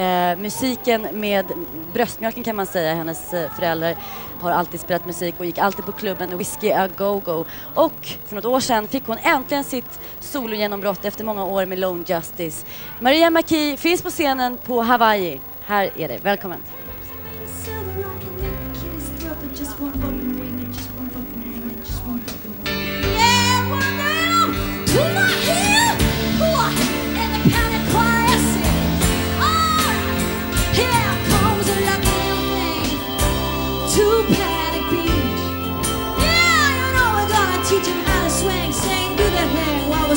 Eh, musiken med bröstmjölken kan man säga. Hennes eh, föräldrar har alltid spelat musik och gick alltid på klubben Whiskey A Go Go. Och för något år sedan fick hon äntligen sitt sologenombrott efter många år med Lone Justice. Maria McKee finns på scenen på Hawaii. Här är det, välkommen! Mm.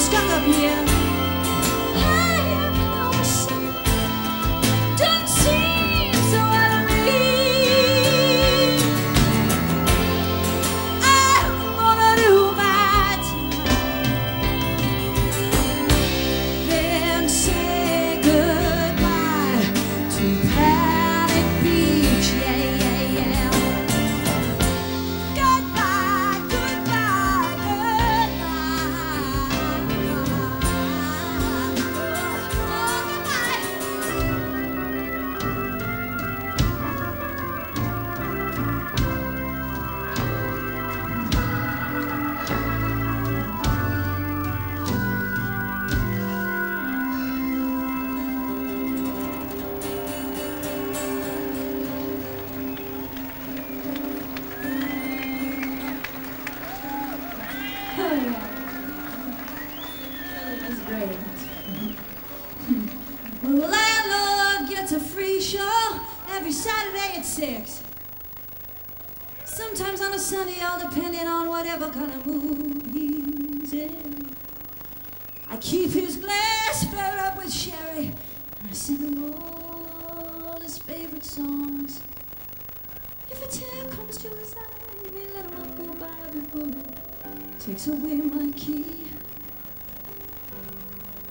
stuck up here. takes away my key.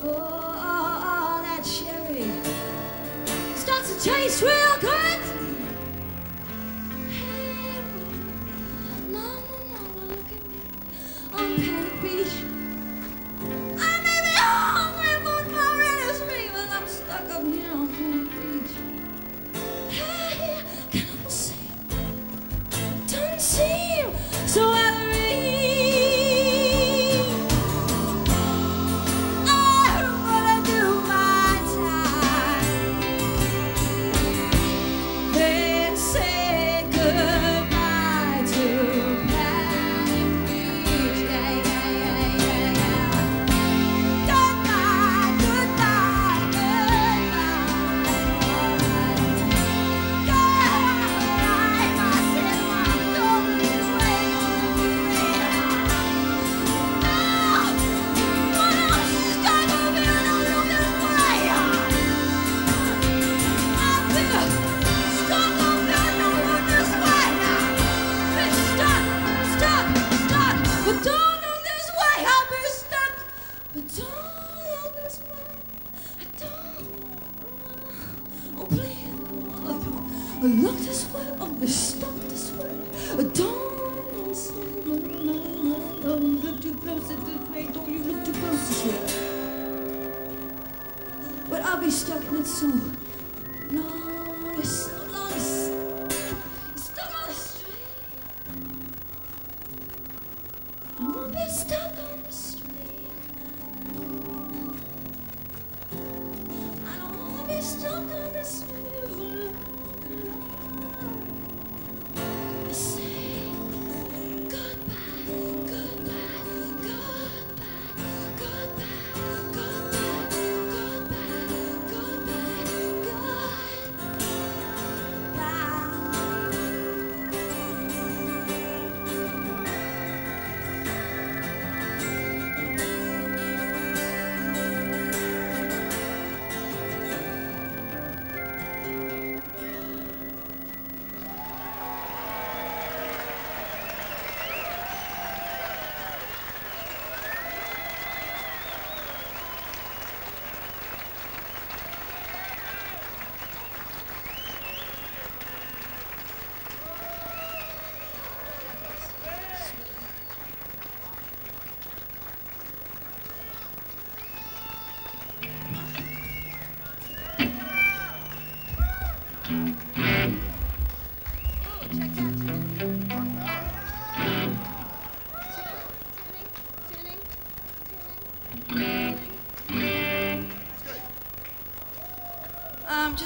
Oh, oh, oh that sherry starts to taste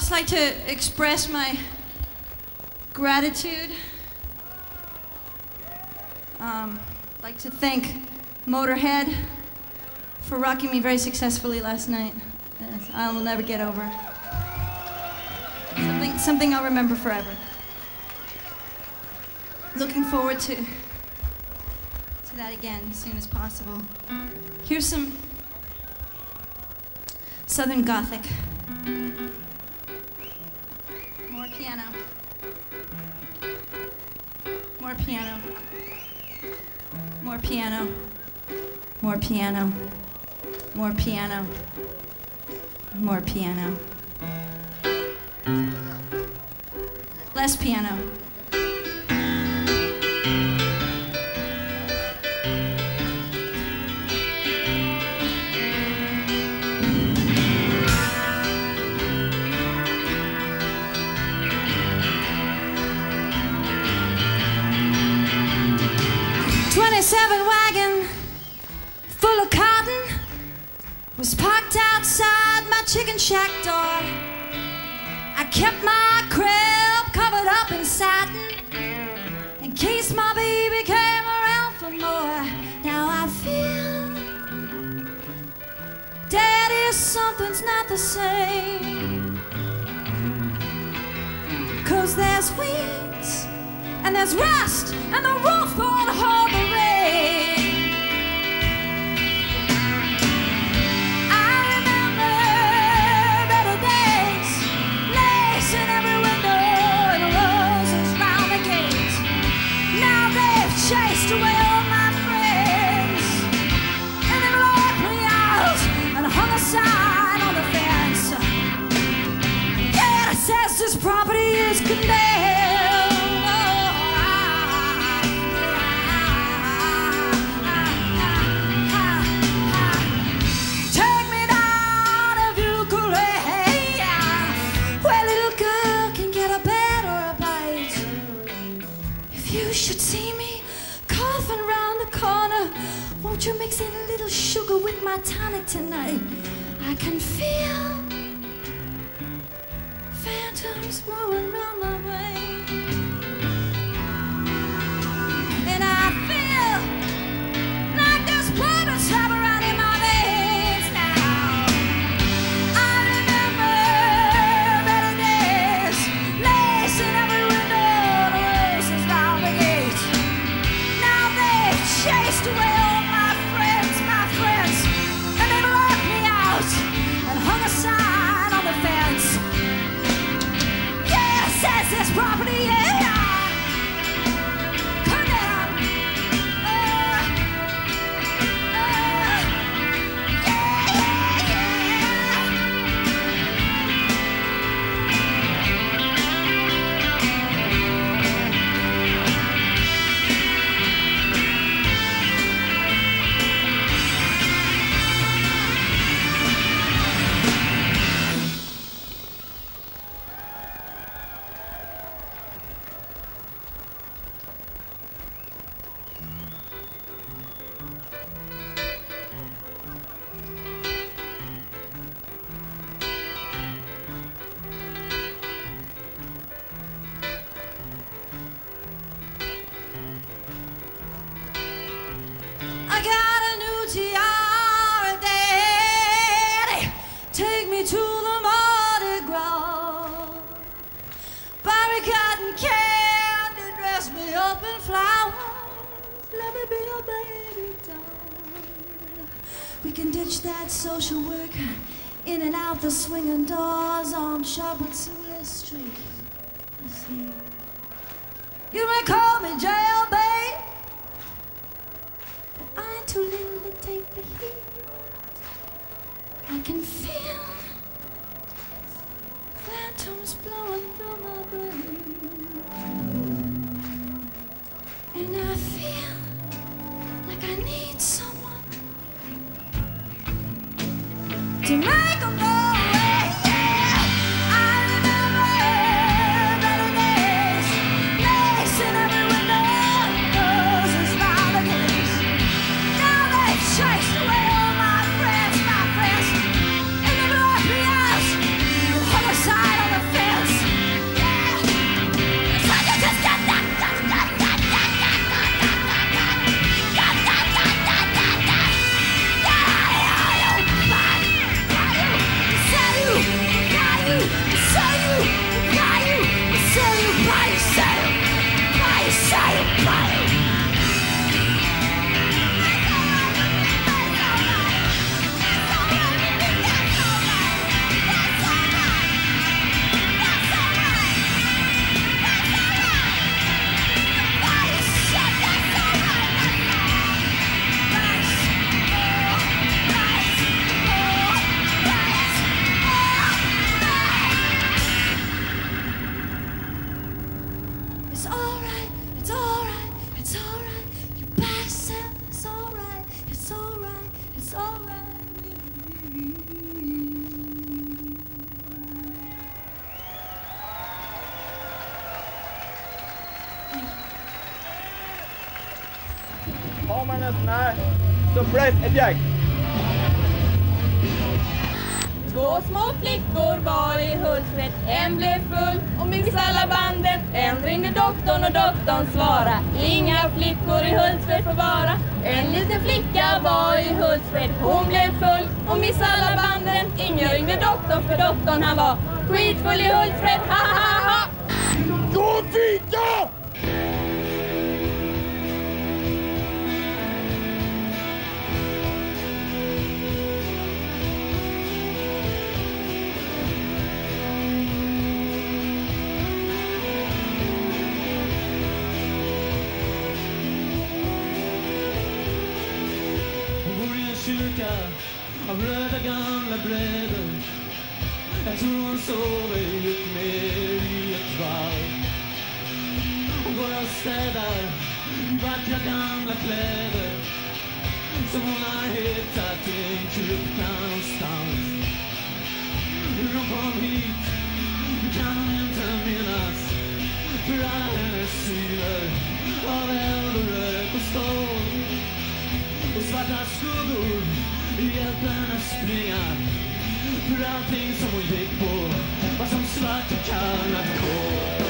just like to express my gratitude. Um, like to thank Motorhead for rocking me very successfully last night. I will never get over. Something, something I'll remember forever. Looking forward to to that again as soon as possible. Here's some Southern Gothic. More piano. More piano. More piano. Less piano. chicken shack door. I kept my crib covered up in satin in case my baby came around for more. Now I feel daddy, something's not the same. Cause there's weeds and there's rust and the roof on harbor. mixing a little sugar with my tonic tonight. I can feel phantoms moving around my way. bräder. Jag tror hon sover djupt ner i ett valv. Hon går och städar i vackra gamla kläder som hon har hittat i en kruka någonstans. Hur hon kom hit kan hon inte minnas. För alla hennes syner av eld och rök och stål och svarta skuggor hjälper henne springa hur allting som hon gick på var som svart och kallat call.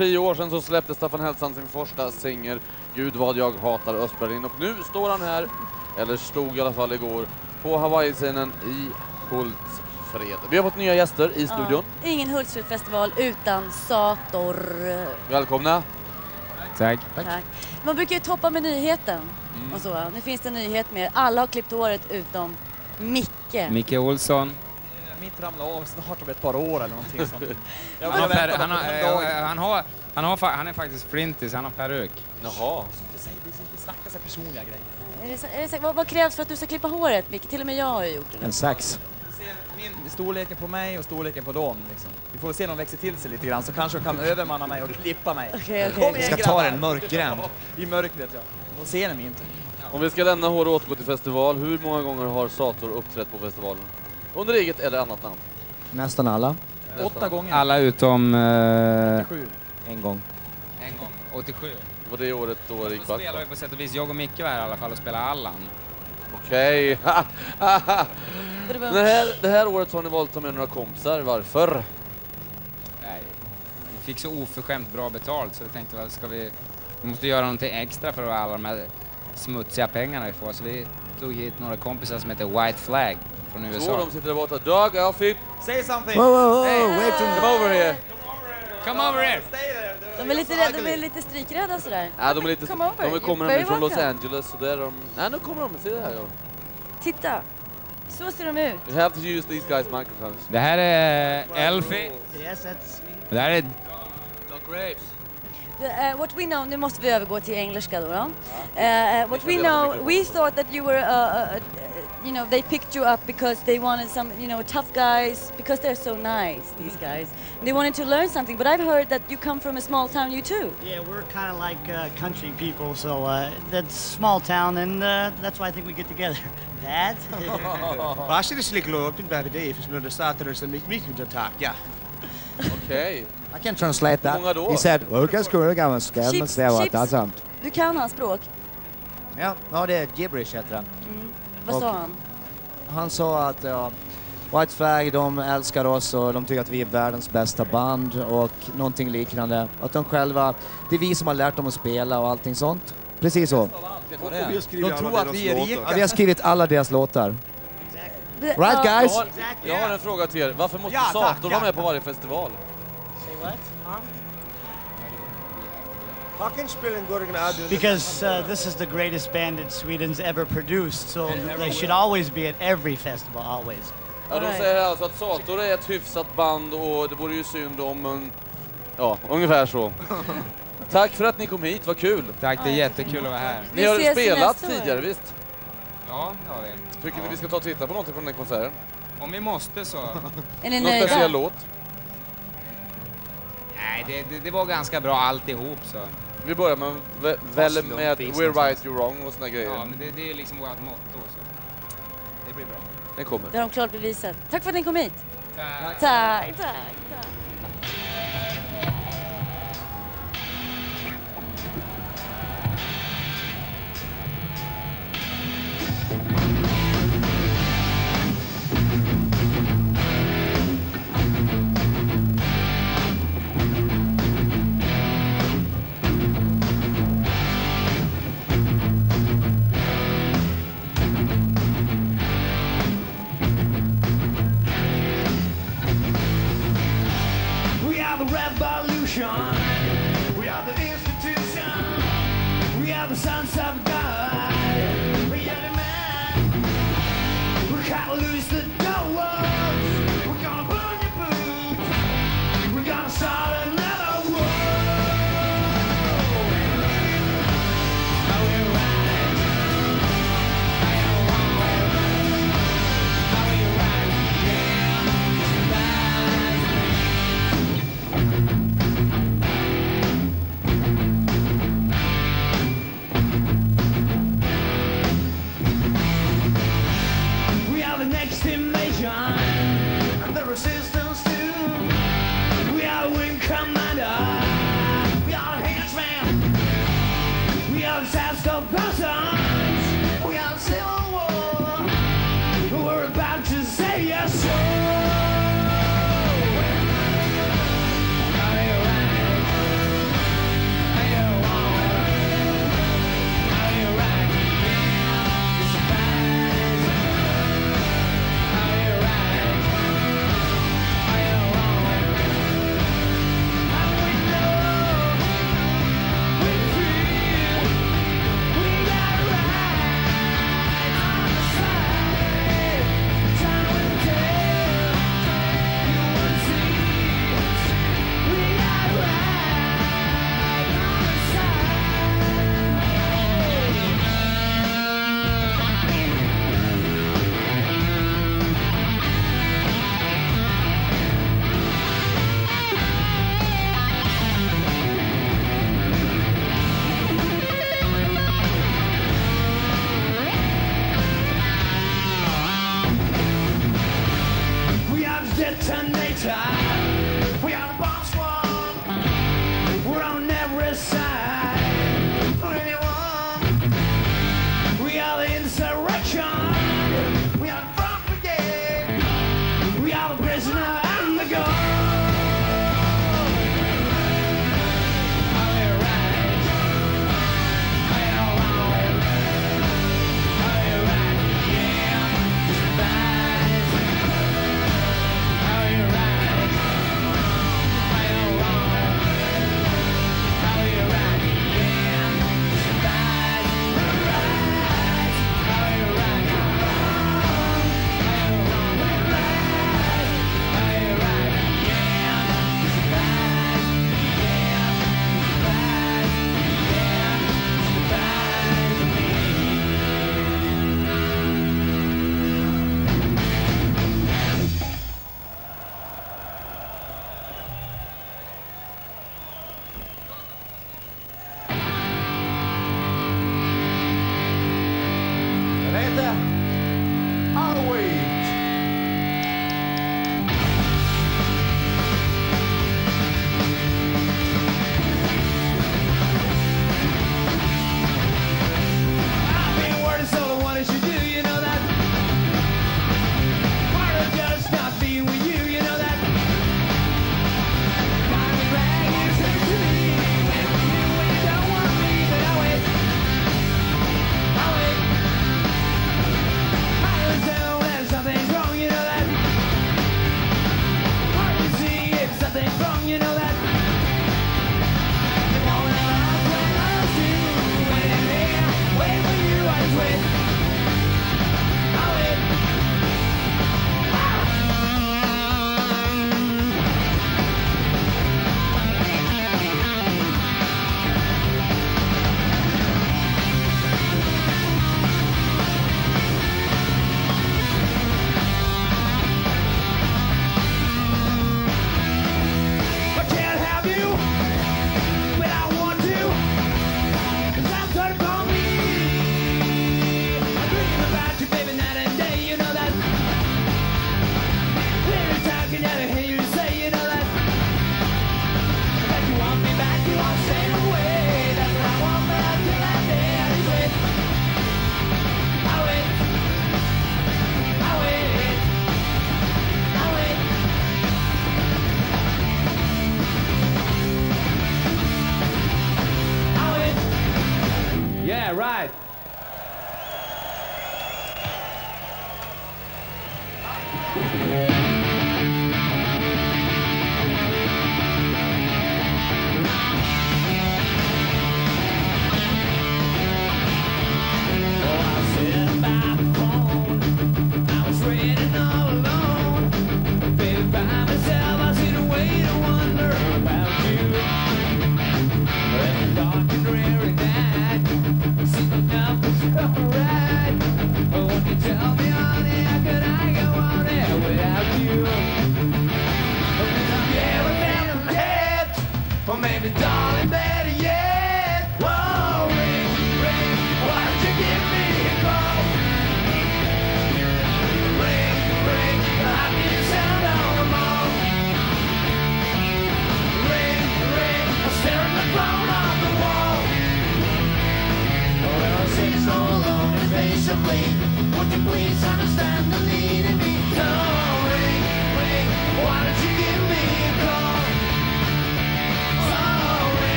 tio år sedan så släppte Staffan Hellsand sin första singel Gud vad jag hatar Östberlin och nu står han här, eller stod i alla fall igår, på Hawaii-scenen i Hultsfred. Vi har fått nya gäster i studion. Ja, ingen Hultsfredfestival utan Sator. Välkomna. Tack. Tack. Tack. Man brukar ju toppa med nyheten mm. och så. Nu finns det en nyhet med Alla har klippt håret utom Micke. Micke Olsson. Mitt ramlade av snart om ett par år eller någonting sånt. Jag Han, har per, han, har, eh, han, har, han, har, han är faktiskt flintis, han har peruk. Jaha. Inte snacka så personliga grejer. Är det, är det, vad, vad krävs för att du ska klippa håret, Micke? Till och med jag har ju gjort det. En sax. Min, storleken på mig och storleken på dem. Liksom. Vi får se om de växer till sig lite grann så kanske de kan övermanna mig och klippa mig. Okej, okej. Kom igen, Vi ska ta den mörkgränd. I mörkret ja. Då ser ni mig inte. Om vi ska lämna hår och återgå till festival, hur många gånger har Sator uppträtt på festivalen? Under eget eller annat namn? Nästan alla. Åtta gånger. Alla utom eh. En gång. en gång, 87. Det var det året då det gick Då back spelar vi va? på sätt och vis, jag och Micke var här i alla fall och spelade Allan. Okej. det, här, det här året har ni valt att ta med några kompisar, varför? Nej, vi fick så oförskämt bra betalt så vi tänkte, vad ska vi... Vi måste göra någonting extra för alla de här smutsiga pengarna vi får. Så vi tog hit några kompisar som heter White Flag från Så USA. de sitter där borta. Doug, Alfie, Say something! Whoa, whoa, whoa, Hey. wait to... come over here! Come over here! De är lite, rädda, de är lite strykrädda sådär. Ja, de är lite... Come over. De kommer nämligen från Los. Angeles, så där är de... Nej, nu kommer de. Se där. Titta! Så ser de ut. You have to use these guys microphones. Det här är Elfie. Yes, that's me. Det här är The, uh, what we know, nu måste vi övergå till engelska då. då. Uh, what we know, we thought that you were, uh, uh, you know, they picked you up because they wanted some, you know, tough guys, because they're so nice, these guys. They wanted to learn something, but I've heard that you come from a small town, you too. Yeah, we're kind of like uh, country people, so uh, that's small town, and uh, that's why I think we get together. That? Basically looked bad day if it's Saturdays and meet with attack, yeah. Okej. I can translate that. Hur många då? He said, okay, school, gammal skall Chips, det var chips. alltså. Du kan hans språk. Ja, ja, det är gibberish heter den. Vad Och- sa han? Han sa att ja, White Flag, de älskar oss och de tycker att vi är världens bästa band och någonting liknande. Att de själva, det är vi som har lärt dem att spela och allting sånt. Precis så. De tror att vi är Ja, rika. vi har skrivit alla deras låtar. Right Jag guys? har, jag har en fråga till er. Varför måste Ja, vara med på varje festival? Because uh, this is the greatest band that Sweden's ever produced, so they should always be at every festival, always. Ja, de säger alltså att Sator är ett hyfsat band och det vore ju synd om en... Ja, ungefär så. Tack för att ni kom hit, vad kul! Tack, det är jättekul att vara här. Ni har spelat tidigare, visst? Ja, det har vi. Tycker ni vi ska ta och titta på något från den konserten? Om vi måste så... Är ni Någon nöjda? speciell låt? Nej, det, det, det var ganska bra alltihop så. Vi börjar med, vä- väl med We're right, you're wrong och såna grejer. Ja, men det, det är liksom vårt motto så. Det blir bra. Den kommer. Det har de klart bevisat. Tack för att ni kom hit. Tack. Tack, tack, tack. You know that?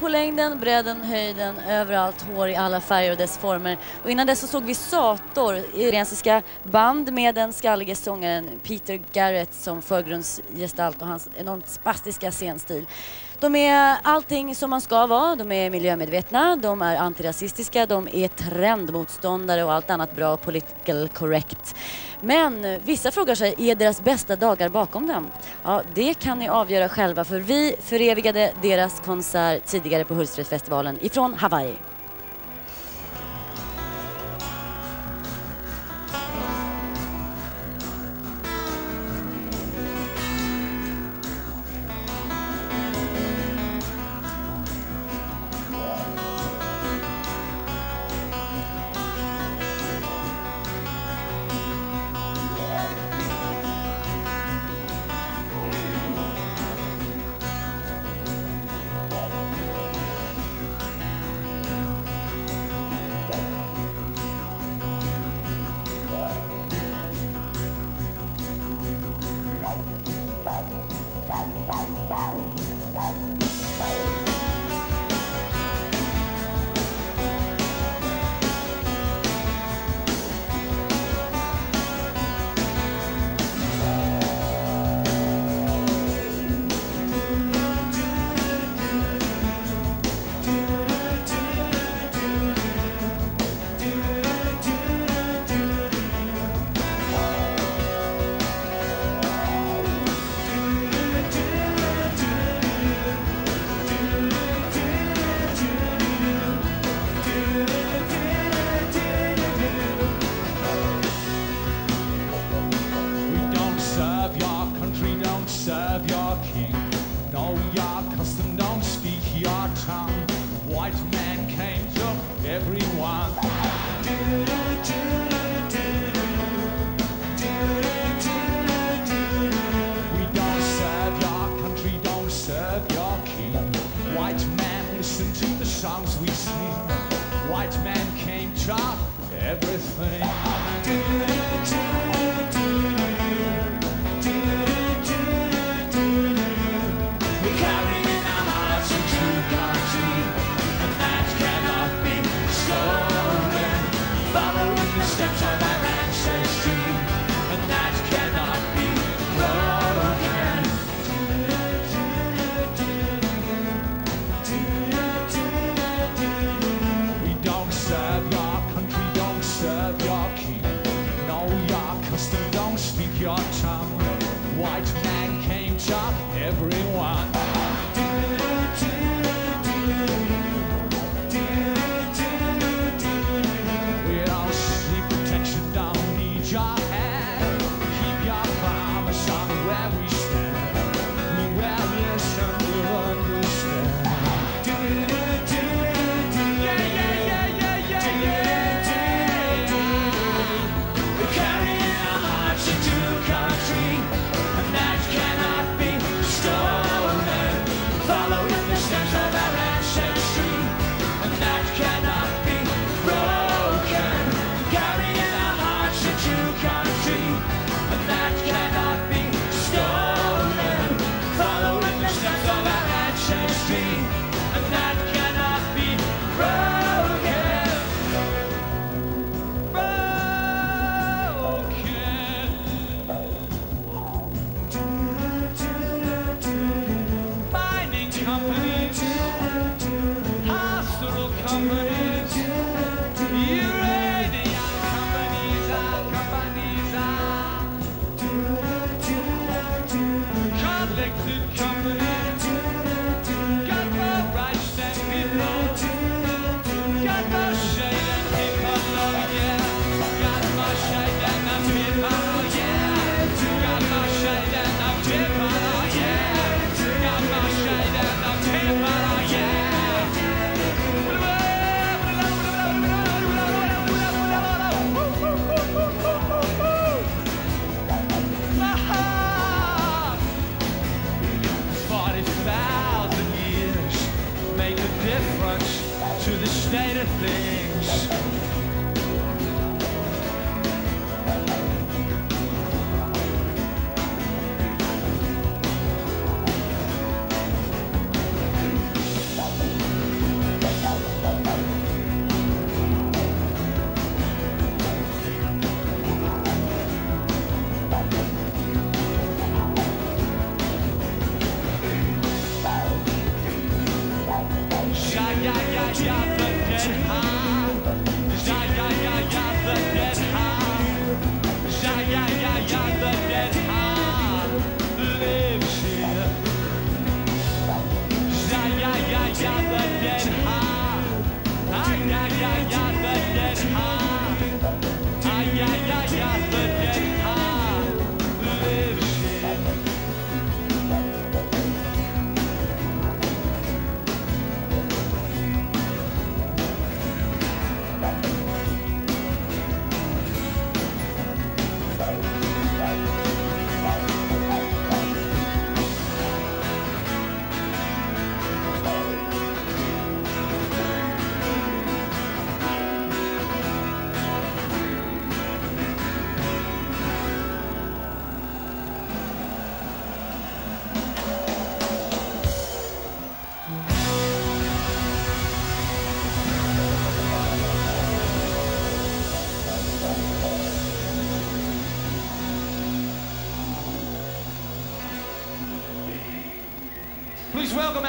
På längden, bredden, höjden, överallt hår i alla färger och dess former. Och innan dess så såg vi Sator, iranska band med den skallige sångaren Peter Garrett som förgrundsgestalt och hans enormt spastiska scenstil. De är allting som man ska vara. De är miljömedvetna, de är antirasistiska, de är trendmotståndare och allt annat bra political correct. Men vissa frågar sig, är deras bästa dagar bakom dem? Ja, det kan ni avgöra själva för vi förevigade deras konsert tidigare på Hultsfredsfestivalen ifrån Hawaii.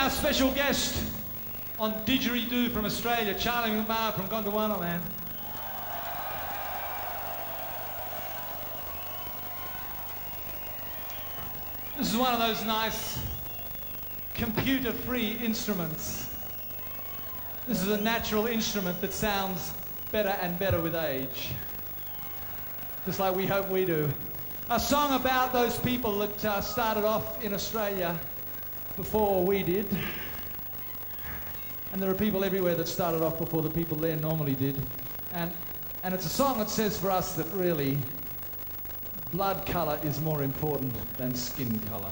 Our special guest on Didgeridoo from Australia, Charlie McMahon from Gondwana Land. This is one of those nice computer-free instruments. This is a natural instrument that sounds better and better with age. Just like we hope we do. A song about those people that uh, started off in Australia before we did. And there are people everywhere that started off before the people there normally did. And, and it's a song that says for us that really blood colour is more important than skin colour.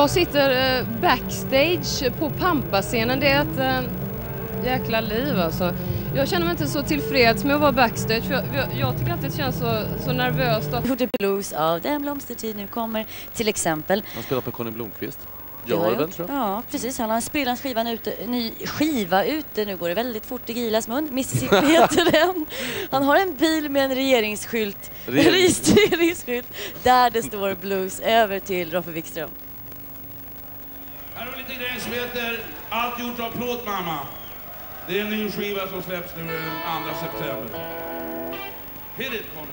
Jag sitter eh, backstage på Pampascenen. Det är ett eh, jäkla liv alltså. Jag känner mig inte så tillfreds med att vara backstage för jag, jag, jag tycker att det känns så, så nervöst. Att... Gjorde blues av Den blomstertid nu kommer till exempel. Han spelar på Conny Blomqvist. Det har gjort. tror jag. Ja, precis. Han har en sprillans skiva ute, ny skiva ute. Nu går det väldigt fort i Gilas mun. Mississippi heter den. Han har en bil med en regeringsskylt, Regering- registreringsskylt där det står blues över till Roffe Wikström. Här har vi lite grejer som heter Allt gjort av plåt mamma. Det är en ny skiva som släpps nu den 2 september. Hit it Conny.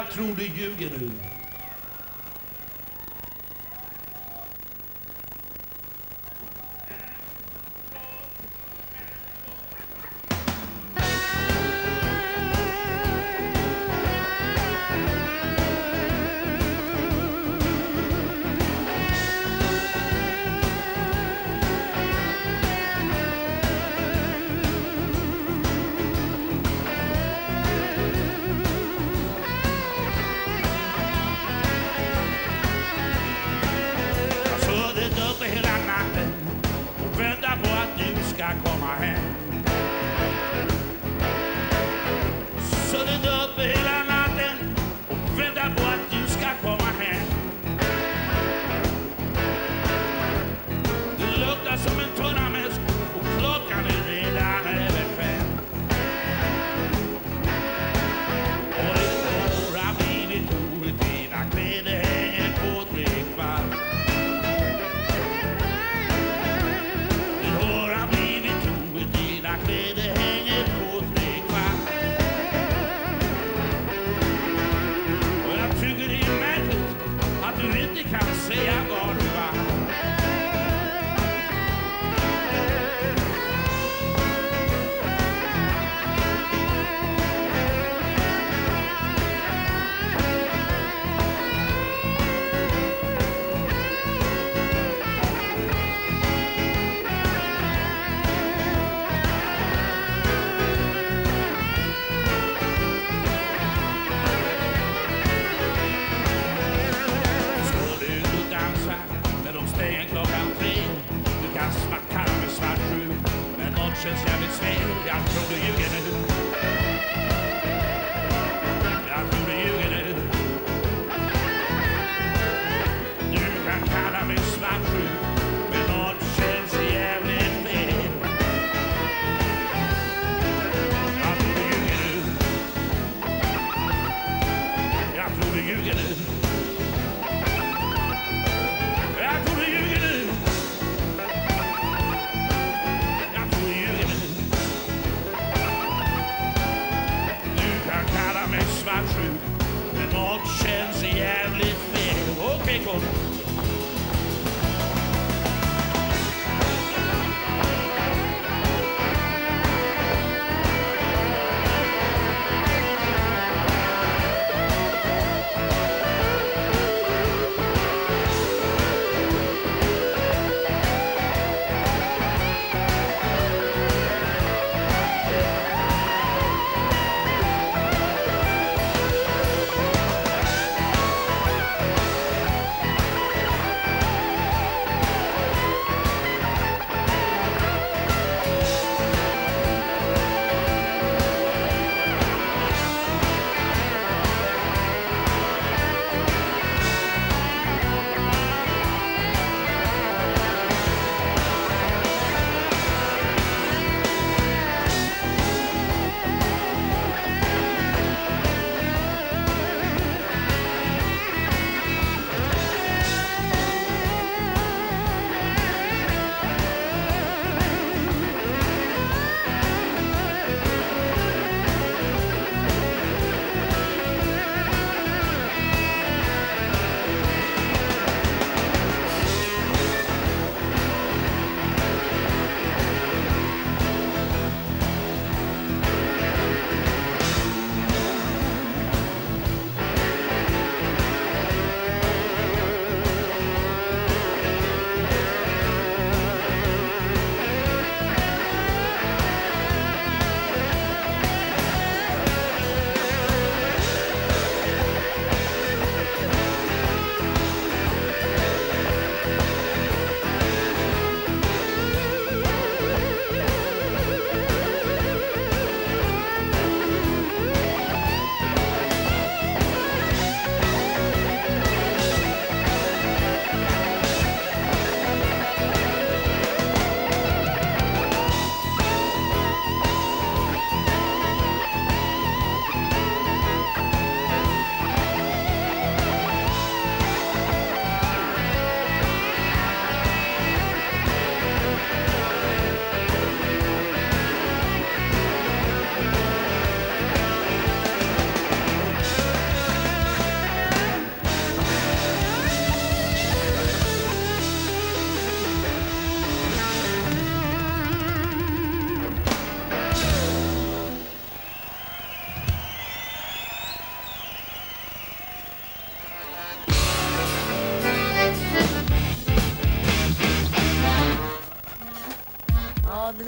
Jag tror du ljuger nu.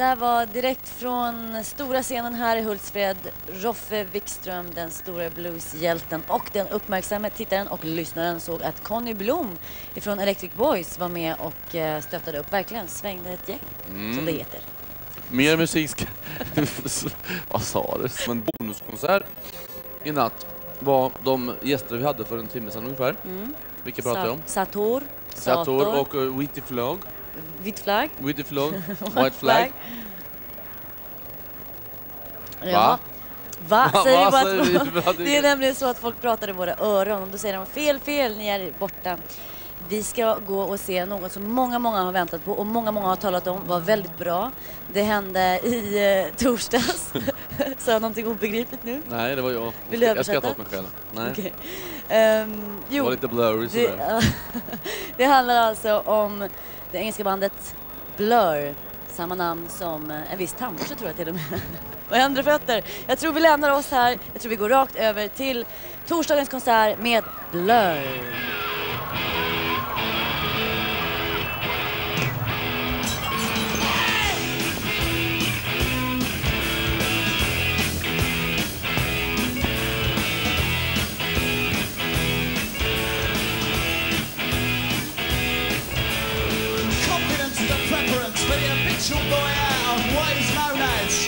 Där var direkt från stora scenen här i Hultsfred. Roffe Wikström, den stora blueshjälten och den uppmärksamma tittaren och lyssnaren såg att Conny Blom ifrån Electric Boys var med och eh, stöttade upp. Verkligen svängde ett gäng, Mm. som det heter. Mer musik. Vad sa du? Som en bonuskonsert i natt var de gäster vi hade för en timme sedan ungefär. Mm. Vilka pratar jag om? Sator, Sator och uh, Witty Flog. Vit flagg. Witty Flog. White White Flag. Ja. Va? Va? Säger Va, bara säger vi? att, Va, det- det är nämligen så att folk pratar i våra öron och då säger de fel, fel, ni är borta. Vi ska gå och se något som många, många har väntat på och många, många har talat om var väldigt bra. Det hände i eh, torsdags. Sa jag någonting obegripligt nu? Nej, det var jag. Vill du jag skrattar översätta? åt mig själv. Nej. Okej. Ehm, Det jo, var lite blurry det, sådär. det handlar alltså om det engelska bandet Blur. Samma namn som eh, en viss tandborste tror jag till och med. och händer och fötter. Jag tror vi lämnar oss här. Jag tror vi går rakt över till torsdagens konsert med Blur. Out of what is known as.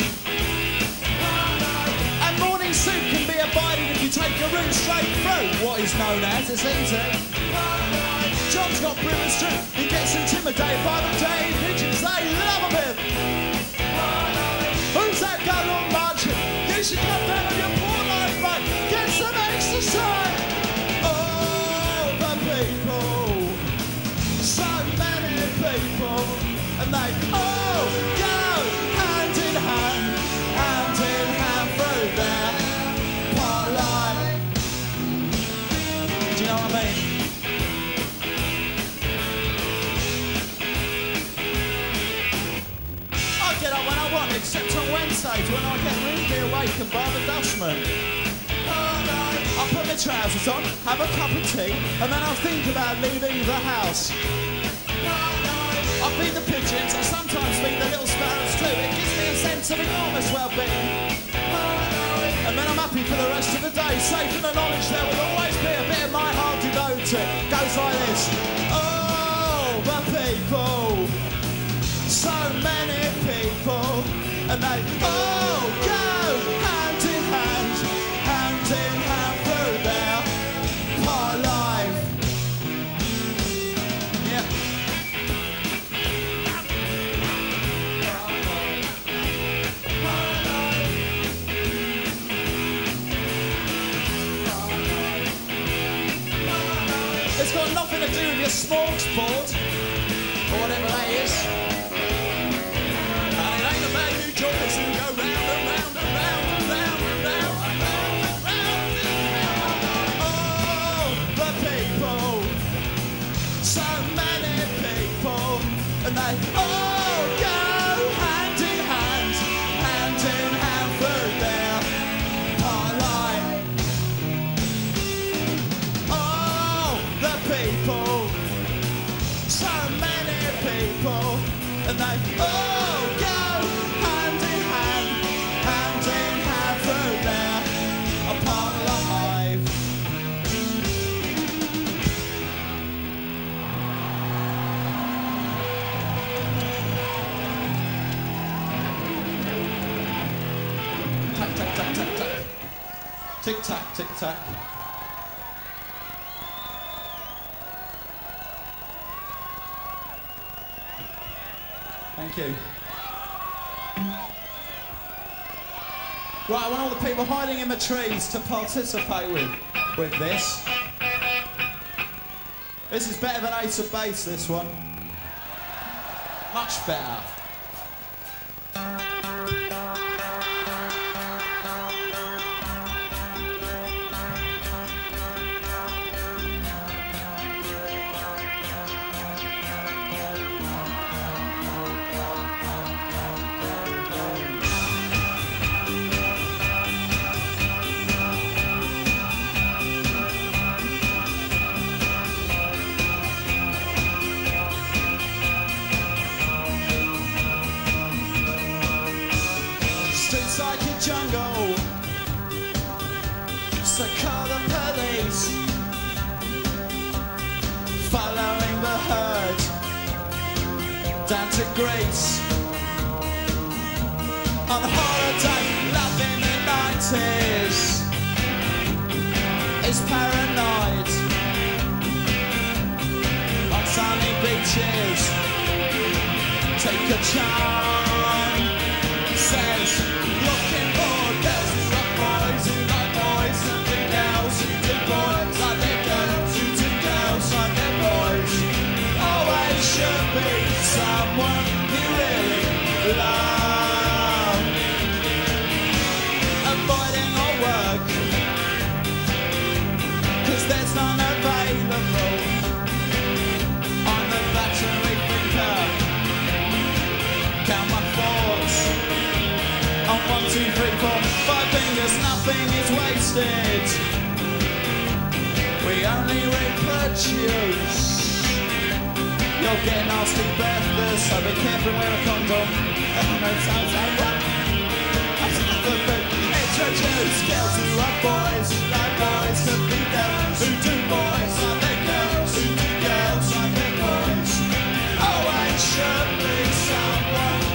And morning soup can be abiding if you take a route straight through what is known as. It's easy. John's got brewers too. He gets intimidated by the day pigeons. They love him. Who's that gun on march? You should come down on your poor life, mate. Get some exercise. Oh, the people so many people, and they all i get up when i want except on Wednesdays when I get rudely awakened by the dustman. I put my trousers on, have a cup of tea, and then I think about leaving the house. I feed the pigeons, I sometimes feed the little sparrows too. It gives me a sense of enormous well-being. And then I'm happy for the rest of the day, safe in the knowledge there will always be a bit of my heart to go to. Goes like this. Oh, the people. So many people. And they all to do tack, tick tack. Thank you. Right, I want all the people hiding in the trees to participate with with this. This is better than Ace of Base, this one. Much better. Down to Greece. On holiday, love in the 90s. Is paranoid. On sunny beaches, take a charm. Says, looking one, two, three, four, five fingers, nothing is wasted. We only reproduce. You'll get nasty breath, so be careful and wear a condom. No sounds like what? That's another thing. Introduce girls who are boys, like boys to be girls who do boys like their girls, who do girls like their boys. Oh, Always should be someone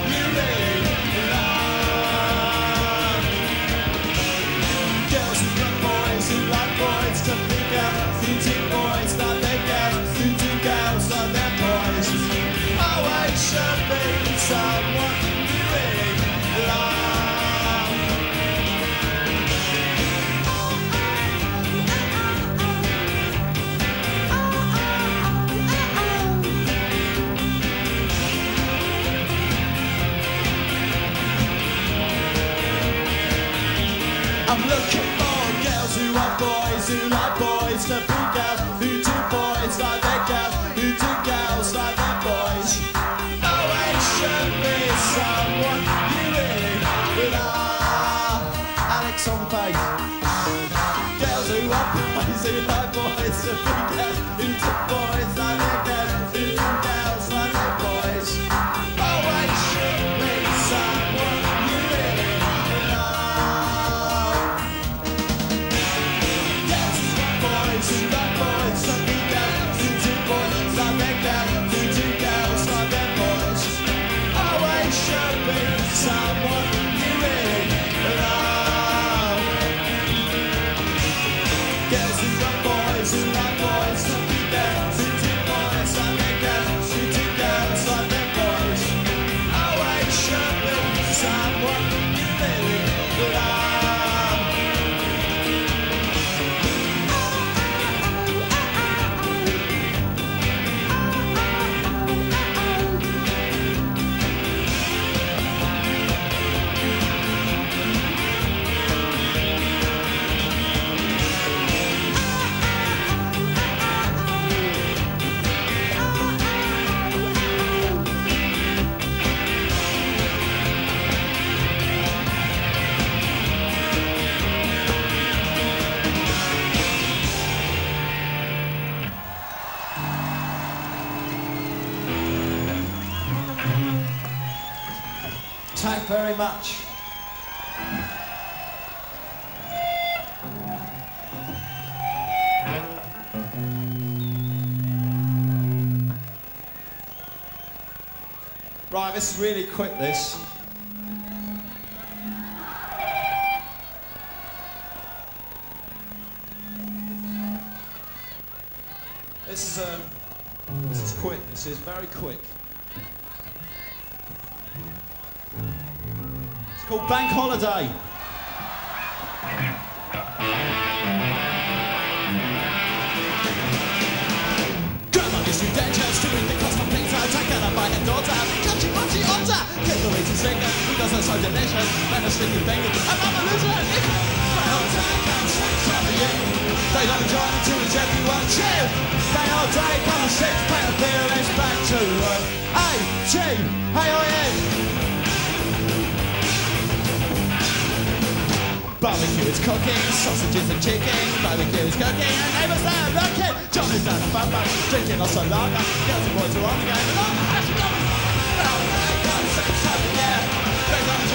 this is really quick, this. This is um, this is quick. This is very quick. It's called Bank Holiday. And it. My whole time comes time of year. They don't enjoy it until it's everyone cheer. They all day come and six pack of beer, it's back to work. Yeah. Barbecue is cooking, sausages and chicken. Barbecue is cooking, and neighbors there looking. Johnny's down the bum bum, drinking lots of lager. Girls and boys are on the game, and I'm actually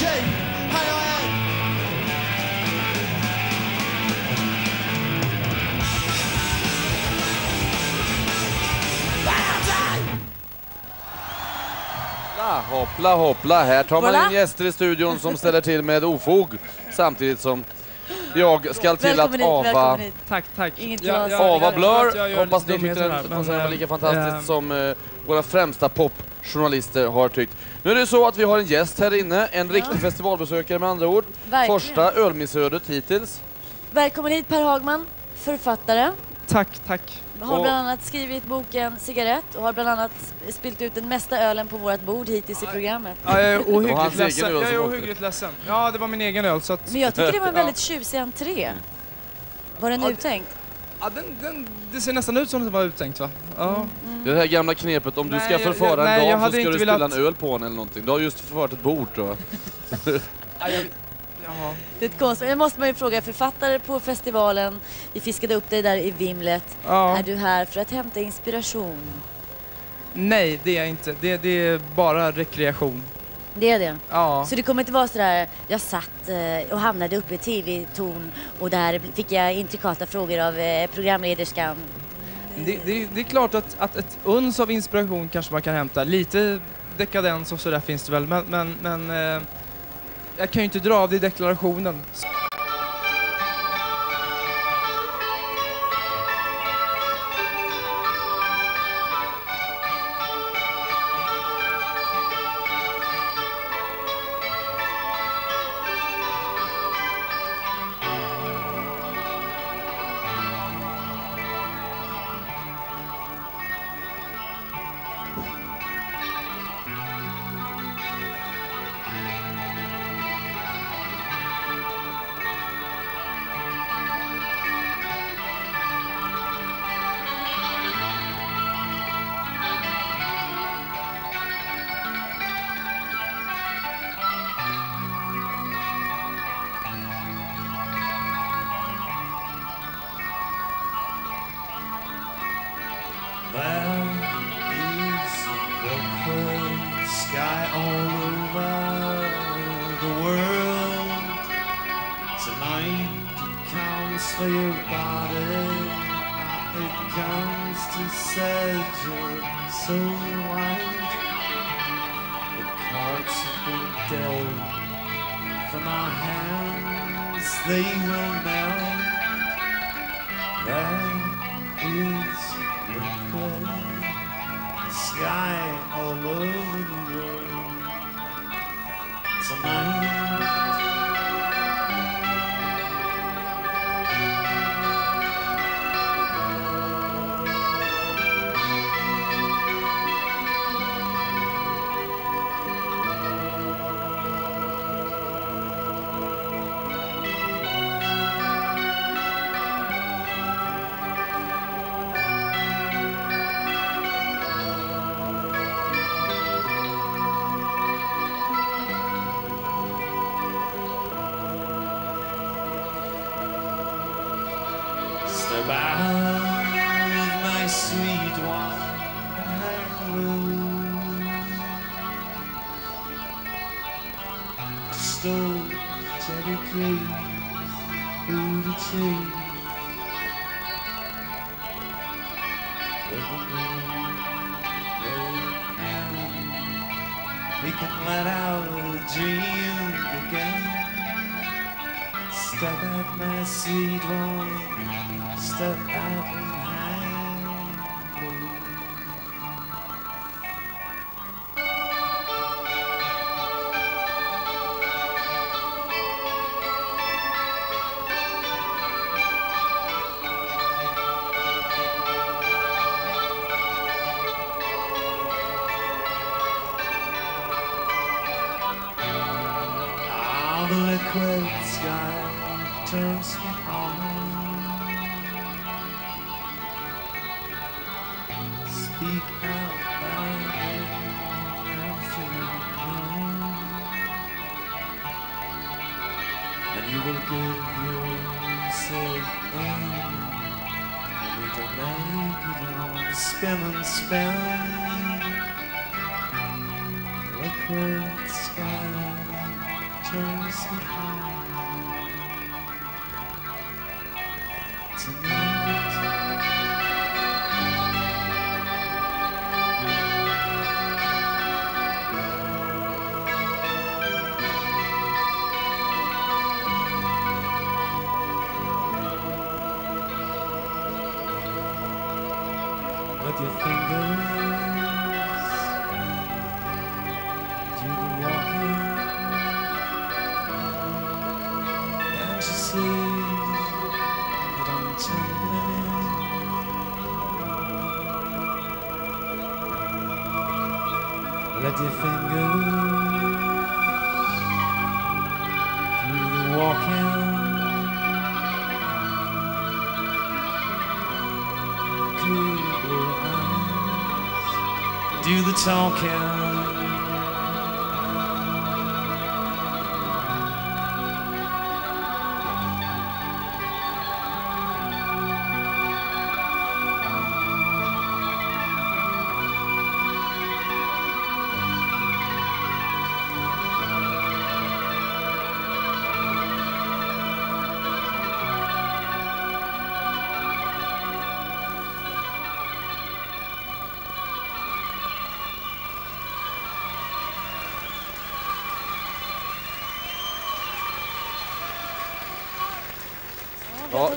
Jay, hey Hoppla, hoppla. Här tar man in gäster i studion som ställer till med ofog samtidigt som jag skall till att ava... Hit, Tack, tack. Inget glas. Ava Blur. Hoppas ni tyckte den var lika fantastisk som eh, våra främsta pop popjournalister har tyckt. Nu är det så att vi har en gäst här inne, en riktig festivalbesökare med andra ord. Verkligen. Första ölmissödet hittills. Välkommen hit Per Hagman, författare. Tack, tack. Har bland annat skrivit boken Cigarett och har bland annat spilt ut den mesta ölen på vårt bord hittills i programmet. Ja, jag är ohyggligt ledsen. Jag är ohyggligt ledsen. Ja, det var min egen öl så att... Men jag tycker det var en Ja. väldigt tjusig entré. Var den Ja, uttänkt? Ja, den, den, det ser nästan ut som det var uttänkt va? Ja. Det här gamla knepet, om du Nej, ska jag- förföra jag- nej, en jag dam så hade ska inte du spilla velat- en öl på henne eller någonting. Du har just förfört ett bord tror jag. Ja. Det är ett konst. Det måste man ju fråga författare på festivalen. Vi fiskade upp dig där i vimlet. Ja. Är du här för att hämta inspiration? Nej, det är jag inte. Det, det är bara rekreation. Det är det? Ja. Så det kommer inte vara sådär, jag satt eh, och hamnade uppe i tv-torn och där fick jag intrikata frågor av eh, programlederskan. Det, det, det är klart att, att ett uns av inspiration kanske man kan hämta. Lite dekadens och sådär finns det väl, men, men, men eh, jag kan ju inte dra av det i deklarationen. walking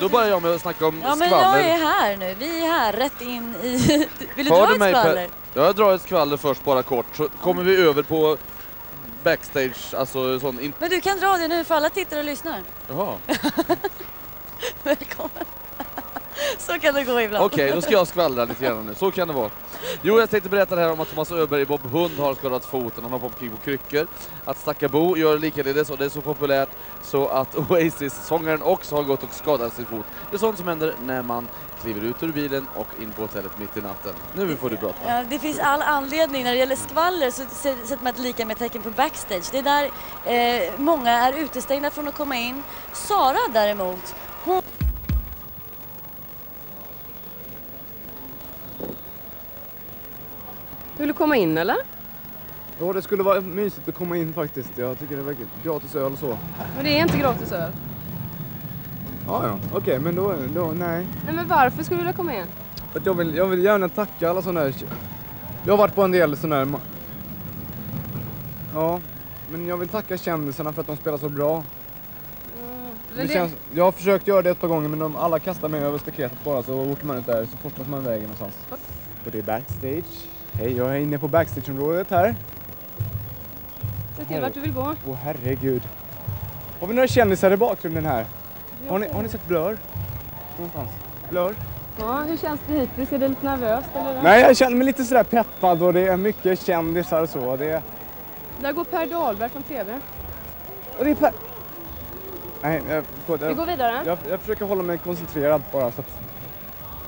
då börjar jag med att snacka om Ja, men skvaller. jag är här nu. Vi är här, rätt in i... Vill du Hör dra du ett mig, skvaller? Jag drar ett skvaller först bara kort, så kommer vi över på backstage, alltså sån... Men du kan dra det nu för alla tittar och lyssnar. Jaha. Välkommen. Så kan det gå ibland. Okej, då ska jag skvallra lite grann nu. Så kan det vara. Jo, jag tänkte berätta det här om att Thomas Öberg, Bob Hund, har skadat foten. Han hoppar omkring på kryckor. Att Stackabo gör likaledes och det är så populärt så att Oasis-sångaren också har gått och skadat sin fot. Det är sånt som händer när man kliver ut ur bilen och in på hotellet mitt i natten. Nu får du prata. Ja, det finns all anledning. När det gäller skvaller så sä- sätter man ett lika med tecken på backstage. Det är där eh, många är utestängda från att komma in. Sara däremot, hon... Vill du komma in eller? Ja, det skulle vara mysigt att komma in faktiskt. Jag tycker det verkar gratis öl och så. Men det är inte gratis öl. Ja, ja. Okej, men då, då, nej. Nej men varför skulle du vilja komma in? För att jag, vill, jag vill gärna tacka alla sådana här... Jag har varit på en del sådana här... Ja, men jag vill tacka kändisarna för att de spelar så bra. Men Det det- känns, jag har försökt göra det ett par gånger men de alla kastar mig över staketet bara så åker man ut där så forslas man iväg någonstans. Och det är backstage. Hej, jag är inne på backstageområdet här. Säg till vart du vill gå. Åh herregud. Har vi några kändisar i bakgrunden här? Har ni, har ni sett Blur? Någonstans? Blur? Ja, hur känns det hittills? Är det lite nervöst eller? Nej, jag känner mig lite sådär peppad och det är mycket kändisar och så. Det är... Där går Per Dahlberg från TV. Och det är per... Nej, jag, förlåt, jag, Vi går vidare. Jag, jag försöker hålla mig koncentrerad bara så att...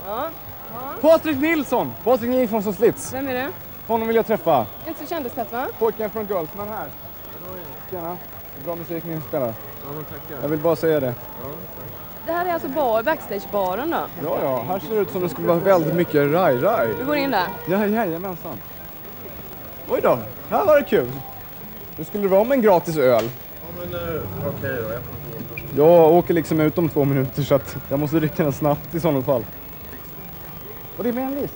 Ja. ja. Patrik Nilsson! Patrik Nilsson som slits. Vem är det? Honom vill jag träffa. Inte så kändistätt va? Pojken från Girlsman här. Tjena. Bra musik ni spelar. Ja, men tackar. Jag vill bara säga det. Det här är alltså bar, backstagebaren då? Ja, ja. Här ser det ut som det skulle vara väldigt mycket raj-raj. Vi går in där. Ja, jajamensan. Oj då, här var det kul. Hur skulle det vara med en gratis öl? Ja, men eh, okej då. Jag åker liksom ut om två minuter så att jag måste dricka den snabbt i sådana fall. Och det är mellis.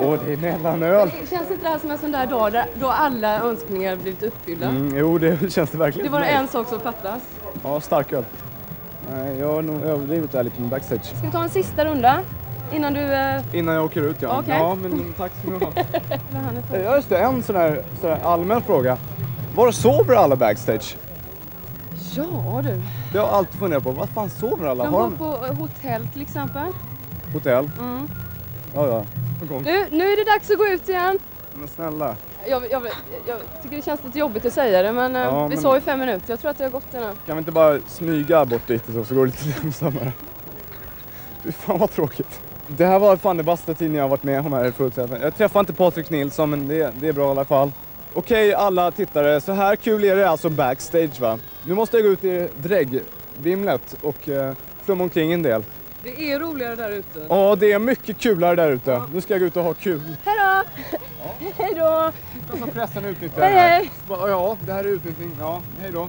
Och det är mellanöl. Känns inte det här som en sån där dag där, då alla önskningar blivit uppfyllda? Mm, jo, det känns det verkligen Det var en sak som fattas. Ja, starköl. Nej, jag har nog överdrivit det här lite med backstage. Ska vi ta en sista runda? Innan du... Eh, Innan jag åker ut ja. Okej. Ja, men tack så mycket. Ja, just det. En sån här, sån här allmän fråga. Var sover alla backstage? Ja du. Det har jag alltid funderat på. Var fan sover alla? De bor på hotell till exempel. hotell? Mm. Ja, ja. Någon gång. Nu, nu är det dags att gå ut igen. Men snälla. Jag, jag, jag tycker det känns lite jobbigt att säga det men, eh, Ja, vi men- sa ju fem minuter. Jag tror att det har gått nu. Kan vi inte bara smyga bort och så, så går det lite långsammare? Fy fan vad tråkigt. Det här var fan det bästa tiden jag har varit med om här i Fullsäten. Jag träffade inte Patrik Nilsson men det, det är bra i alla fall. Okej alla tittare, så här kul är det alltså backstage va? Nu måste jag gå ut i dräggvimlet och uh, flumma omkring en del. Det är roligare där ute. Ja, det är mycket kulare där ute. Nu ska jag gå ut och ha kul. Hej då! Hej då! Som pressen utnyttjar Hej, det här. hej. Ja, det här är utnyttjning. Ja, hej då.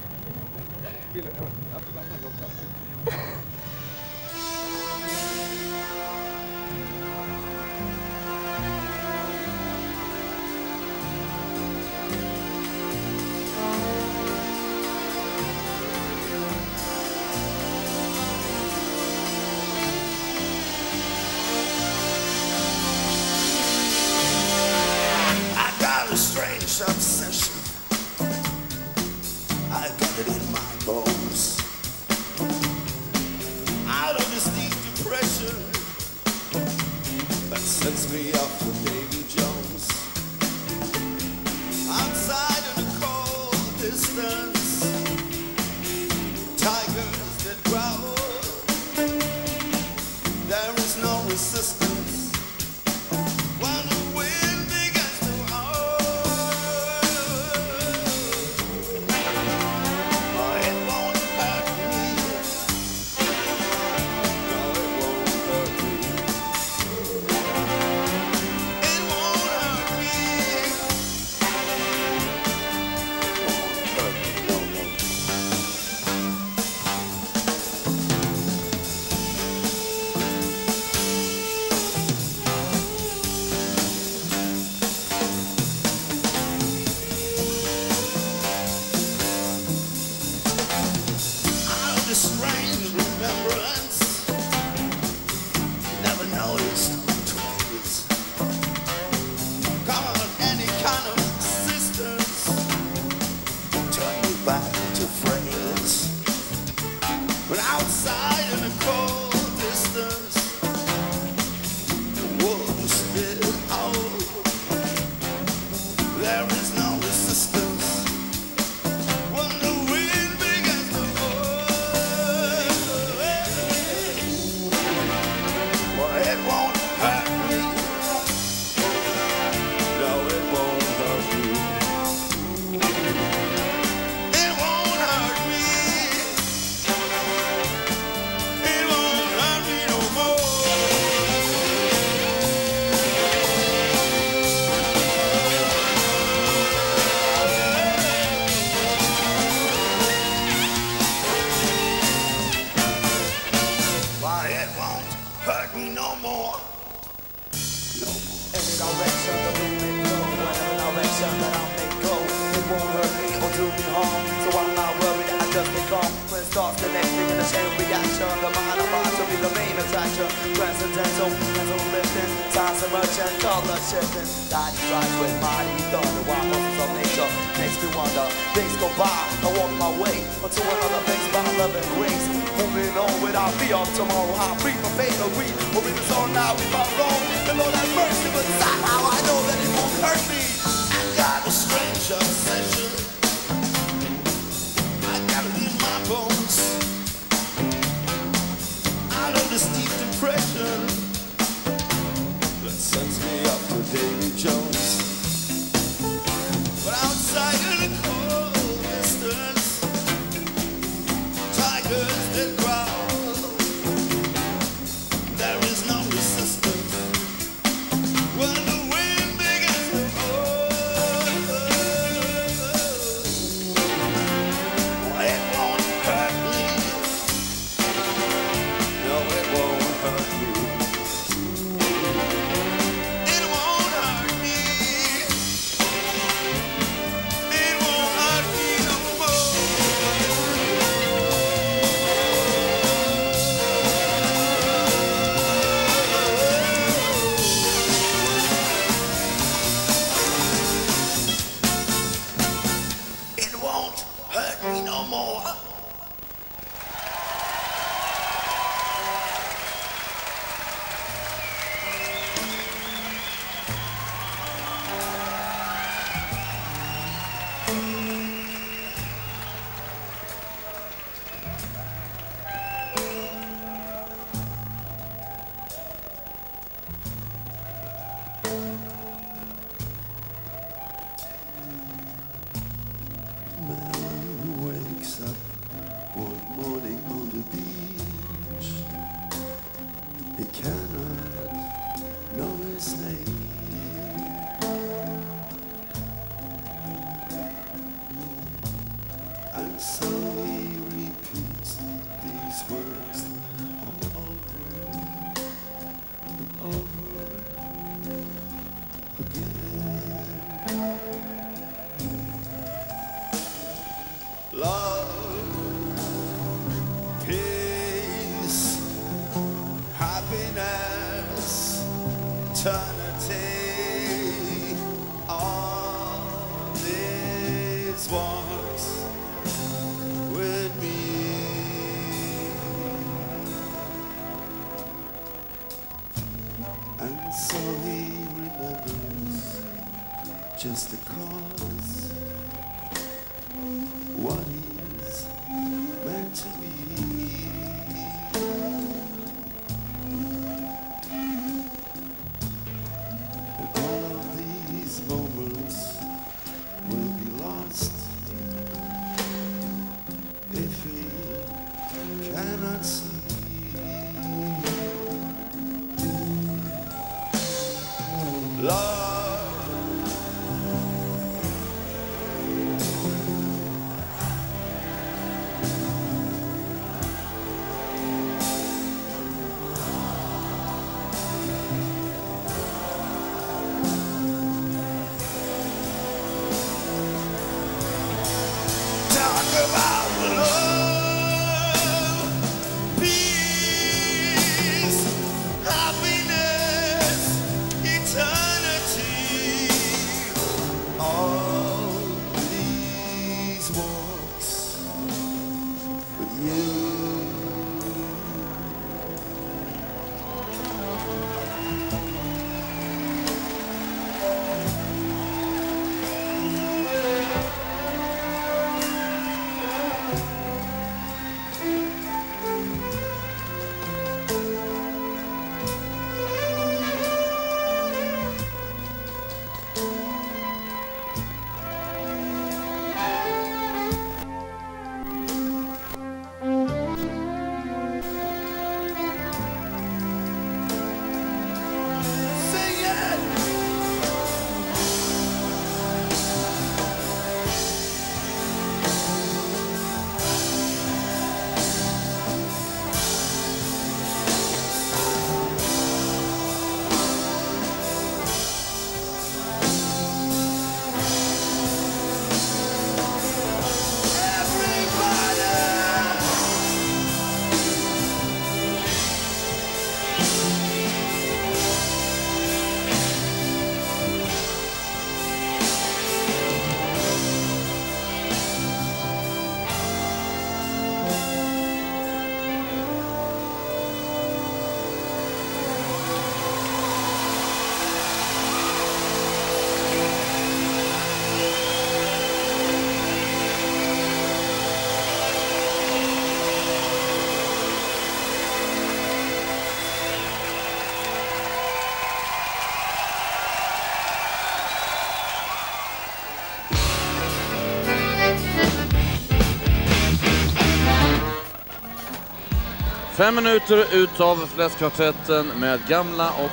Fem minuter utav Fläskkvartetten med gamla och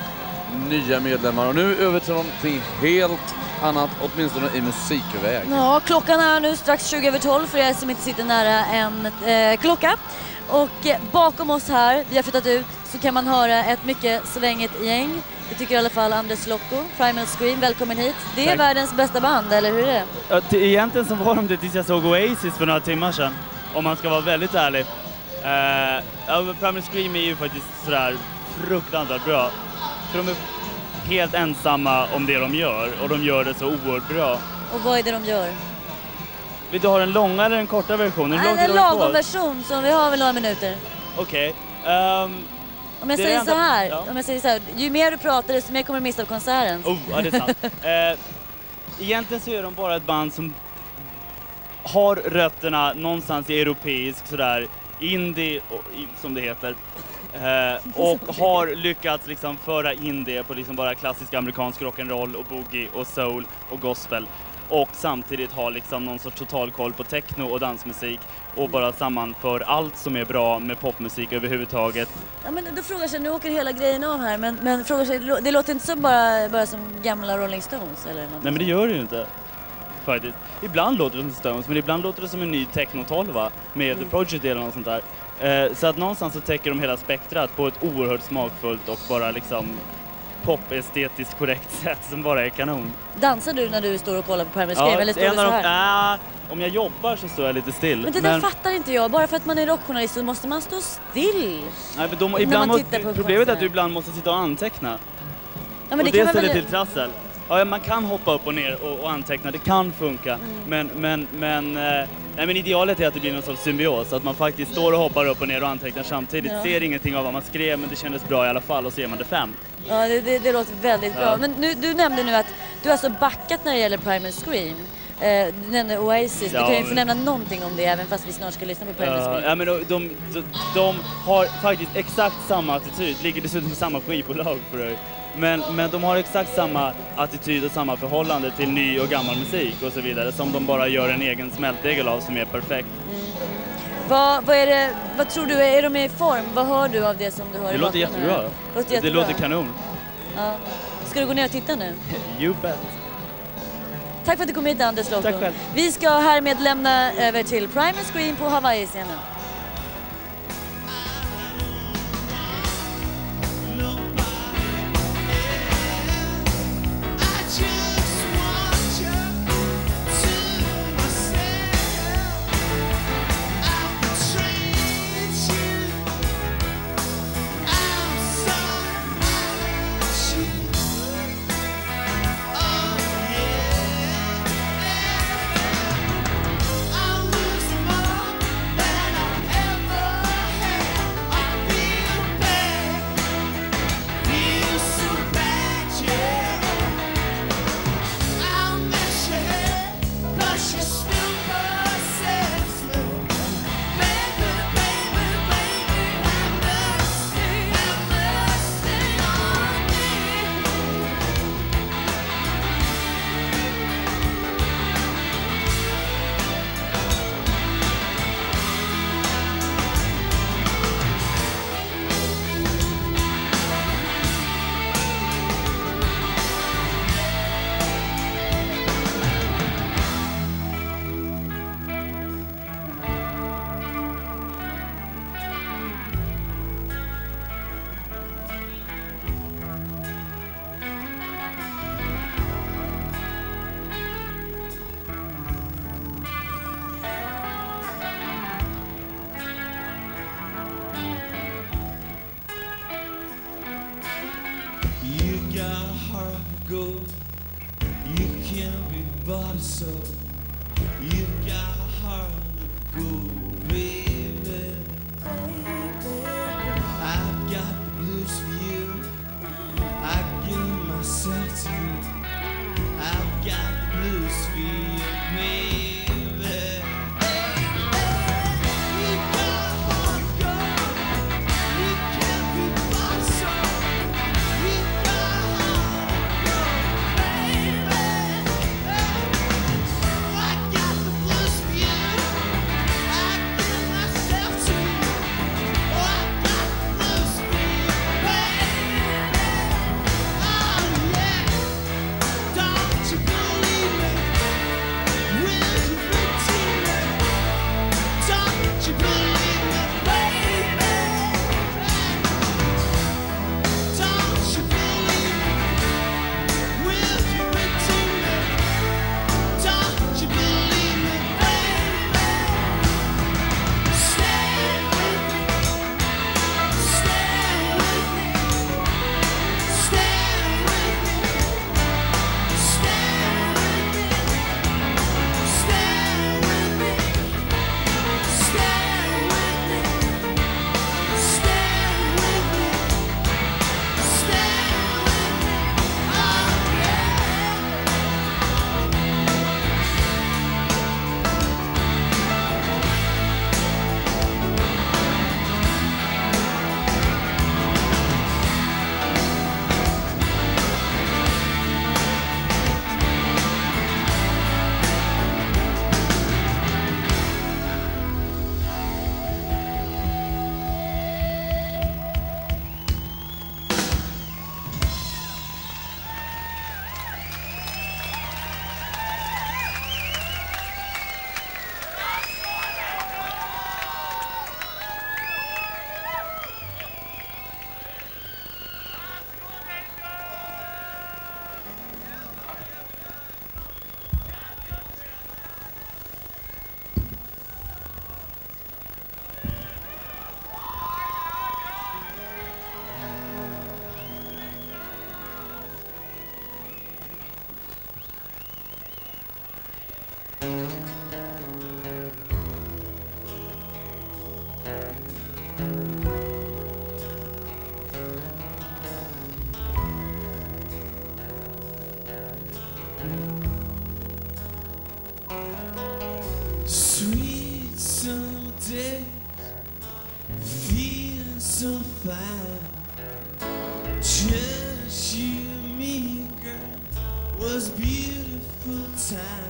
nya medlemmar. Och nu över till någonting helt annat, åtminstone i musikväg. Ja, klockan är nu strax 20 över 12 för er som inte sitter nära en eh, klocka. Och eh, bakom oss här, vi har flyttat ut, så kan man höra ett mycket svängigt gäng. Det tycker i alla fall Anders Lokko, Primal Scream, välkommen hit. Det är Tack. världens bästa band, eller hur är det? Ja, det- Egentligen så var de det tills jag såg Oasis för några timmar sedan, om man ska vara väldigt ärlig. Uh, ja, men Primal Scream är ju faktiskt sådär fruktansvärt bra. För de är helt ensamma om det de gör och de gör det så oerhört bra. Och vad är det de gör? Vill du ha den långa eller den korta versionen? Hur lång En, lagom version, så vi har väl några minuter. Okej. ehm, Om jag säger enda- så här, ja. om jag säger så här, ju mer du pratar desto mer kommer du missa av konserten. Oh, ja, det är sant. eh, egentligen så är de bara ett band som har rötterna någonstans i europeisk sådär indie, som det heter. Eh, och har lyckats liksom föra in det på liksom bara klassisk amerikansk rock'n'roll och boogie och soul och gospel. Och samtidigt ha liksom någon sorts total koll på techno och dansmusik och bara sammanför allt som är bra med popmusik överhuvudtaget Ja, men då frågar sig, nu åker hela grejen av här, men, men frågar sig, det låter inte som bara, bara som gamla Rolling Stones eller något. Nej men det gör det ju inte. Faktiskt. Ibland låter det som Stones, men ibland låter det som en ny techno-tolva med The Project eller något sånt där. Eh, så att någonstans så täcker de hela spektrat på ett oerhört smakfullt och bara liksom pop-estetiskt korrekt sätt som bara är kanon. Dansar du när du står och kollar på Primal Scream eller står du så här? ah, om jag jobbar så står jag lite still. Men det där fattar inte jag, bara för att man är rockjournalist så måste man stå still. Nej, men de, ibland man må, tittar på problemet är att du ibland måste sitta och anteckna. Ja, men och det det, ställer väl- till trassel. Ja, man kan hoppa upp och ner och, och anteckna, det kan funka. Mm. Men, men, men, eh, nej, men idealet är att det blir någon sorts symbios, att man faktiskt står och hoppar upp och ner och antecknar samtidigt. Ja. Ser ingenting av vad man skrev, men det kändes bra i alla fall och så ger man det fem. Ja, det, det, det låter väldigt bra. Ja. Men nu, du nämnde nu att Du har alltså backat när det gäller Primal Scream. Eh, du nämnde Oasis, du kan ju få nämna någonting om det även fast vi snart ska lyssna på Primal Scream. ja, men de, de, de, de har faktiskt exakt samma attityd, ligger dessutom på samma skivbolag för övrigt. Men, men de har exakt samma attityd och samma förhållande till ny och gammal musik och så vidare som de bara gör en egen smältdegel av som är perfekt. Vad, vad, är det, vad tror du, är de i form? Vad hör du av det som du hör Det i låter jättebra. här? Låter Det jättebra. låter kanon. Ja. Ska du gå ner och titta nu? You bet. Tack för att du kom hit Anders Lotto. Tack själv. Vi ska härmed lämna över till Primal Scream på Hawaii-scenen. You Just you and me, girl, was beautiful time.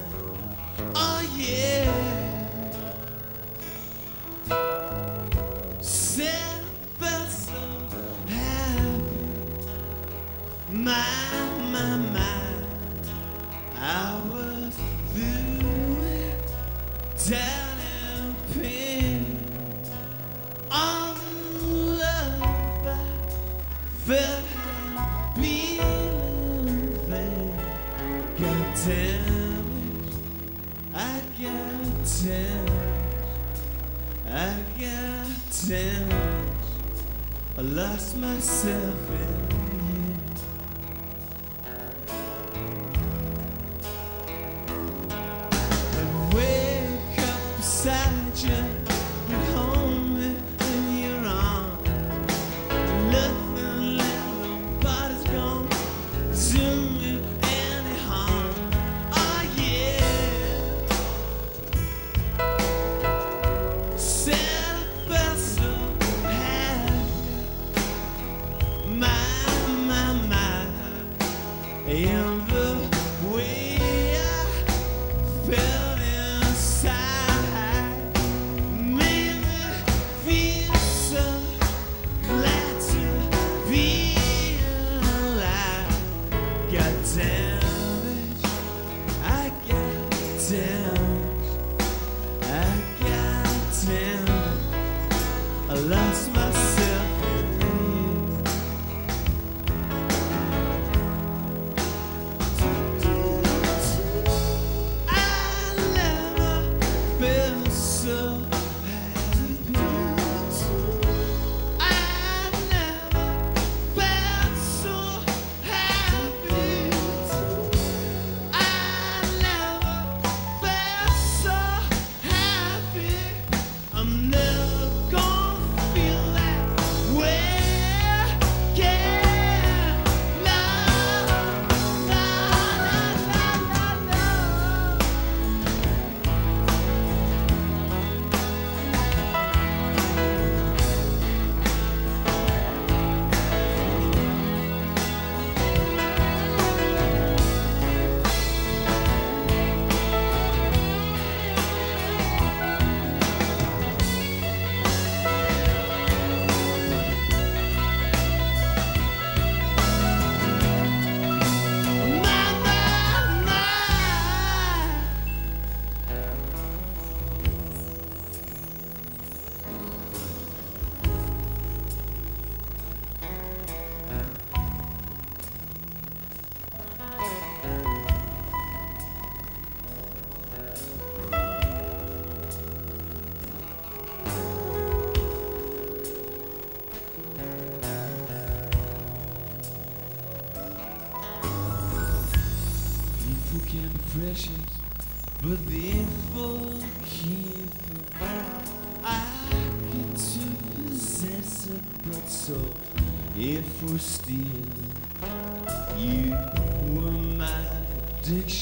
Six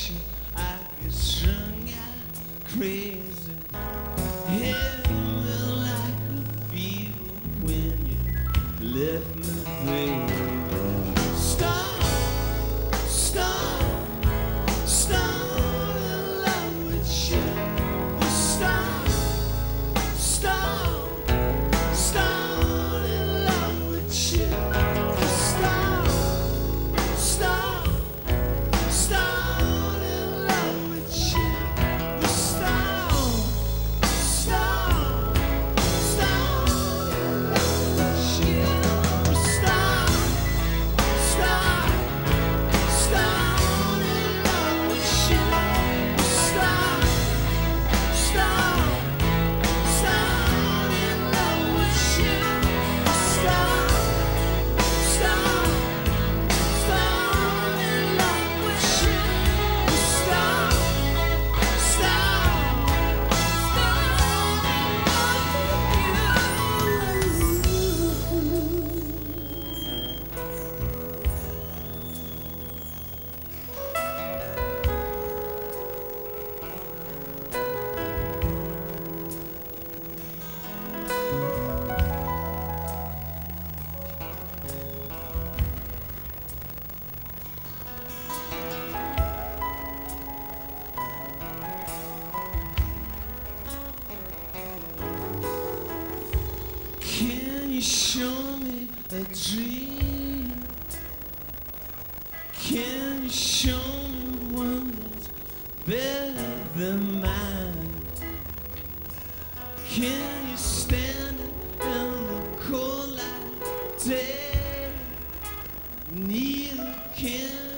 me a dream? Can you show me one that's better than mine? Can you stand it in the cold light day? Neither can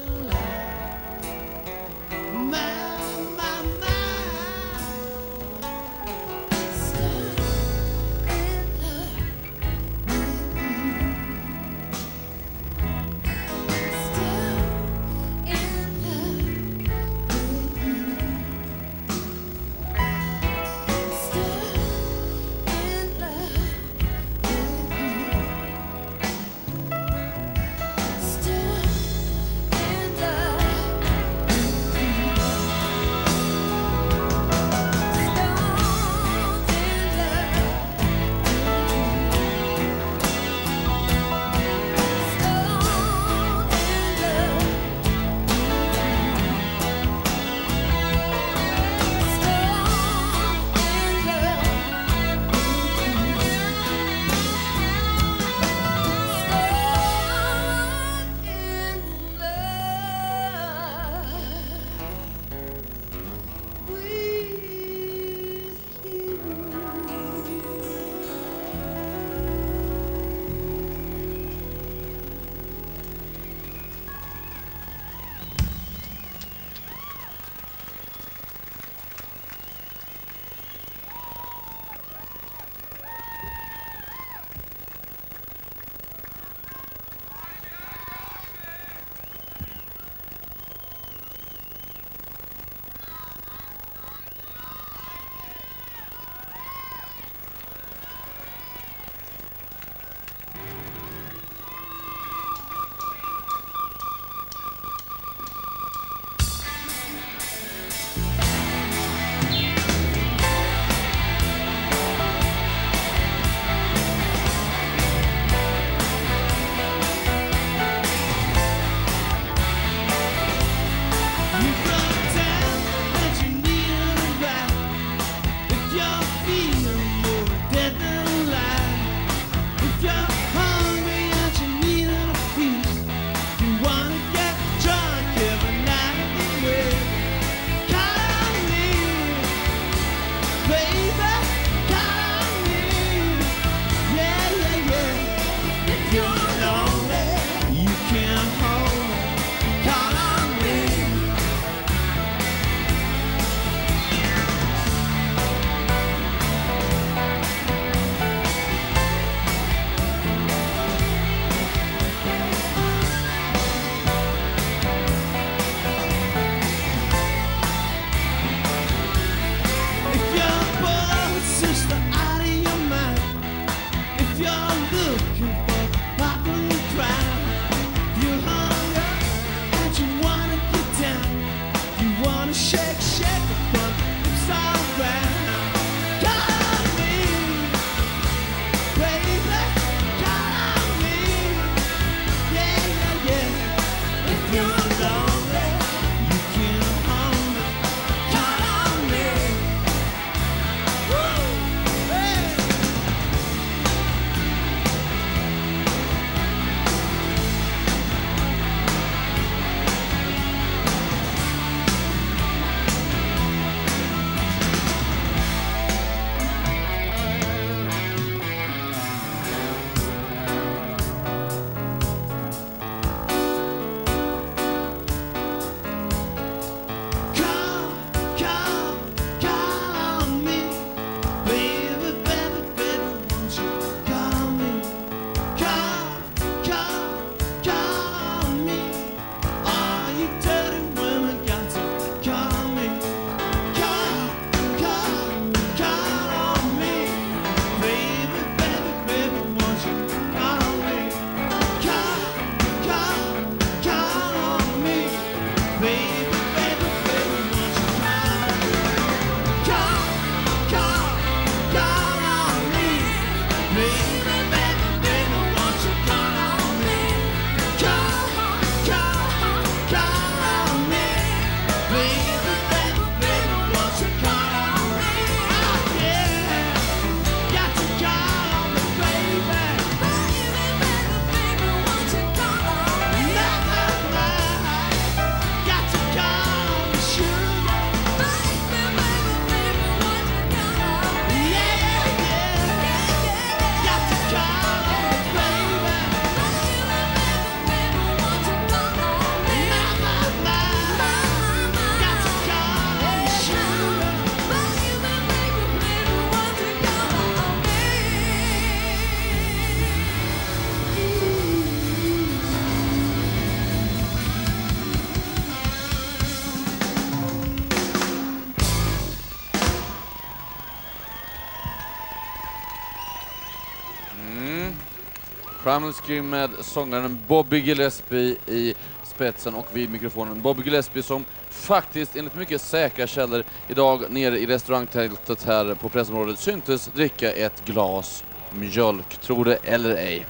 Primal med sångaren Bobby Gillespie i spetsen och vid mikrofonen. Bobby Gillespie som faktiskt enligt mycket säkra källor idag nere i restaurangtältet här på pressområdet syntes dricka ett glas mjölk, tro det eller ej.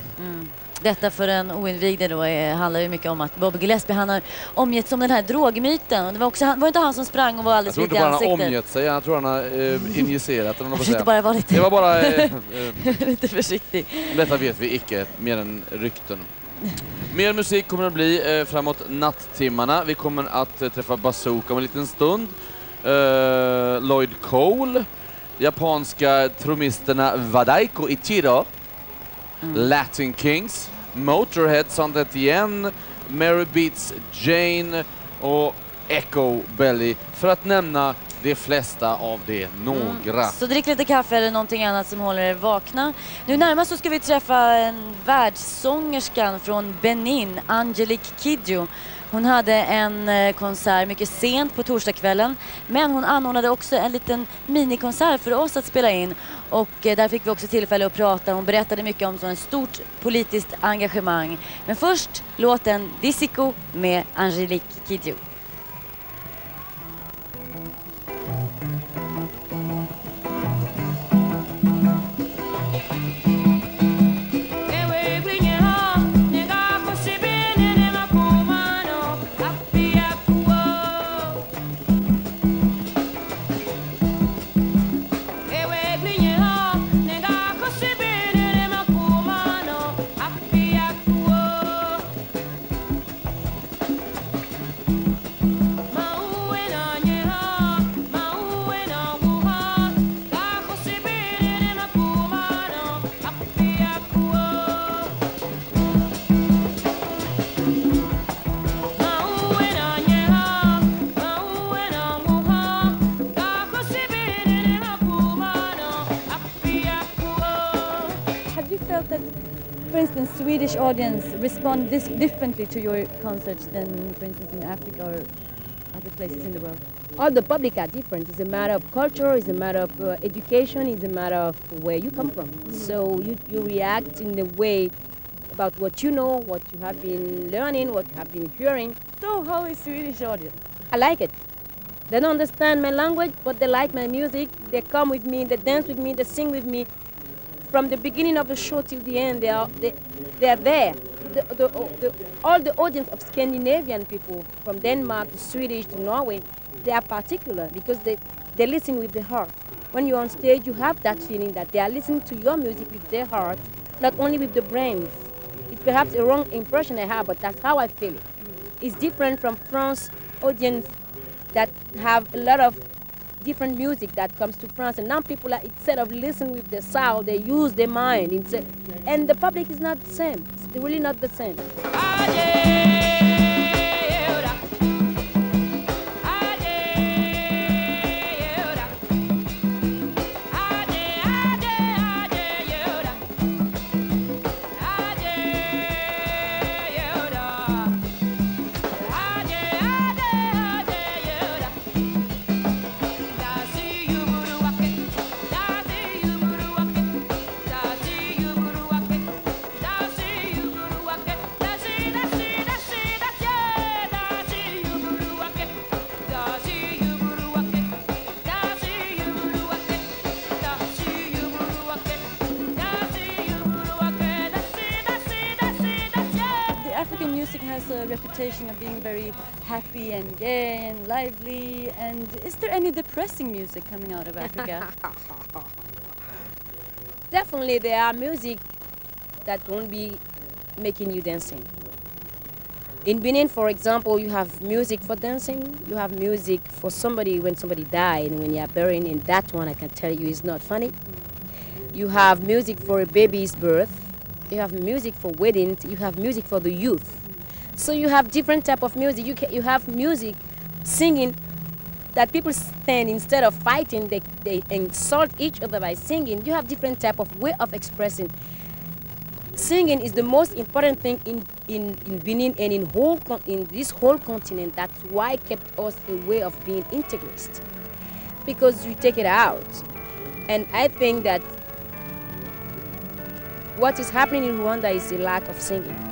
Detta för en oinvigde då är, handlar ju mycket om att Bobby Gillespie han har omgetts om den här drogmyten. Och det var, också, han- var inte han som sprang och var Jag alldeles tror inte vit i bara han har ansiktet? omgett sig, jag tror han har eh, injicerat eller vad man Jag bara vara lite- Det var bara... Eh, eh, lite försiktig. Detta vet vi icke, mer än rykten. Mer musik kommer det att bli eh, framåt natttimmarna. Vi kommer att eh, träffa Bazooka om en liten stund. Eh, Lloyd Cole, japanska trummisterna Wadaiko Ichiro, Latin Kings, Motorhead, Saint Etienne, Mary Beats Jane och Echo Belly, för att nämna de flesta av de några. Så drick lite kaffe eller någonting annat som håller er vakna. Nu närmast så ska vi träffa en världssångerskan från Benin, Angelique Kidjo. Hon hade en eh, konsert mycket sent på torsdagskvällen men hon anordnade också en liten minikonsert för oss att spela in och eh, där fick vi också tillfälle att prata. Hon berättade mycket om ett stort politiskt engagemang. Men först låten Disico med Angelique Kidjo. Instance, Swedish audience respond this differently to your concerts than, for instance, in Africa or other places in the world? all the public are different. It's a matter of culture, it's a matter of uh, education, it's a matter of where you come from. So you, you react in the way about what you know, what you have been learning, what you have been hearing. So how is Swedish audience? I like it. They don't understand my language, but they like my music. They come with me, they dance with me, they sing with me. From the beginning of the show till the end, they are, they, they are there. The, the, the, all the audience of Scandinavian people, from Denmark to Swedish to Norway, they are particular because they, they listen with the heart. When you're on stage, you have that feeling that they are listening to your music with their heart, not only with the brains. It's perhaps a wrong impression I have, but that's how I feel it. It's different from France audience that have a lot of different music that comes to France, and now people are instead of listening with their soul, they use their mind. Instead, and the public is not the same. It's really not the same. The of being very happy and gay and lively. And is there any depressing music coming out of Africa? Definitely, there are music that won't be making you dancing. In Benin, for example, you have music for dancing. You have music for somebody when somebody died and when you are burying, and that one I can tell you is not funny. You have music for a baby's birth. You have music for weddings. You have music for the youth. So you have different type of music. You, ca you have music singing that people stand instead of fighting, they, they insult each other by singing. You have different type of way of expressing. Singing is the most important thing in, in, in Benin and in, whole, in this whole continent. That's why kept us a way of being integrist. Because you take it out. And I think that what is happening in Rwanda is a lack of singing.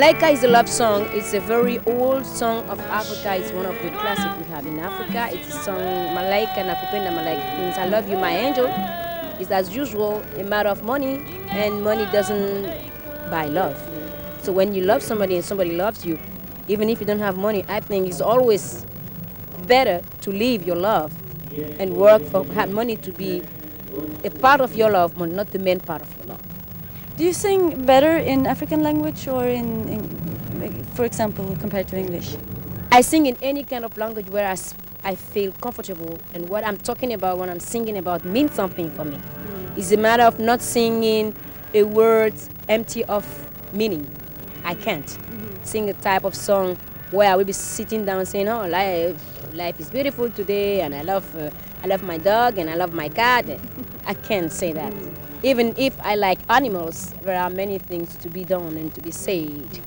Malaika is a love song. It's a very old song of Africa. It's one of the classics we have in Africa. It's a song Malaika Nakupenda Malaika means I love you, my angel. It's as usual a matter of money, and money doesn't buy love. So when you love somebody and somebody loves you, even if you don't have money, I think it's always better to leave your love and work for have money to be a part of your love, but not the main part of your love. Do you sing better in African language or in, in for example, compared to English? I sing in any kind of language where I, feel comfortable and what I'm talking about when I'm singing about means something for me. Hmm. It's a matter of not singing a word empty of meaning. I can't mm-hmm. sing a type of song where I will be sitting down saying, "Oh, life, life is beautiful today, and I love, uh, I love my dog, and I love my cat." I can't say that. Hmm. Even if I like animals, there are many things to be done and to be said.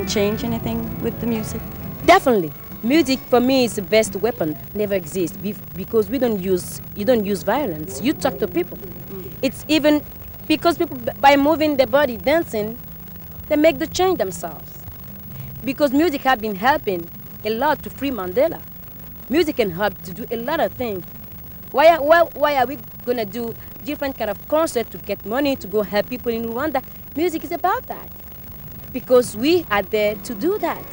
Can change anything with the music? Definitely. Music for me is the best weapon. Never exists because we don't use you don't use violence. You talk to people. Mm. It's even because people by moving their body, dancing, they make the change themselves. Because music has been helping a lot to free Mandela. Music can help to do a lot of things. Why are, why, why are we gonna do different kind of concert to get money to go help people in Rwanda? Music is about that. Because we are there to do that.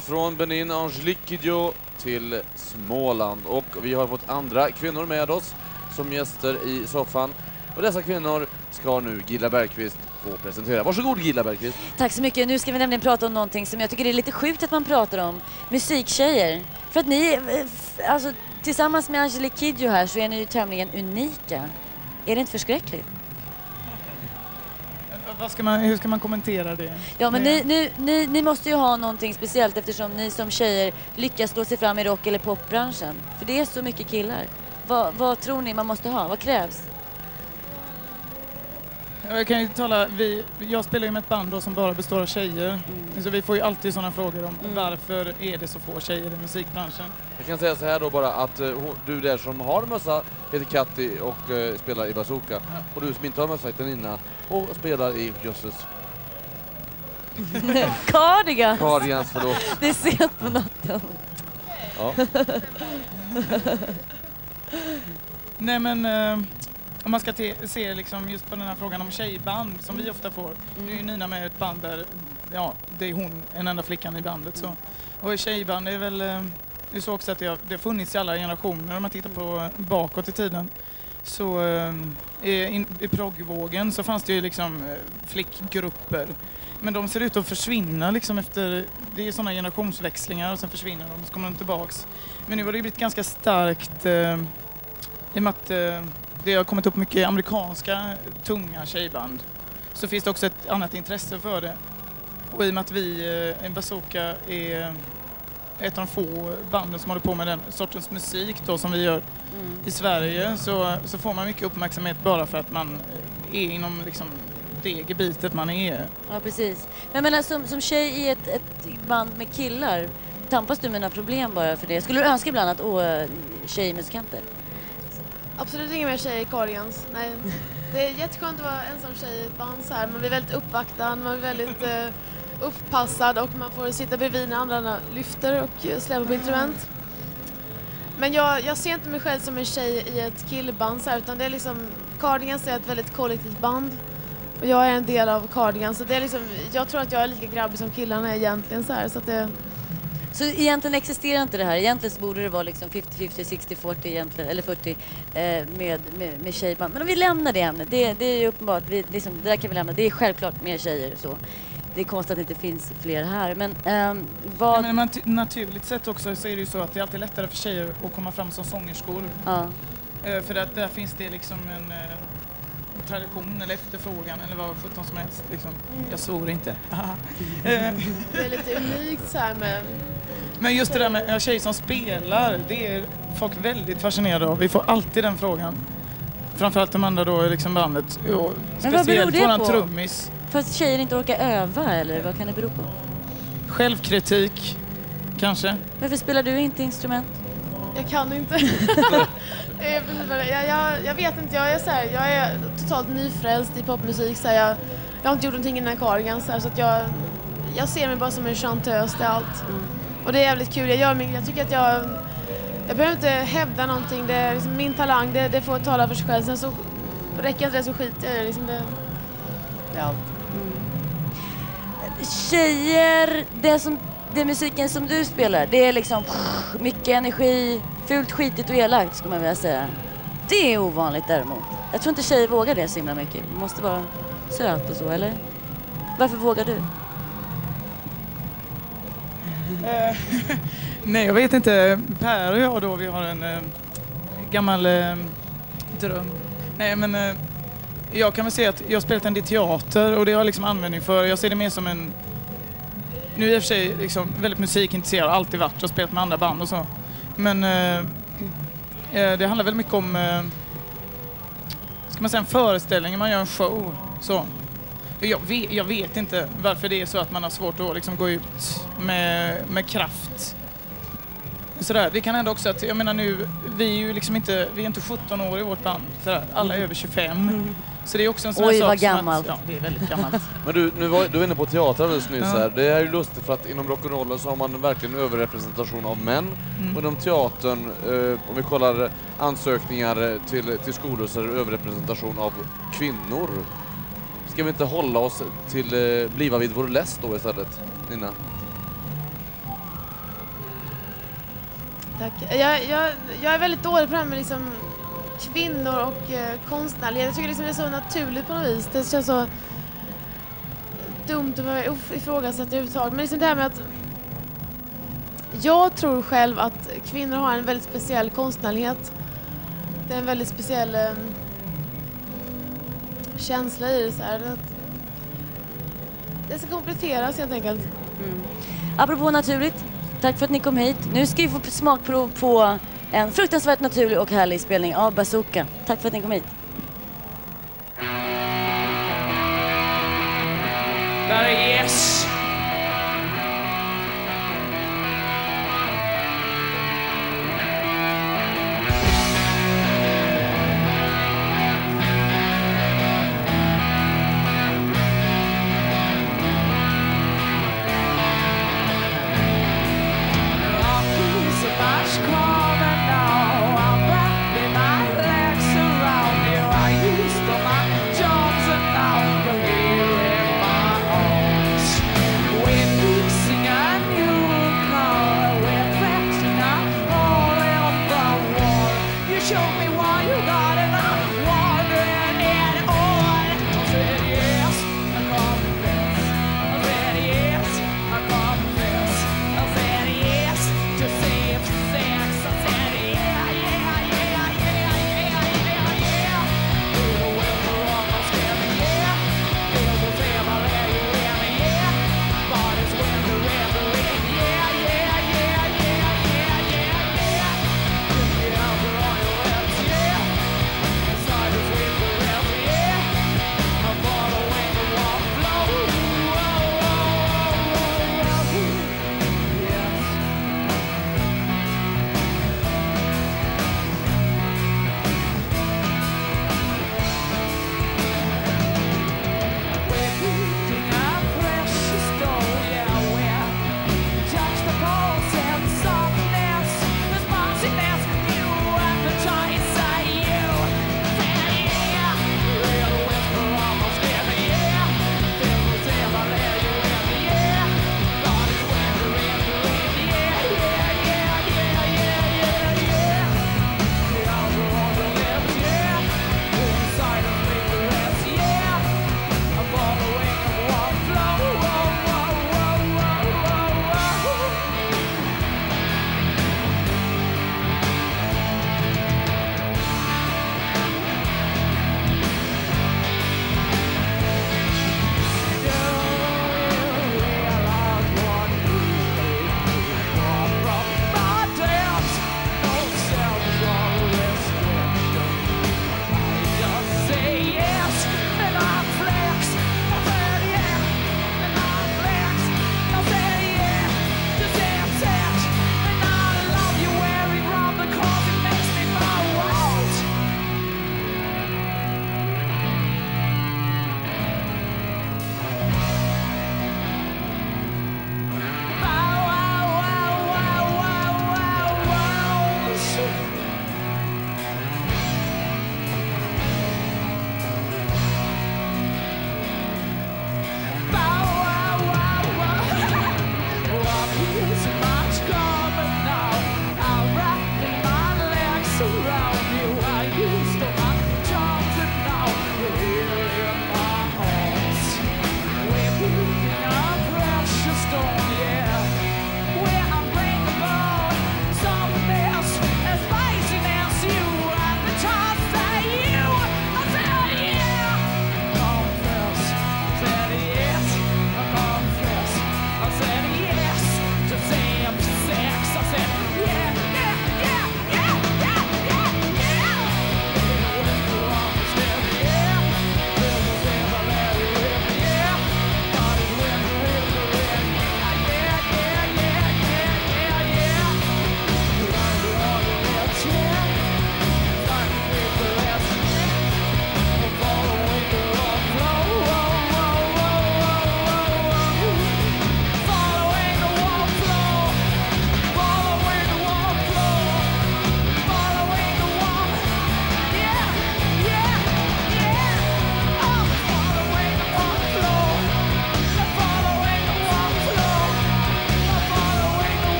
Från Benin, Angelique Kidjo till Småland. Och vi har fått andra kvinnor med oss som gäster i soffan. Och dessa kvinnor ska nu Gilla Bergqvist få presentera. Varsågod Gilla Bergqvist. Tack så mycket. Nu ska vi nämligen prata om någonting som jag tycker är lite sjukt att man pratar om. Musiktjejer. För att ni, eh, alltså tillsammans med Angelique Kidjo här så är ni ju tämligen unika. Är det inte förskräckligt? Ska man, hur ska man kommentera det? Ja, men ni, ni, ni, ni måste ju ha någonting speciellt eftersom ni som tjejer lyckas slå sig fram i rock eller popbranschen. För det är så mycket killar. Vad, vad tror ni man måste ha? Vad krävs? Ja, Jag kan ju tala, vi, jag spelar ju med ett band då som bara består av tjejer. Mm. Så vi får ju alltid sådana frågor om varför är det så få tjejer i musikbranschen? Jag kan säga så här då bara att hon, du där som har mössa heter Katti och eh, spelar i Bazooka. Och du som inte har mössa heter Nina och spelar i Jösses Cardigans! Cardigans, förlåt. Det är sent på natten. Ja. Nej men eh, om man ska se liksom just på den här frågan om tjejband som vi ofta får. Nu är ju Nina med i ett band där, ja, det är hon, en enda flickan i bandet så. Och tjejband är väl, eh, det är så också att det har, det har funnits i alla generationer om man tittar på bakåt i tiden. Så eh, i, i proggvågen så fanns det ju liksom eh, flickgrupper. Men de ser ut att försvinna liksom efter, det är sådana generationsväxlingar och sen försvinner de och så kommer de tillbaks. Men nu har det blivit ganska starkt eh, i och med att eh, det har kommit upp mycket amerikanska tunga tjejband så finns det också ett annat intresse för det. Och i och med att vi, eh, en bazooka, är ett av de få banden som håller på med den sortens musik då som vi gör i Sverige så, så får man mycket uppmärksamhet bara för att man är inom liksom det gebitet man är. Ja, precis. Men menar, som, som tjej i ett, ett band med killar, tampas du med några problem bara för det? Skulle du önska ibland att, åh, tjejmusikanter? Absolut inga mer tjejer i Cardigans. Nej. Det är jätteskönt att vara ensam tjej i ett band så här. Man blir väldigt uppvaktad, man blir väldigt eh, upppassad och man får sitta bredvid när andra lyfter och eh, släpper på instrument. Men jag, jag ser inte mig själv som en tjej i ett killband så här, utan det är liksom, Cardigans är ett väldigt kollektivt band och jag är en del av Cardigans så det är liksom, jag tror att jag är lika grabbig som killarna är egentligen så här så att det så egentligen existerar inte det här. Egentligen så borde det vara liksom 50-50, 60-40 egentligen, eller 40 eh, med, med, med tjejband. Men om vi lämnar det ämnet, det, det är ju uppenbart, vi, liksom, det där kan vi lämna. Det är självklart mer tjejer så. Det är konstigt att det inte finns fler här. Men ehm, vad... Men man, naturligt sett också så är det ju så att det är alltid lättare för tjejer att komma fram som sångerskor. Ja. Eh, För att där finns det liksom en eh, tradition eller efterfrågan eller vad sjutton som helst. Liksom. Jag svor inte. Eh, det är lite unikt så här med Men just det där med tjejer som spelar, det är folk väldigt fascinerade av. Vi får alltid den frågan. Framförallt de andra då i liksom bandet. Och Men vad beror speciellt det våran på? trummis. För att tjejer inte orkar öva eller vad kan det bero på? Självkritik, kanske. Varför spelar du inte instrument? Jag kan inte. Eh, jag, jag, jag, vet inte, jag är, så här, jag är totalt nyfrälst i popmusik. Så här, jag, jag har inte gjort någonting innan Cardigans så, här, så att jag, jag ser mig bara som en chantös, det är allt. Och det är jävligt kul. Jag, gör min, jag tycker att jag, jag behöver inte hävda någonting. Det är liksom min talang, det, det får tala för sig själv. Sen så räcker inte det så skiter jag i det. Liksom det, det är allt. Tjejer, det, som, det musiken som du spelar, det är liksom mycket energi, fult, skitigt och elakt skulle man vilja säga. Det är ovanligt däremot. Jag tror inte tjejer vågar det så himla mycket. Man måste vara söt och så, eller? Varför vågar du? Eh, nej, jag vet inte. Per och jag då, vi har en eh, gammal eh, dröm. Nej, men eh, jag kan väl säga att jag har spelat en del teater och det har jag liksom användning för. Jag ser det mer som en... Nu är jag i och för sig liksom väldigt musikintresserad, alltid varit och spelat med andra band och så. Men eh, eh, det handlar väldigt mycket om, eh, ska man säga en föreställning, man gör en show. Så. Jag vet, jag vet inte varför det är så att man har svårt att liksom gå ut med, med kraft. Sådär. Det kan hända också att, jag menar nu, vi är ju liksom inte, vi är inte 17 år i vårt band. Sådär. Alla är över 25. Så det är också en sån Oj, sak vad som att- gammalt. Ja, det är väldigt gammalt. Men du, nu var, du var inne på teater alldeles nyss här. Det är ju lustigt för att inom rock'n'rollen så har man verkligen överrepresentation av män. Mm. Och inom teatern, eh, om vi kollar ansökningar till, till skolor så är det överrepresentation av kvinnor. Ska vi inte hålla oss till eh, Bliva vid vår läst då istället, Nina? Tack. Jag, jag, jag är väldigt dålig på det här med liksom kvinnor och eh, konstnärlighet. Jag tycker liksom det är så naturligt på något vis. Det känns så dumt att behöva ifrågasätta överhuvudtaget. Men liksom det här med att jag tror själv att kvinnor har en väldigt speciell konstnärlighet. Det är en väldigt speciell eh, känsla i det. Så här. Det ska kompletteras helt enkelt. Mm. Apropå naturligt, tack för att ni kom hit. Nu ska vi få smakprov på en fruktansvärt naturlig och härlig spelning av Bazooka. Tack för att ni kom hit. Där är yes!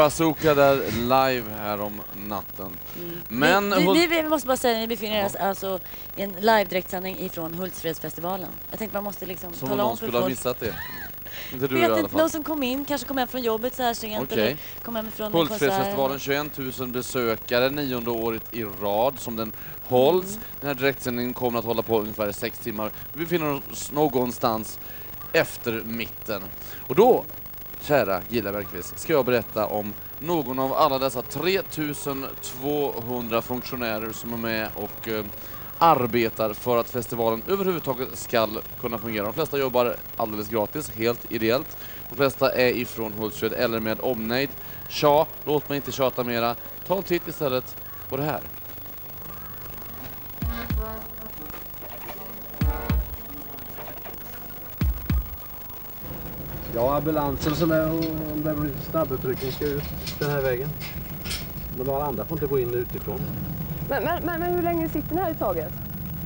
Bazooka där live här om natten. Men vi, vi, vi, måste bara säga att vi befinner oss alltså i en live-direktsändning ifrån Hultsfredsfestivalen. Jag tänkte man måste liksom som om tala om någon för skulle ha folk. missat det. Inte du Vet inte, någon som kom in, kanske kom hem från jobbet så här sent eller kom hem från. Hultsfredsfestivalen, 21 000 besökare, nionde året i rad som den hålls. Mm. Den här direktsändningen kommer att hålla på ungefär sex timmar. Vi befinner oss någonstans efter mitten. Och då, kära Gilla Bergqvist, ska jag berätta om någon av alla dessa 3200 funktionärer som är med och eh, arbetar för att festivalen överhuvudtaget ska kunna fungera. De flesta jobbar alldeles gratis, helt ideellt. De flesta är ifrån Hultsfred eller med omnejd. Tja, låt mig inte tjata mera. Ta en titt istället på det här. Ja, ambulansen som är om det blir snabbutryckning ska ut den här vägen. Men några andra får inte gå in utifrån. Men, men, men, men hur länge sitter ni här i taget?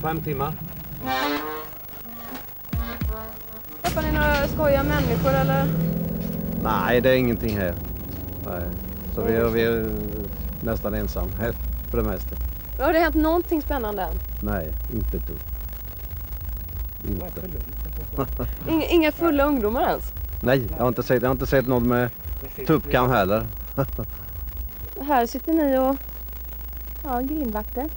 Fem timmar. Träffar ni några skojiga människor eller? Nej, det är ingenting här. Nej. Så vi är, vi är nästan ensam här för det mesta. Har det hänt någonting spännande än? Nej, inte ett dugg. Inte. Inga, inga fulla ungdomar ens? Nej, jag har inte sett, jag har inte sett någon med tuppkam heller. Här sitter ni och... Ja, grindvakter.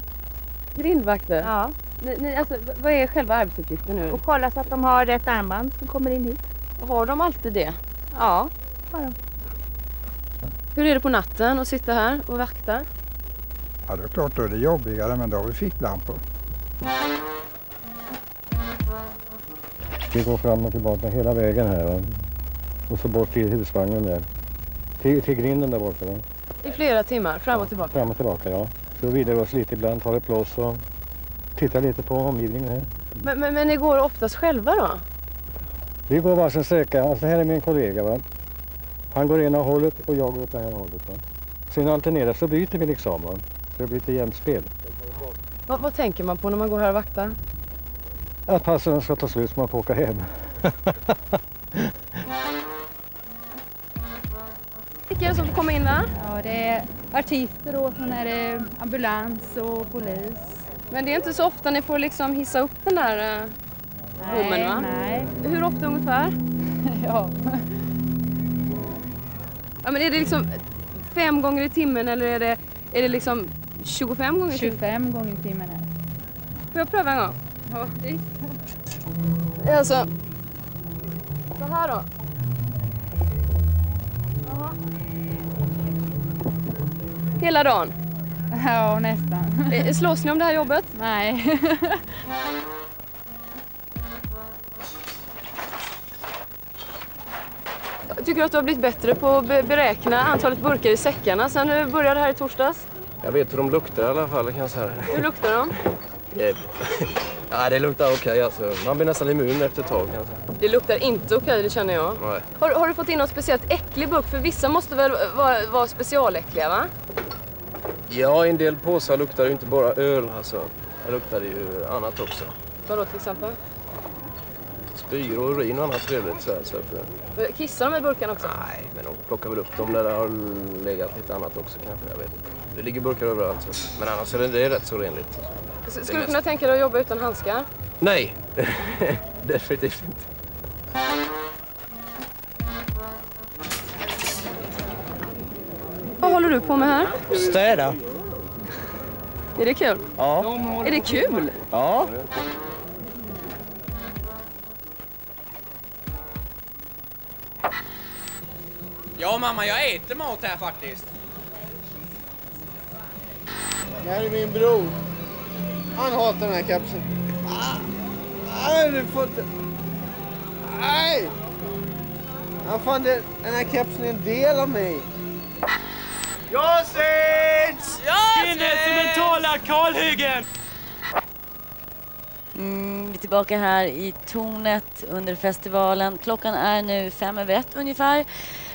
Grindvakter? Ja. Ni, ni, alltså, vad är själva arbetsuppgiften nu? Och kolla så att de har rätt armband som kommer in hit. Har de alltid det? Ja, har de. Hur är det på natten att sitta här och vakta? Ja, det är klart då är det jobbigare, men då har vi ficklampor. Vi går fram och tillbaka hela vägen här. Och så bort till husvagnen där. Till, till grinden där borta. Va? I flera timmar, fram och tillbaka? Fram och tillbaka, ja. Så vidare oss lite ibland, tar ett plås och tittar lite på omgivningen här. Men, men, men ni går oftast själva då? Vi går varsin sträcka. Alltså här är min kollega. Va? Han går ena hållet och jag går åt det här hållet. Va? Sen alternerar så byter vi liksom. Va? Så det blir lite jämnt spel. Vad, vad tänker man på när man går här och vaktar? Att passen ska ta slut så man får åka hem. Vilka är det som får komma in där? Ja, det är artister och sen är det ambulans och polis. Men det är inte så ofta ni får liksom hissa upp den där Nej, bommen va? nej. Hur ofta ungefär? ja. ja. men är det liksom fem gånger i timmen eller är det, är det liksom 25 gånger i timmen? 25 gånger i timmen är Får jag pröva en gång? Ja. Det är alltså så här då. Jaha. Hela dagen? Ja, nästan. Eh, Slåss ni om det här jobbet? Nej. Tycker du att du har blivit bättre på att be- beräkna antalet burkar i säckarna sen du började här i torsdags? Jag vet hur de luktar i alla fall kan jag säga. Hur luktar de? Ja, det luktar okej alltså. Man blir nästan immun efter ett tag kan jag säga. Det luktar inte okej, det känner jag. Nej. Har, har du fått in någon speciellt äcklig burk? För vissa måste väl vara, vara specialäckliga, va? Ja, en del påsar luktar ju inte bara öl alltså. Det luktar ju annat också. Vadå till exempel? Spyor och urin och annat trevligt så, här, så att, eh, Kissar de i burkarna också? Nej, men de plockar väl upp dem där det har legat lite annat också kanske. Jag vet inte. Det ligger burkar överallt. Så. Men annars är det, det är rätt så renligt. S- Det Skulle du kunna tänka dig att jobba utan handskar? Nej, definitivt inte. Håller du på med här? Städa. Är det kul? Ja. Är det kul? Ja. Ja mamma, jag äter mat här faktiskt. Det här är min bror. Han hatar den här kapseln. Ah, Nej, du får inte... Nej! Ja, fan, det, den här kapseln är en del av mig. Jag syns! Sinnet som betalar kalhyggen! Mm, vi är tillbaka här i tornet under festivalen. Klockan är nu fem över ett ungefär.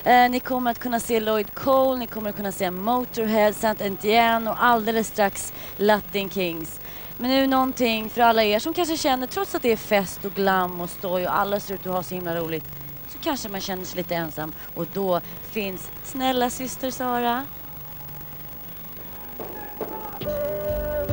Eh, ni kommer att kunna se Lloyd Cole, ni kommer att kunna se Motorhead, Saint Etienne och alldeles strax Latin Kings. Men nu någonting för alla er som kanske känner, trots att det är fest och glam och stoj och alla ser ut att ha så himla roligt, så kanske man känner sig lite ensam och då finns snälla syster Sara. Oh,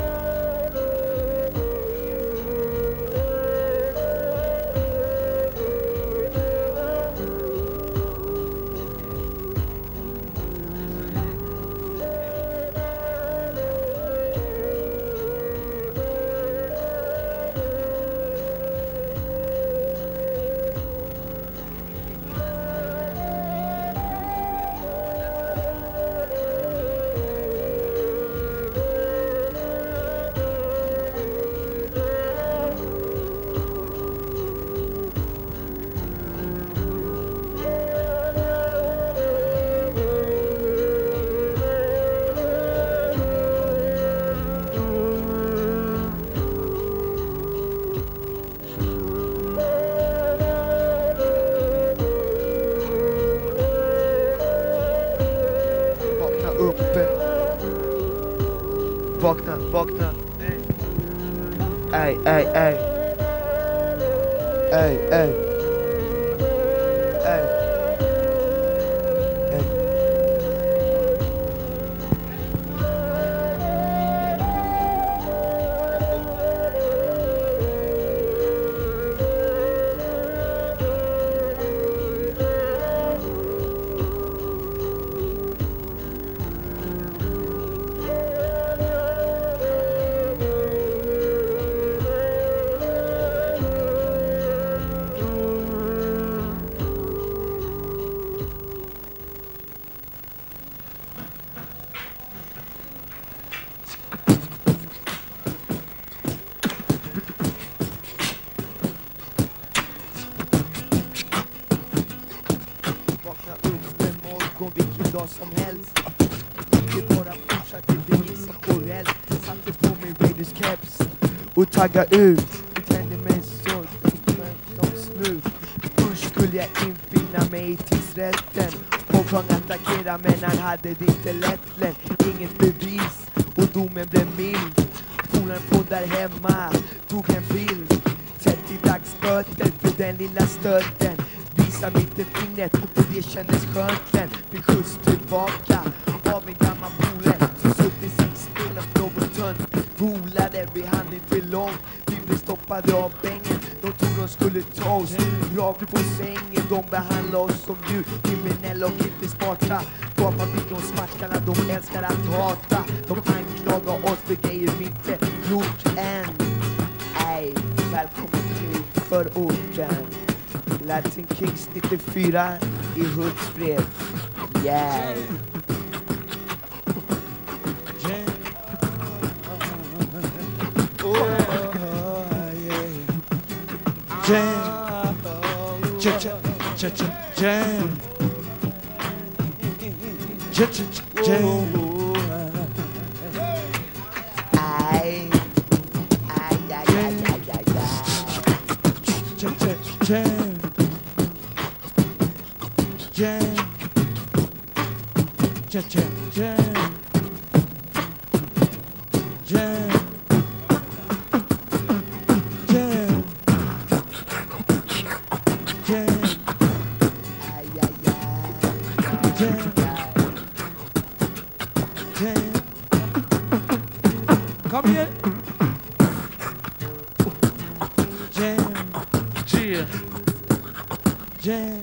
Tiger U.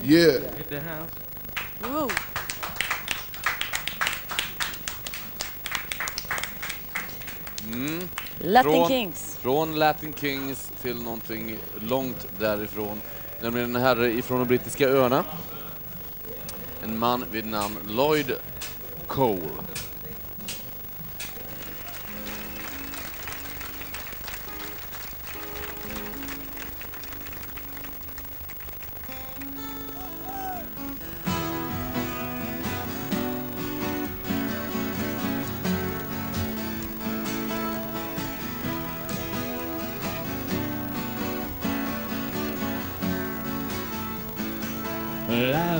Yeah. In the house. Woo. Mm. Latin från, Kings. Från Latin Kings till någonting långt därifrån. Nämligen en herre ifrån de brittiska öarna. En man vid namn Lloyd Cole.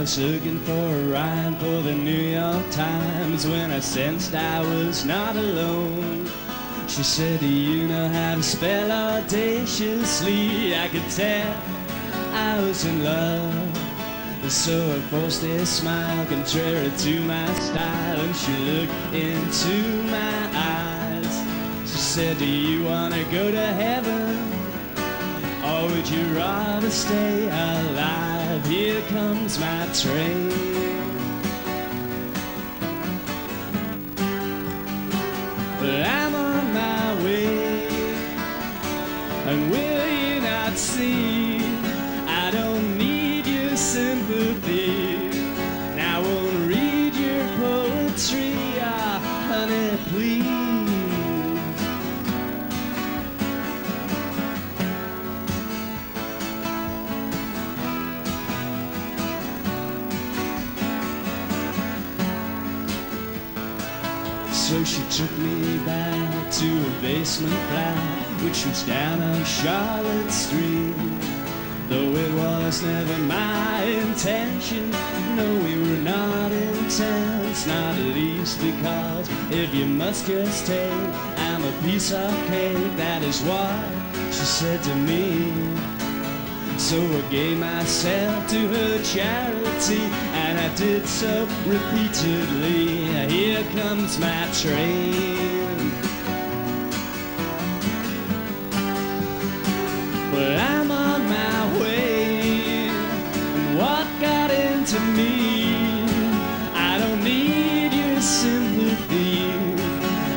Was looking for a rhyme for the New York Times when I sensed I was not alone. She said, Do you know how to spell audaciously? I could tell I was in love. So I forced a smile contrary to my style And she looked into my eyes She said, do you want to go to heaven? Or would you rather stay alive? Here comes my train But I'm basement flat Which shoots down on Charlotte Street. Though it was never my intention No, we were not intense Not at least because if you must just take I'm a piece of cake, that is what she said to me. So I gave myself to her charity And I did so repeatedly. Here comes my train But I'm on my way. What got into me I don't need your sympathy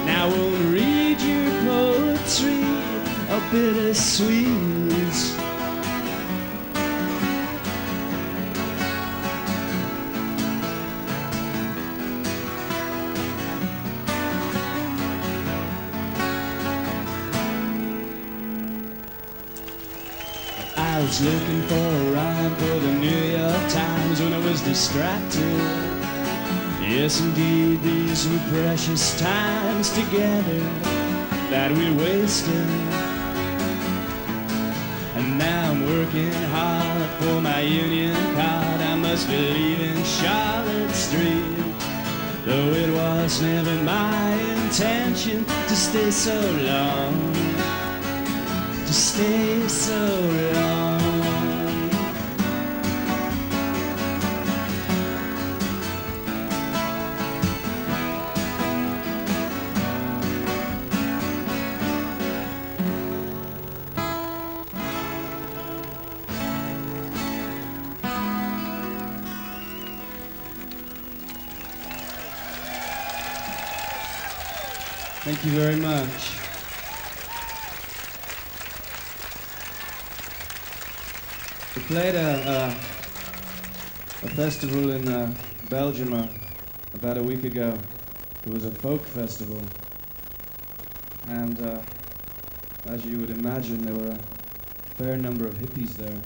Now won't read your poetry Or bittersweet looking for a rhyme for the New York Times when I was distracted. Yes, indeed, these were precious times together that we wasted. And now I'm working hard for my union card. I must be leaving Charlotte Street. Though it was never my intention to stay so long to stay so long. Thank you very much. We played a, a, festival in uh, Belgium uh, about a week ago. It was a folk festival. And uh, as you would imagine, there were a fair number of hippies there.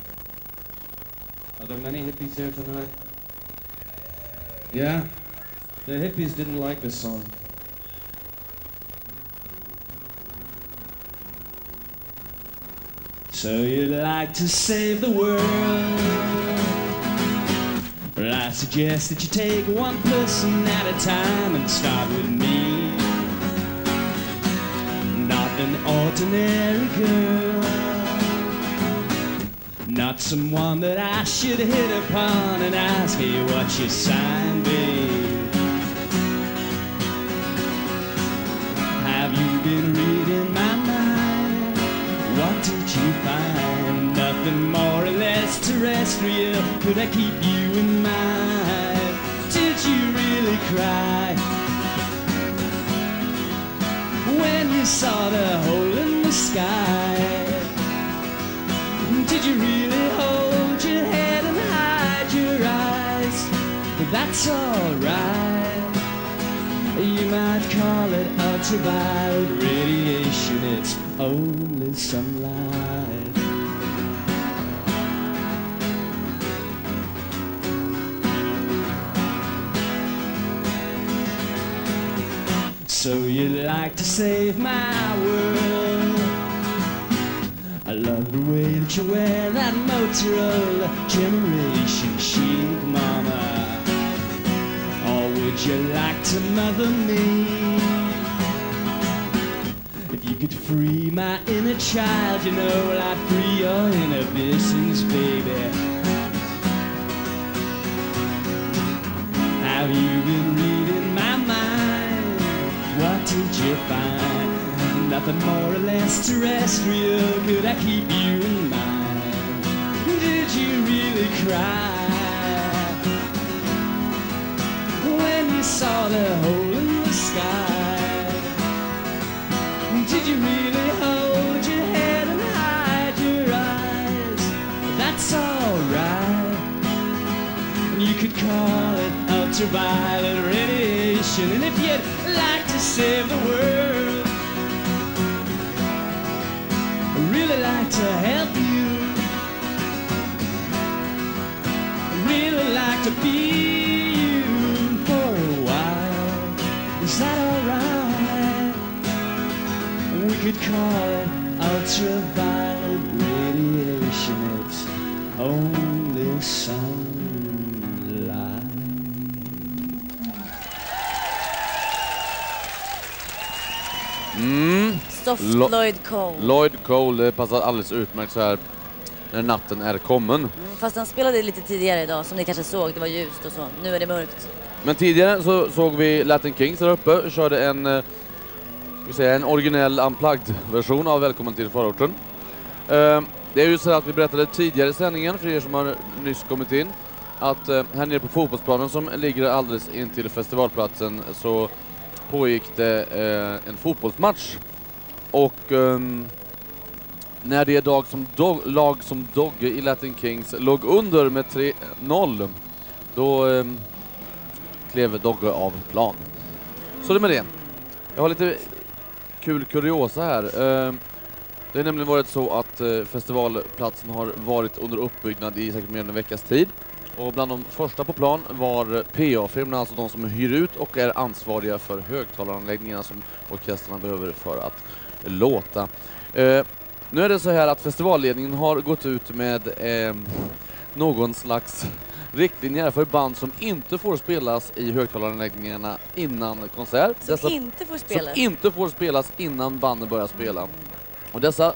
Are there many hippies here tonight? Yeah? The hippies didn't like this song. So you'd like to save the world? Well, I suggest that you take one person at a time and start with me. Not an ordinary girl. Not someone that I should hit upon and ask you what your sign be. Have you been reading my Nothing more or less terrestrial. Could I keep you in mind? Did you really cry? When you saw the hole in the sky? Did you really hold your head and hide your eyes? That's alright. You might call it ultraviolet radiation. It's only sunlight. So you like to save my world? I love the way that you wear that Motorola generation chic, mama. Or would you like to mother me? If you could free my inner child, you know I'd free your inhibitions, baby. Have you been reading? What did you find? Nothing more or less terrestrial. Could I keep you in mind? Did you really cry when you saw the hole in the sky? Did you really hold your head and hide your eyes? That's alright. You could call it ultraviolet radiation. And if you'd like to save the world, I'd really like to help you. I'd really like to be you for a while. Is that alright? We could call it ultraviolet Soft Lo- Lloyd Cole. Lloyd Cole, det passar alldeles utmärkt så här när natten är kommen. Mm, Fast han spelade lite tidigare idag, som ni kanske såg. Det var ljust och så. Nu är det mörkt. Men tidigare så såg vi Latin Kings där uppe, körde en, eh, vi säga, en originell unplugged-version av Välkommen till förorten. Eh, Det är ju så att vi berättade tidigare i sändningen, för er som har nyss kommit in, att eh, här nere på fotbollsplanen som ligger alldeles intill festivalplatsen så pågick det eh, en fotbollsmatch. Och um, när det dag som dog, lag som Dogge i Latin Kings låg under med 3-0, då um, klev Dogge av plan. Så det med det. Jag har lite kul kuriosa här. Ehm, Det har nämligen varit så att uh, festivalplatsen har varit under uppbyggnad i säkert mer än en veckas tid. Och bland de första på plan var PA-firmorna, alltså de som hyr ut och är ansvariga för högtalaranläggningarna som orkestrarna behöver för att låta. Eh, nu är det så här att festivalledningen har gått ut med eh, någon slags riktlinjer för band som inte får spelas i högtalaranläggningarna innan konsert. Som inte får spelas. Som inte får spelas innan banden börjar spela. Och dessa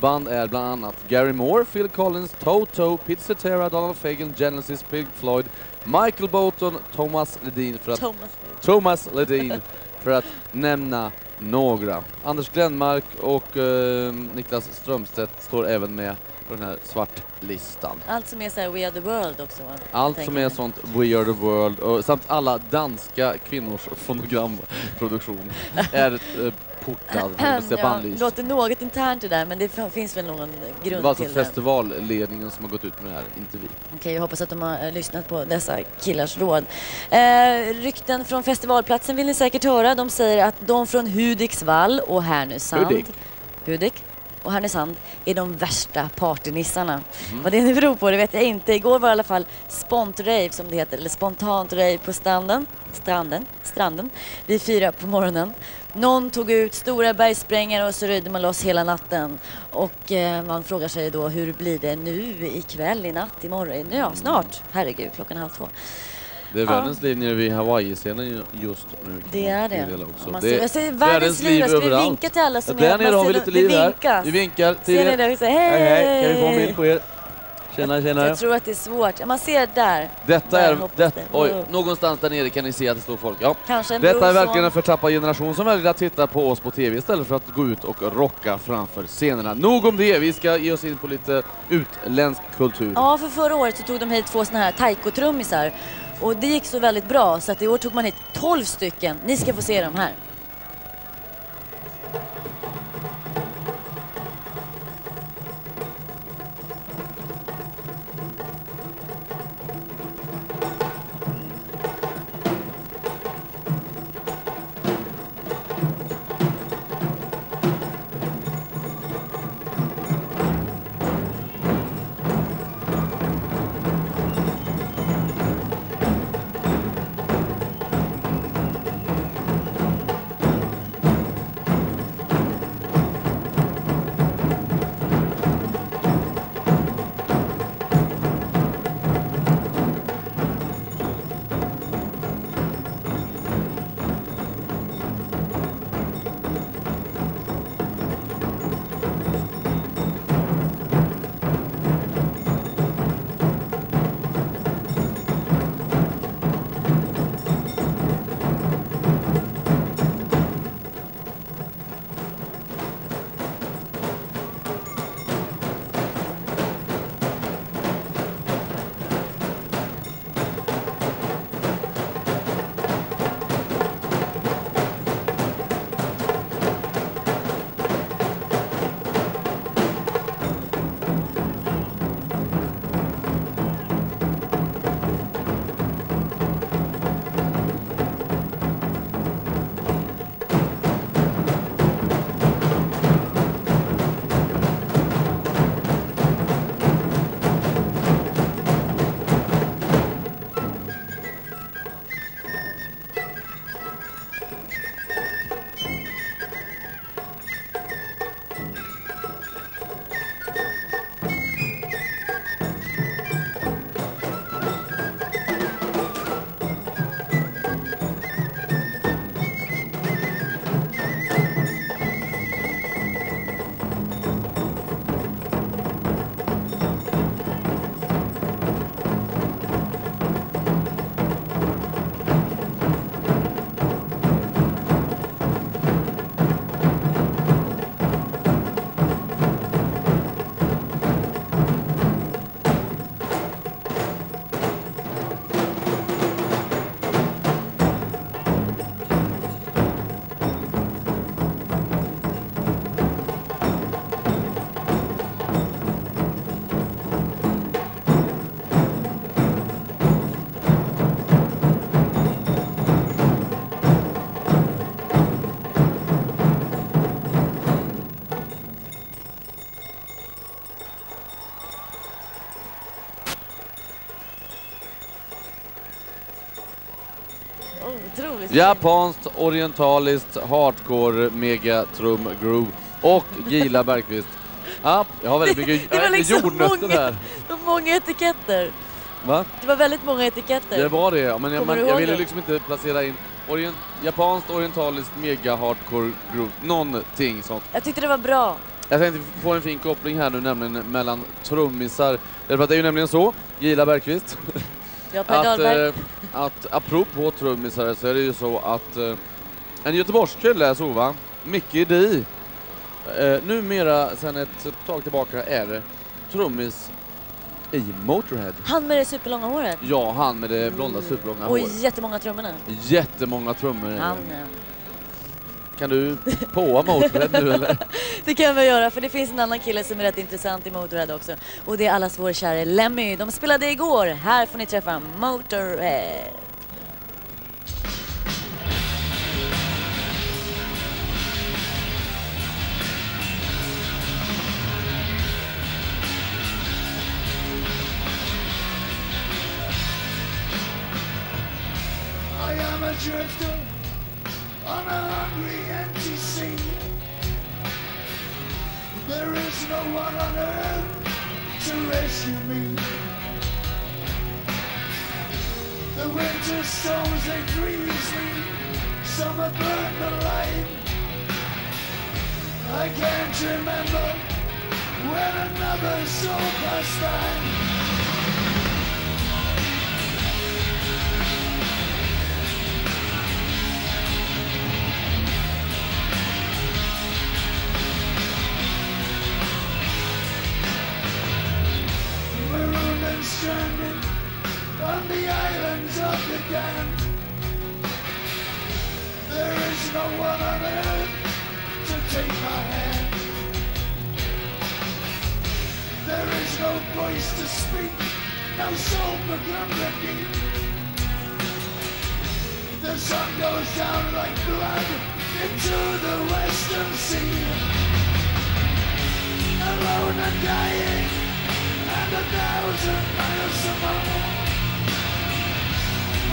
band är bland annat Gary Moore, Phil Collins, Toto, Pete Cetera, Donald Fagen, Genesis, Pink Floyd, Michael Bolton, Thomas Ledin för att, Thomas. Thomas Ledin för att nämna några. Anders Glenmark och eh, Niklas Strömstedt står även med på den här svartlistan. Allt som är så här We Are The World också? Allt som är sånt We Are The World och samt alla danska kvinnors fonogramproduktion är eh, portad, ja, låter något internt det där men det finns väl någon Det grund var alltså till det. festivalledningen som har gått ut med det här, inte vi. Okej, jag hoppas att de har eh, lyssnat på dessa killars råd. Eh, rykten från festivalplatsen vill ni säkert höra. De säger att de från Hudiksvall och Härnösand Hudik. Hudik och Härnösand är de värsta partynissarna. Mm. Vad det nu beror på det vet jag inte. Igår var det i alla fall spontrave som det heter, eller spontant rave på stranden, stranden, stranden vid fyra på morgonen. Någon tog ut stora bergsprängare och så röjde man loss hela natten. Och eh, man frågar sig då hur blir det nu ikväll, i natt, imorgon? Ja, snart. Herregud, klockan halv två. Det är världens liv nere vid Hawaii-scenen ju- just nu. Det är det. Man det ser- jag ser världens liv. Jag skulle överallt. vinka till alla som är- Där nere har vi lite liv det här. Vi vinkar till Ser ni er. det? Vi säger, hej, hej! Kan vi få en hej! bild på er? Tjena, tjena. Jag tror att det är svårt. Man ser där. Detta Där är, det, det. oj, Oh. någonstans där nere kan ni se att det står folk. Ja. Kanske en Detta är verkligen en förtappad generation som väljer att titta på oss på TV istället för att gå ut och rocka framför scenerna. Nog om det, vi ska ge oss in på lite utländsk kultur. Ja, för förra året så tog de hit två såna här taiko-trummisar. Och det gick så väldigt bra så att i år tog man hit 12 stycken. Ni ska få se dem här. Japanskt, orientaliskt, hardcore, megatrum, groove och Gila Bergqvist. Ja, jag har väldigt mycket Det var liksom jordnötter många, här. det var många etiketter. Va? Det var väldigt många etiketter. Det var det, ja, men jag, man, jag ville liksom inte placera in orient, japanskt, orientaliskt, mega hardcore, groove, någonting sånt. Jag tyckte det var bra. Jag tänkte få en fin koppling här nu nämligen mellan trummisar. Att det är ju nämligen så, Gila Bergqvist, Ja, Per att, Dahlberg. eh, att apropå trummisar så är det ju så att eh, en Göteborgskille är så va, Mickey D, eh, numera sedan ett tag tillbaka är trummis i Motorhead. Han med det superlånga håret. Ja, han med det blonda superlånga Och håret. jättemånga trummorna. Jättemånga trummor. Han, ja. Kan du påa Motorhead nu eller? Det kan vi göra, för det finns en annan kille som är rätt intressant i Motorhead också. Och det är allas vår käre Lemmy. De spelade igår. Här får ni träffa Motorhead. I am a drifter on a hungry, There is no one on earth to rescue me. The winter storms, they freeze me. Summer burned alive. I can't remember when another soul passed by. On the islands of the. There is no one on earth to take my hand. There is no voice to speak, no soul for company. The sun goes down like blood into the western sea. Alone and dying and a thousand miles more.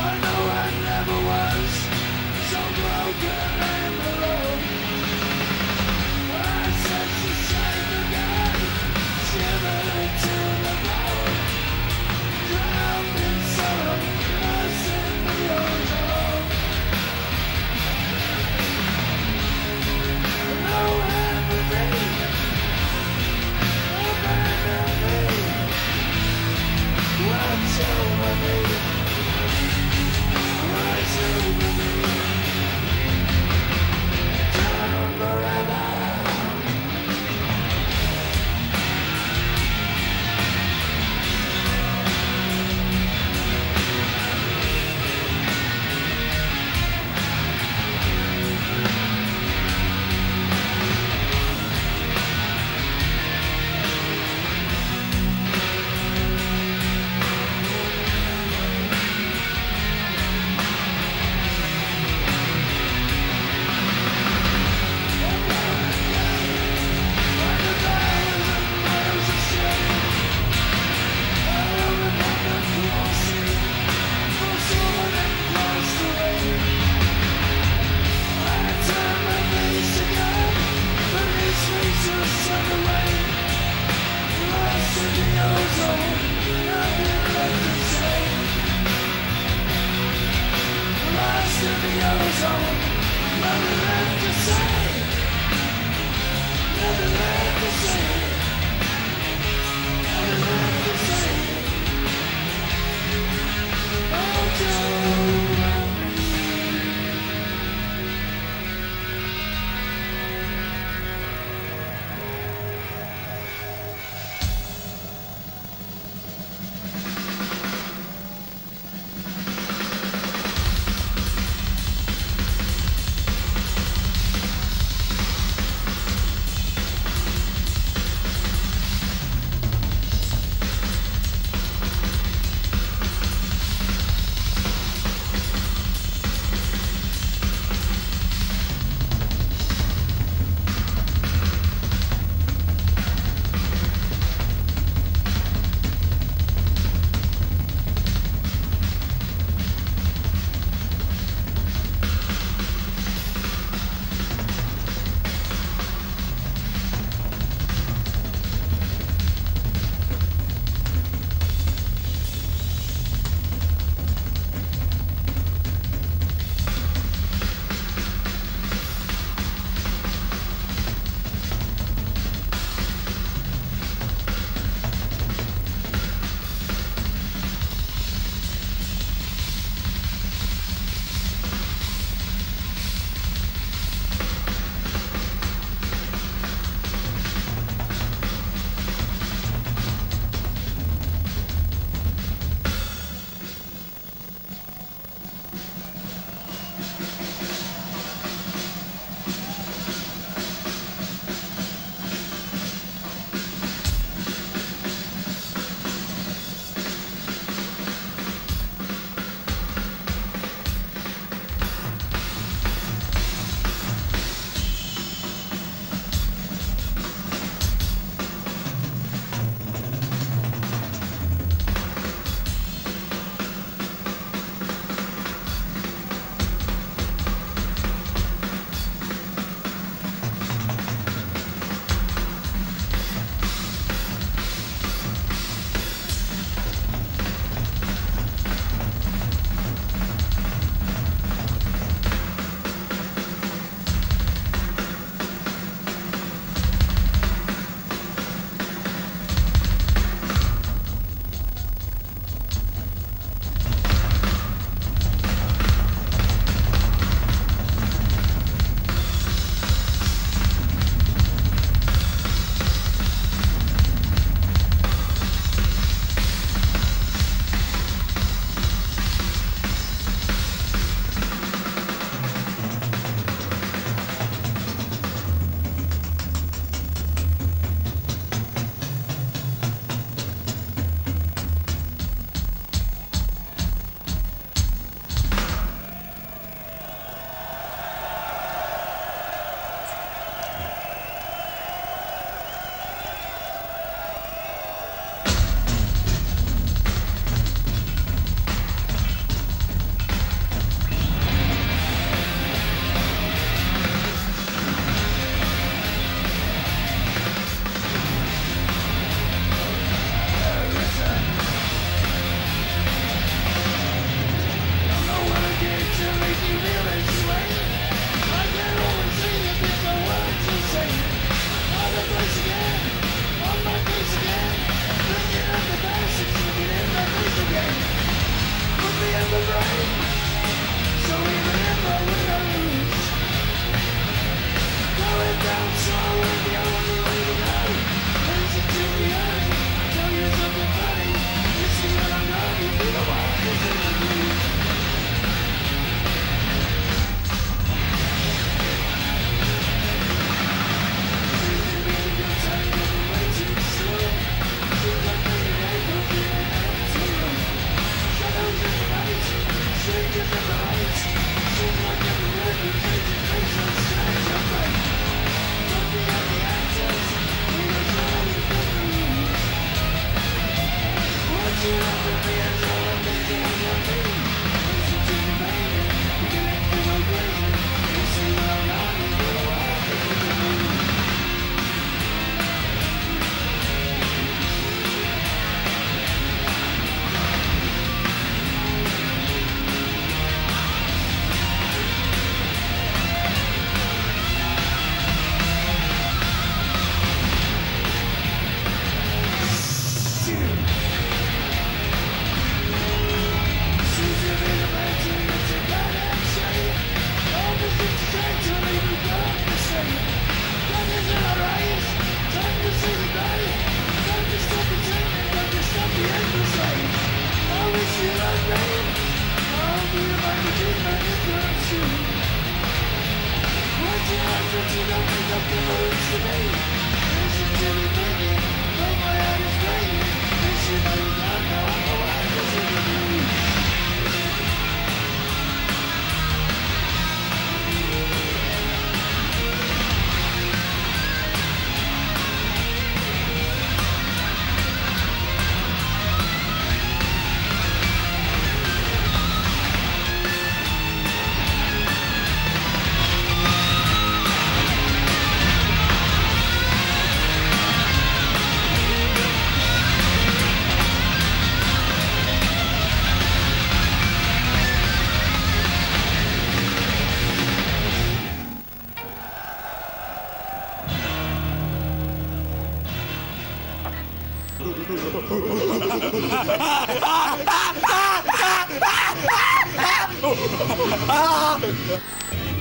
I know I never was so broken and alone. I sense the shame again, shivering to the bone. Drowned in sorrow, lost in the ozone. No over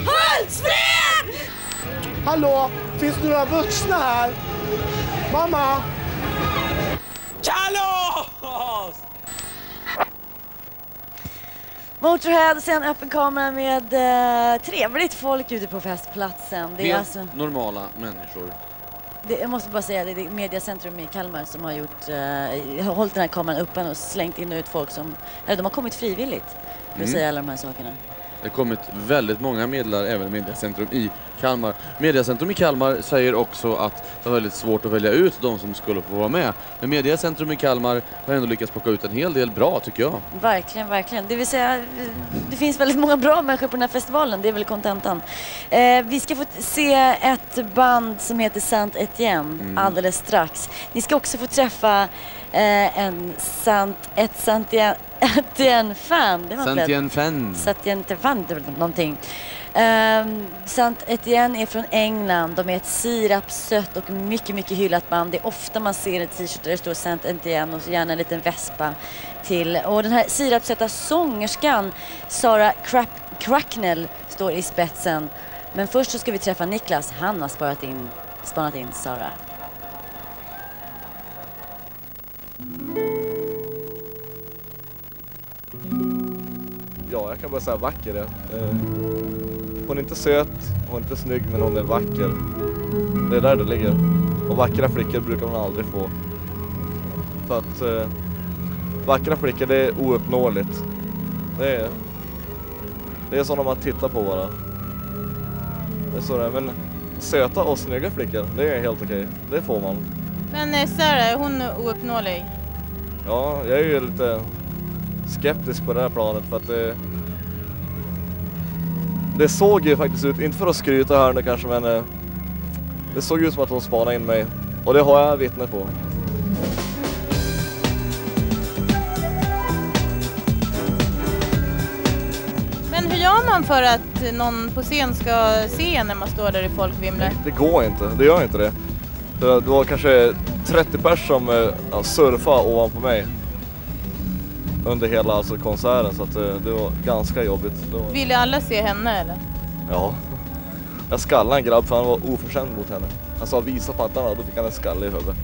Hultsfred! Hallå, finns det några vuxna här? Mamma! Kalas! Motorhead, sen öppen kamera med eh, trevligt folk ute på festplatsen. Det är Helt alltså, normala människor. Det, jag måste bara säga, det är Mediacentrum i Kalmar som har gjort, eh, har hållit den här kameran öppen och slängt in och ut folk som, eller de har kommit frivilligt för att Mm. säga alla de här sakerna. Det har kommit väldigt många medlare även i Mediacentrum i Kalmar. Mediacentrum i Kalmar säger också att det var väldigt svårt att välja ut de som skulle få vara med. Men Mediacentrum i Kalmar har ändå lyckats plocka ut en hel del bra tycker jag. Verkligen, verkligen. Det vill säga, det finns väldigt många bra människor på den här festivalen, det är väl kontentan. Eh, vi ska få se ett band som heter Saint Etienne Mm. alldeles strax. Ni ska också få träffa eh, en Saint, ett Saint Etienne-fan. Det var Saint lätt. Etienne fan. Saint Etienne-fan, det var någonting. Um, Saint Etienne är från England. De är ett sirapsött och mycket, mycket hyllat band. Det är ofta man ser en t-shirt där det står Saint Etienne och så gärna en liten vespa till. Och den här sirapssöta sångerskan Sara Crap- Cracknell står i spetsen. Men först så ska vi träffa Niklas. Han har sparat in, spanat in Sara. Ja, jag kan bara säga vacker. Ja. Eh, Hon är inte söt, hon är inte snygg, men hon är vacker. Det är där det ligger. Och vackra flickor brukar man aldrig få. För att eh, vackra flickor, det är ouppnåeligt. Det är, det är sådana man tittar på bara. Det är så det är. Men söta och snygga flickor, det är helt okej. Det får man. Men eh, Sarah, är hon ouppnåelig? Ja, jag är ju lite skeptisk på det här planet för att det... Det såg ju faktiskt ut, inte för att skryta här nu kanske men eh, det såg ut som att hon spanade in mig och det har jag vittne på. Men hur gör man för att någon på scen ska se när man står där i folkvimlet? Det går inte, det gör inte det. Det var kanske 30 pers som eh, ja, surfade ovanpå mig under hela alltså, konserten så att eh, det var ganska jobbigt. Var... Ville alla se henne eller? Ja. Jag skallade en grabb för han var oförskämd mot henne. Han sa visa pattarna och då fick han en skalle i huvudet.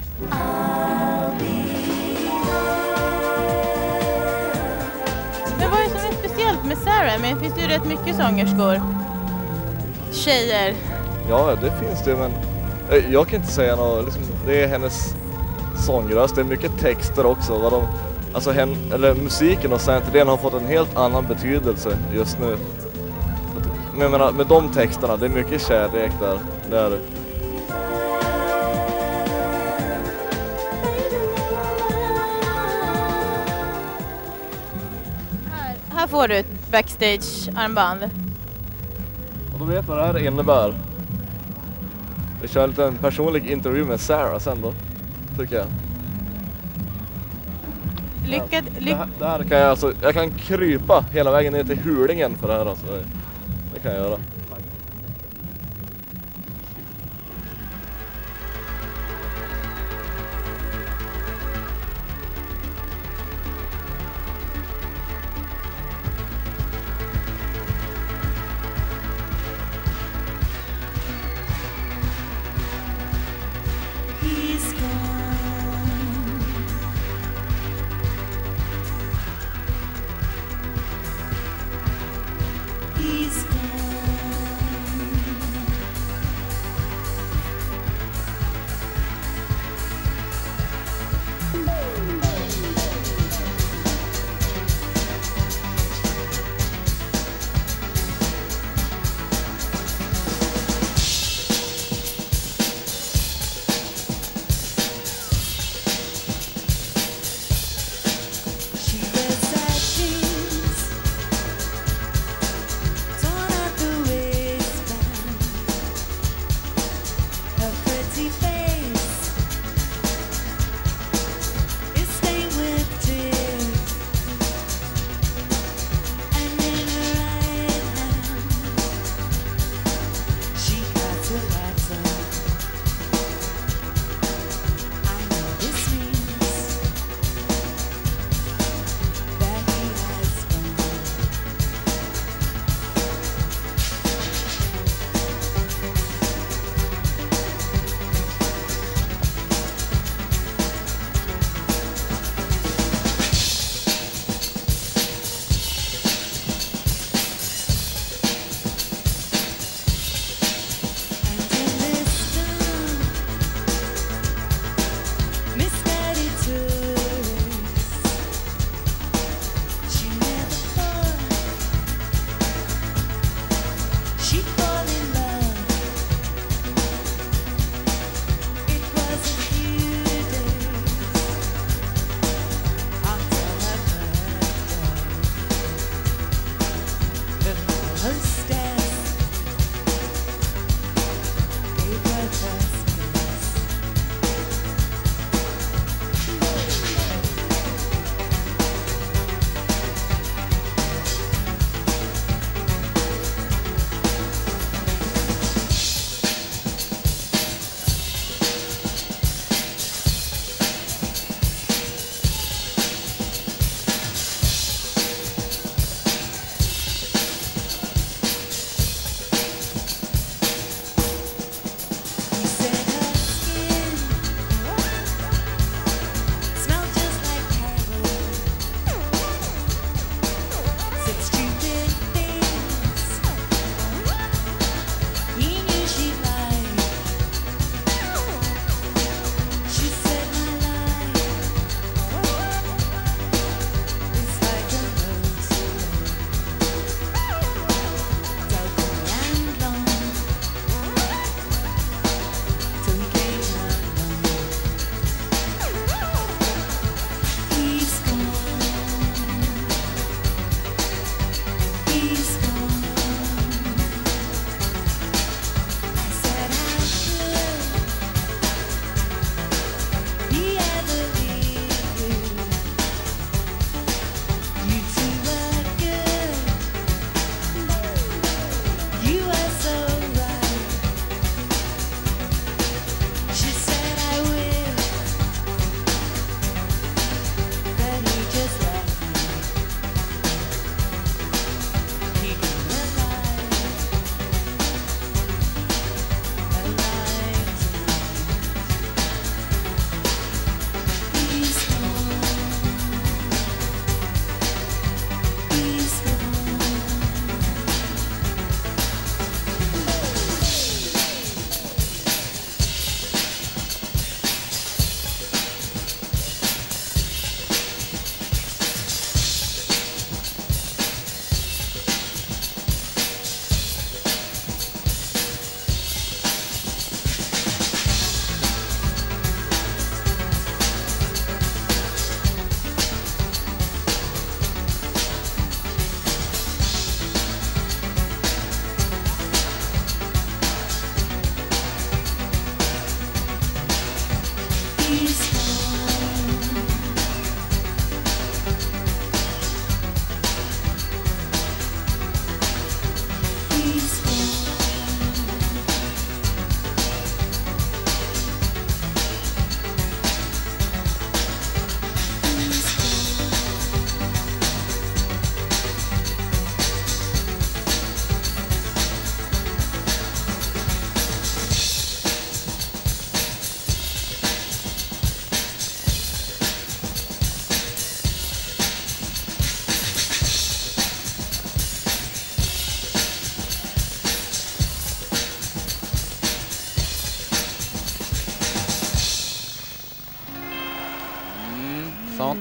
Men vad är det som är speciellt med Sarah? Men det finns ju rätt mycket sångerskor. Tjejer. Ja, det finns det men eh, jag kan inte säga något. Liksom, det är hennes sångröst, det är mycket texter också. Vad de, alltså hen, eller musiken och Helene har fått en helt annan betydelse just nu. Men jag menar, med de texterna, det är mycket kärlek där. Det är det. Här, här får du ett backstage-armband. Och du vet vad det här innebär. Vi kör en liten personlig intervju med Sarah sen då, tycker jag. Lycka, Det lyck, här, det här kan jag alltså, jag kan krypa hela vägen ner till Hulingen för det här alltså. Det, det kan jag göra.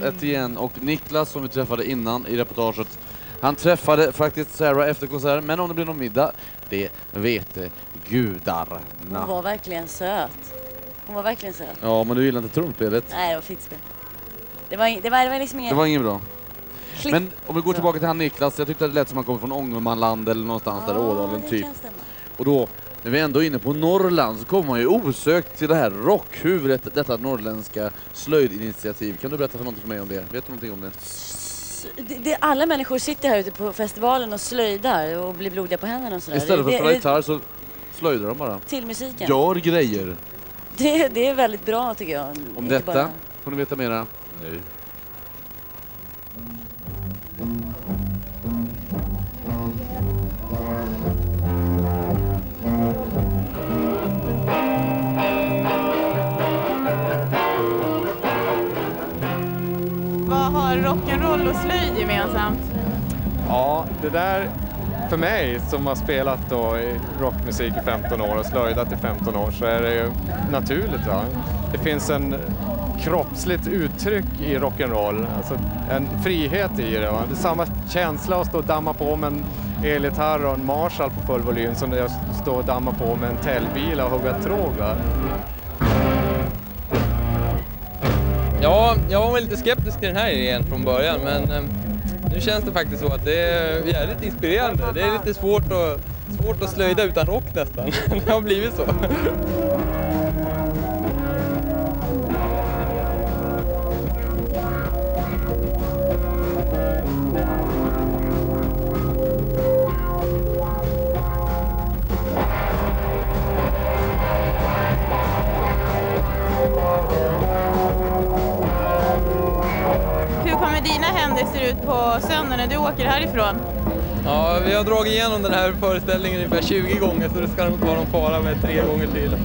1 igen och Niklas som vi träffade innan i reportaget han träffade faktiskt Sarah efter konserten, men om det blir någon middag, det vet gudarna. Hon var verkligen söt. Hon var verkligen söt. Ja, men du gillade inte trumspelet. Nej, det var fint spel. Det var, det var, det var liksom inget... Det var inget bra. Klick. Men om vi går tillbaka till han Niklas, jag tyckte det lät som han kom från Ångermanland eller någonstans ja, där, Ådalen typ. Kan Och då, när vi ändå är inne på Norrland så kommer man ju osökt till det här rockhuvudet, detta norrländska slöjdinitiativ. Kan du berätta för någonting för mig om det? Vet du någonting om det? Det, det, alla människor sitter här ute på festivalen och slöjdar och blir blodiga på händerna och sådär. Istället för att spela gitarr så slöjdar de bara. Till musiken. Gör grejer. det, det är väldigt bra tycker jag. Om Inte detta bara- får ni veta mera nu. Har rock'n'roll och slöjd gemensamt? Ja, det där för mig som har spelat då i rockmusik i 15 år och slöjdat i 15 år så är det ju naturligt. Va? Det finns en kroppsligt uttryck i rock'n'roll, alltså en frihet i det. Va? Det är samma känsla att stå och damma på med en elgitarr och en Marshall på full volym som det är att stå och damma på med en Tellbil och hugga tråg. Va? Ja, jag var väl lite skeptisk till den här idén från början men eh, nu känns det faktiskt så att det är jävligt inspirerande. Det är lite svårt att, svårt att slöjda utan rock nästan. Det har blivit så. Vi har dragit igenom den här föreställningen ungefär 20 gånger så det ska nog inte vara någon fara med tre gånger till.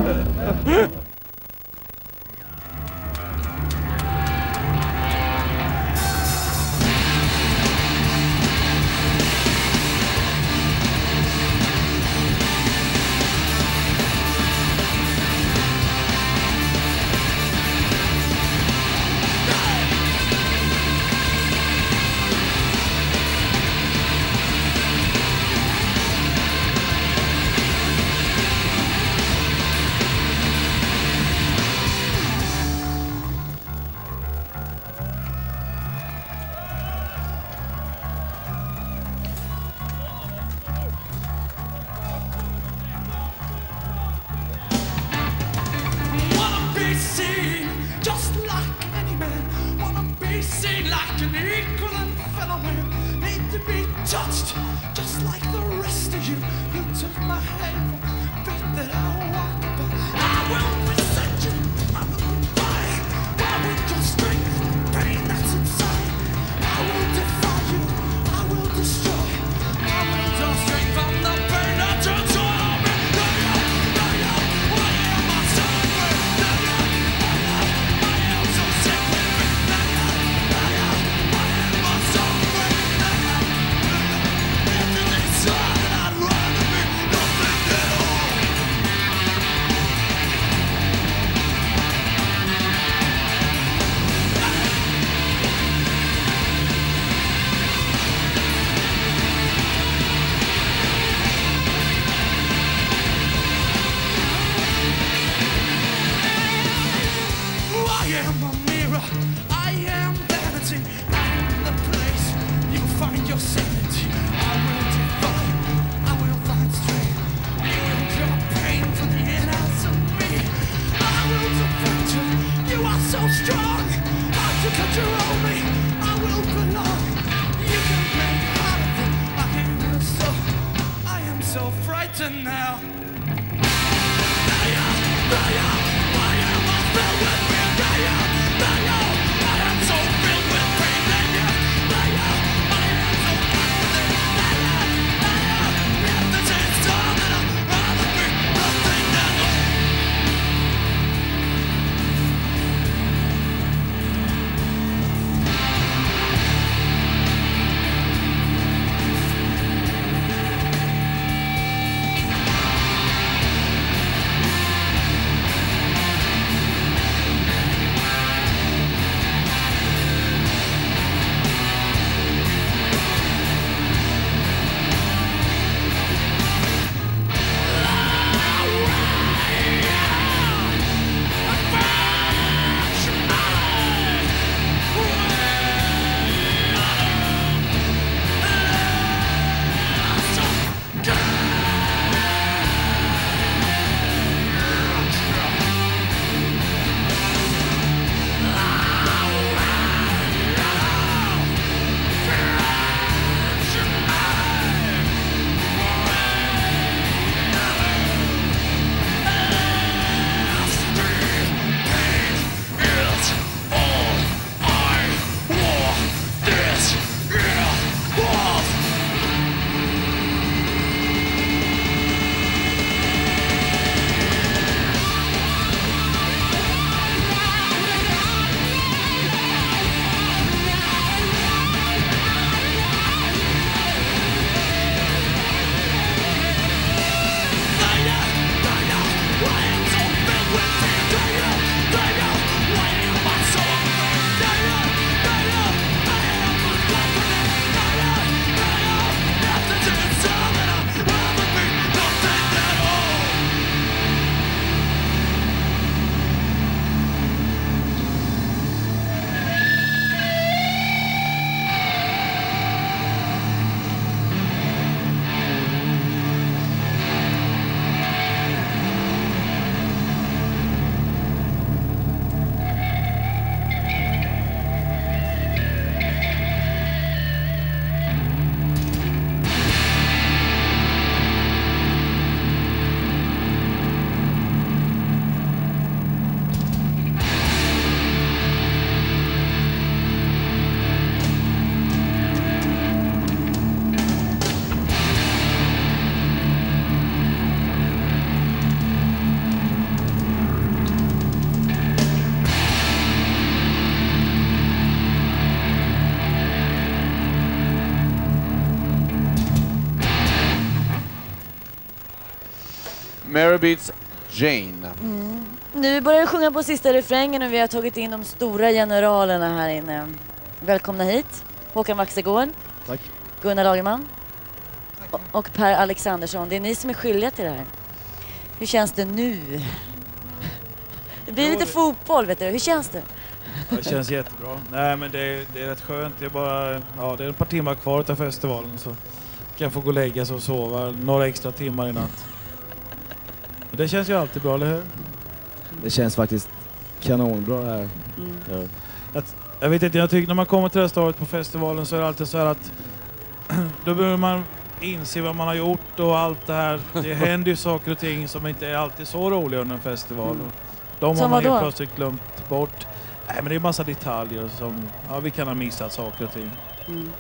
Beats Jane. Mm. Nu börjar jag sjunga på sista refrängen och vi har tagit in de stora generalerna här inne. Välkomna hit, Håkan Waxegård. Tack. Gunnar Lagerman. Och- Och Per Alexandersson. Det är ni som är skyldiga till det här. Hur känns det nu? Det blir lite fotboll, vet du. Hur känns det? Det känns jättebra. Nej men det är, det är rätt skönt. Det är bara ja, det är ett par timmar kvar till festivalen så kan jag få gå och lägga sig och sova några extra timmar i natt. Det känns ju alltid bra, eller hur? Det känns faktiskt kanonbra här. Ja. Att, jag vet inte, jag tycker när man kommer till det här stadiet på festivalen så är det alltid så här att då behöver man inse vad man har gjort och allt det här. Det händer ju saker och ting som inte är alltid så roliga under en festival. Mm. De Som har man helt plötsligt glömt bort. Nej men det är massa detaljer som, ja vi kan ha missat saker och ting. Mm.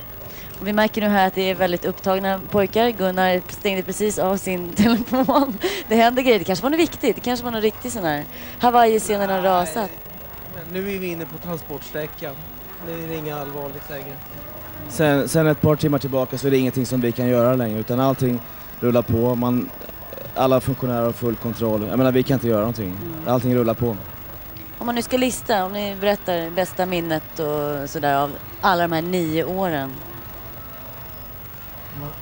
Och vi märker nu här att det är väldigt upptagna pojkar. Gunnar stängde precis av sin telefon. Det händer grejer. Det kanske var något viktigt. Det kanske var något riktigt sån här. Hawaii-scenen har rasat. Men nu är vi inne på transportsträckan. Det är inga allvarligt läge. Sen, sen ett par timmar tillbaka så är det ingenting som vi kan göra längre utan allting rullar på. Man, alla funktionärer har full kontroll. Jag menar vi kan inte göra någonting. Allting rullar på. Om man nu ska lista, om ni berättar bästa minnet och sådär av alla de här nio åren.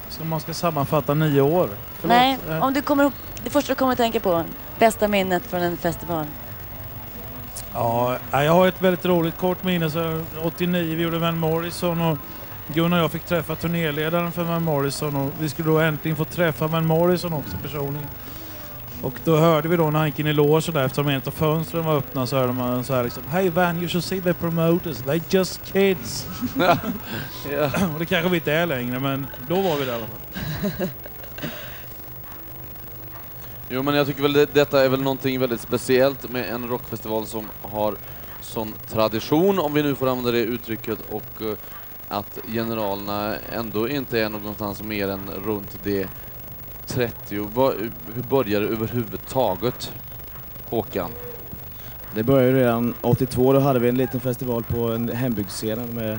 Så man ska sammanfatta nio år. Förlåt. Nej, Eh, om du kommer det första du kommer att tänka på. Bästa minnet från en festival. Ja, jag har ett väldigt roligt kort minne. Så 89 vi gjorde Van Morrison och Gunnar och jag fick träffa turnéledaren för Van Morrison och vi skulle då äntligen få träffa Van Morrison också personligen. Och då hörde vi då när han gick in i logen där eftersom en av fönstren var öppna så hörde man så här liksom Hey Van, you should see the promoters, they're just kids. och det kanske vi inte är längre men då var vi där i alla fall. Jo men jag tycker väl det, detta är väl någonting väldigt speciellt med en rockfestival som har sån tradition, om vi nu får använda det uttrycket, och eh, att generalerna ändå inte är någonstans mer än runt det 30. Hur började det överhuvudtaget? Håkan? Det började ju redan 82, då hade vi en liten festival på en hembygdsscen med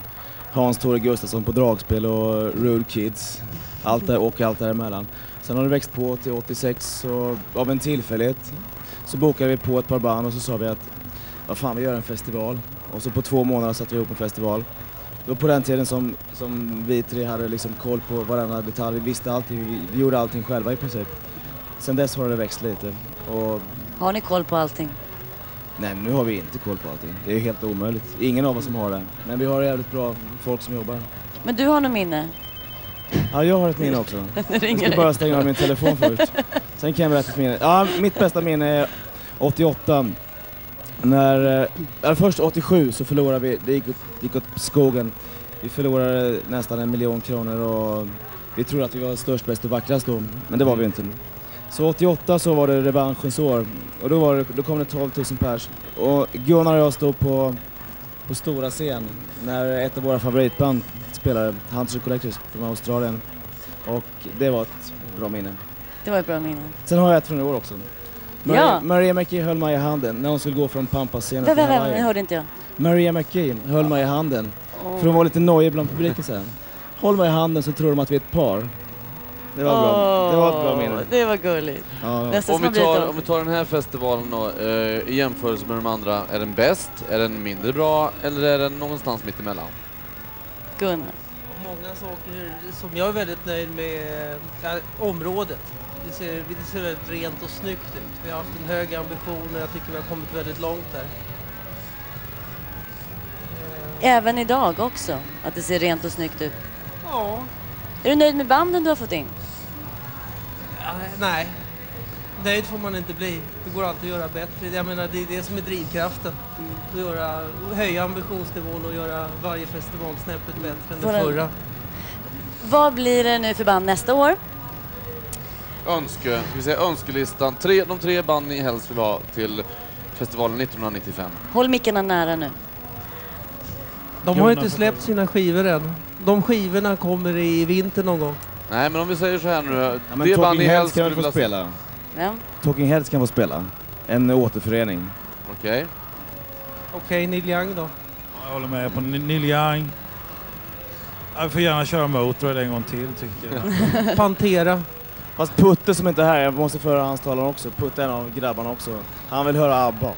Hans Tore Gustafsson på dragspel och Rude Kids. Allt där och allt däremellan. Sen har det växt på till 86 och av en tillfällighet så bokade vi på ett par band och så sa vi att vad fan vi gör en festival. Och så på två månader satte vi ihop en festival. Var på den tiden som, som vi tre hade liksom koll på varenda detalj. Vi visste allting, vi, gjorde allting själva i princip. Sen dess har det växt lite. Och Har ni koll på allting? Nej, nu har vi inte koll på allting. Det är helt omöjligt. Ingen av oss som har det. Men vi har jävligt bra folk som jobbar. Men du har något minne? Ja, jag har ett minne också. Jag ska bara stänga av min telefon först. Sen kan jag berätta ett minne. Ja, mitt bästa minne är 88. När, äh, först 87 så förlorade vi, det gick, gick åt skogen. Vi förlorade nästan en miljon kronor och vi trodde att vi var störst, bäst och vackrast då, men det var vi inte. Så 88 så var det revanschens år och då, var det, då kom det 12 000 pers. Och Gunnar och jag stod på, på stora scen när ett av våra favoritband spelade, Hunters and Collectors från Australien. Och det var ett bra minne. Det var ett bra minne. Sen har jag ett från i år också. Maria, Ja. Maria McKee höll mig i handen när hon skulle gå från Pampas-scenen Vem, till? Hawaii. Det hörde inte jag. Maria McKee höll mig i handen. Åh. För hon var lite nojig bland publiken sen. Håll mig i handen så tror de att vi är ett par. Det var bra. Det var ett bra minne. Det var gulligt. Ja. Om vi, tar, om vi tar den här festivalen då, eh, i jämförelse med de andra, är den bäst? Är den mindre bra? Eller är den någonstans mitt emellan? Gunnar. Och många saker som jag är väldigt nöjd med är området. Det ser, det ser väldigt rent och snyggt ut. Vi har haft en hög ambition och jag tycker vi har kommit väldigt långt där. Även idag också, att det ser rent och snyggt ut. Ja. Är du nöjd med banden du har fått in? Ja, Nej, nöjd får man inte bli. Det går alltid att göra bättre. Jag menar, det är det som är drivkraften. Att göra, höja ambitionsnivån och göra varje festival snäppet bättre än den en- förra. Vad blir det nu för band nästa år? Önske, ska vi säga önskelistan. Tre, de tre band ni helst vill ha till festivalen 1995. Håll mickarna nära nu. De har inte släppt sina skivor än. De skivorna kommer i vinter någon gång. Nej, men om vi säger så här nu. Ja, det band ni helst kan skulle vilja spela? Vem? Talking Heads kan få spela. En återförening. Okej. Okej, Neil Young då? Ja, Jag håller med på Neil Young. Jag får gärna köra Motörhead en gång till tycker jag. Pantera. Fast Putte som inte är här, jag måste föra hans talan också. Putte är en av grabbarna också. Han vill höra ABBA.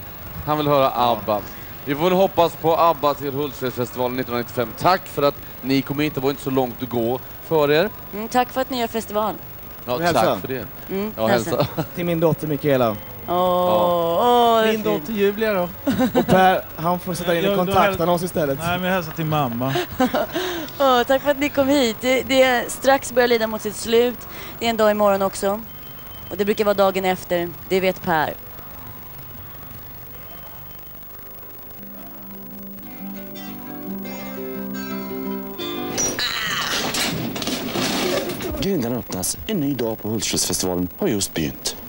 Han vill höra ABBA. Vi får väl hoppas på ABBA till Hultsfredsfestivalen 1995. Tack för att ni kom hit, det var inte så långt att gå för er. Mm, tack för att ni gör festival. Ja, tack för det. Mm, ja, hälsa. hälsa. Till min dotter Mikaela. Åh, det är Min dotter Julia då? Och Per, han får sätta in en kontaktannons istället. Nej, men jag hälsar till mamma. Åh, tack för att ni kom hit. Det, det strax börjar lida mot sitt slut. Det är en dag imorgon också. Och det brukar vara dagen efter. Det vet Per. Grindarna öppnas. En ny dag på Hultsfredsfestivalen har just begynt.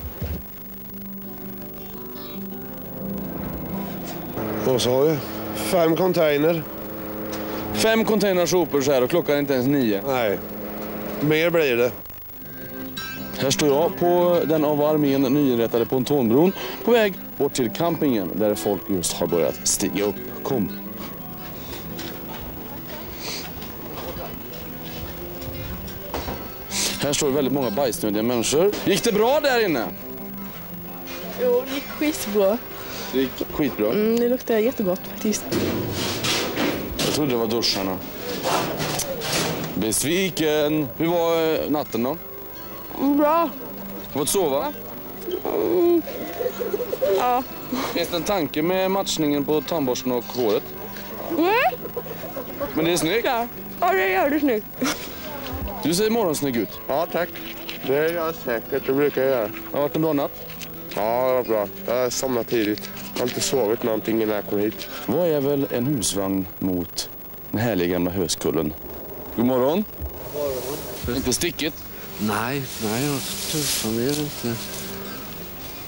Vad sa du? Fem container. Fem containrar sopor så här och klockan är inte ens nio. Nej, mer blir det. Här står jag på den av armén nyinrättade pontonbron på väg bort till campingen där folk just har börjat stiga upp. Kom. Här står väldigt många bajsnödiga människor. Gick det bra där inne? Jo, det gick skitbra. Det gick skitbra. Mm, det luktar jättegott faktiskt. Jag trodde det var duscharna. Besviken. Hur var eh, natten då? Bra. Fått sova? Mm. Ja. Finns det en tanke med matchningen på tandborsten och håret? Nej. Men det är snyggt. Ja, ja det gör du snyggt. Du ser morgonsnygg ut. Ja, tack. Det är jag säkert. Det brukar jag göra. Har det varit en bra natt? Ja, det var bra. Jag somnade tidigt. Jag har inte sovit någonting innan jag kom hit. Vad är väl en husvagn mot den härliga gamla höskullen? God morgon. Inte stickigt? Nej, nej, tusan, det är det inte.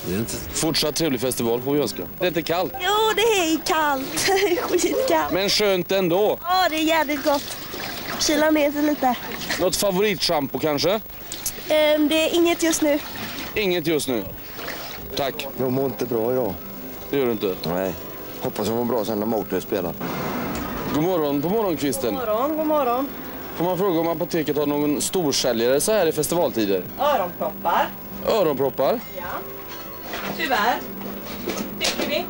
Det är inte. Fortsatt trevlig festival får vi önska. Det är inte kallt, Jo, det är kallt. Skitkallt. men skönt ändå. Ja, det är jävligt gott. Kyla ner sig lite. Något favoritschampo kanske? Ehm, det är inget just nu. Inget just nu. Tack. Jag mår inte bra idag. Det gör du inte? Nej. Hoppas jag mår bra sen när Motörhead spelar. God morgon på morgonkvisten. morgon, god morgon. Får man fråga om apoteket har någon storsäljare så här i festivaltider? Öronproppar. Öronproppar? Ja. Tyvärr. Tycker vi.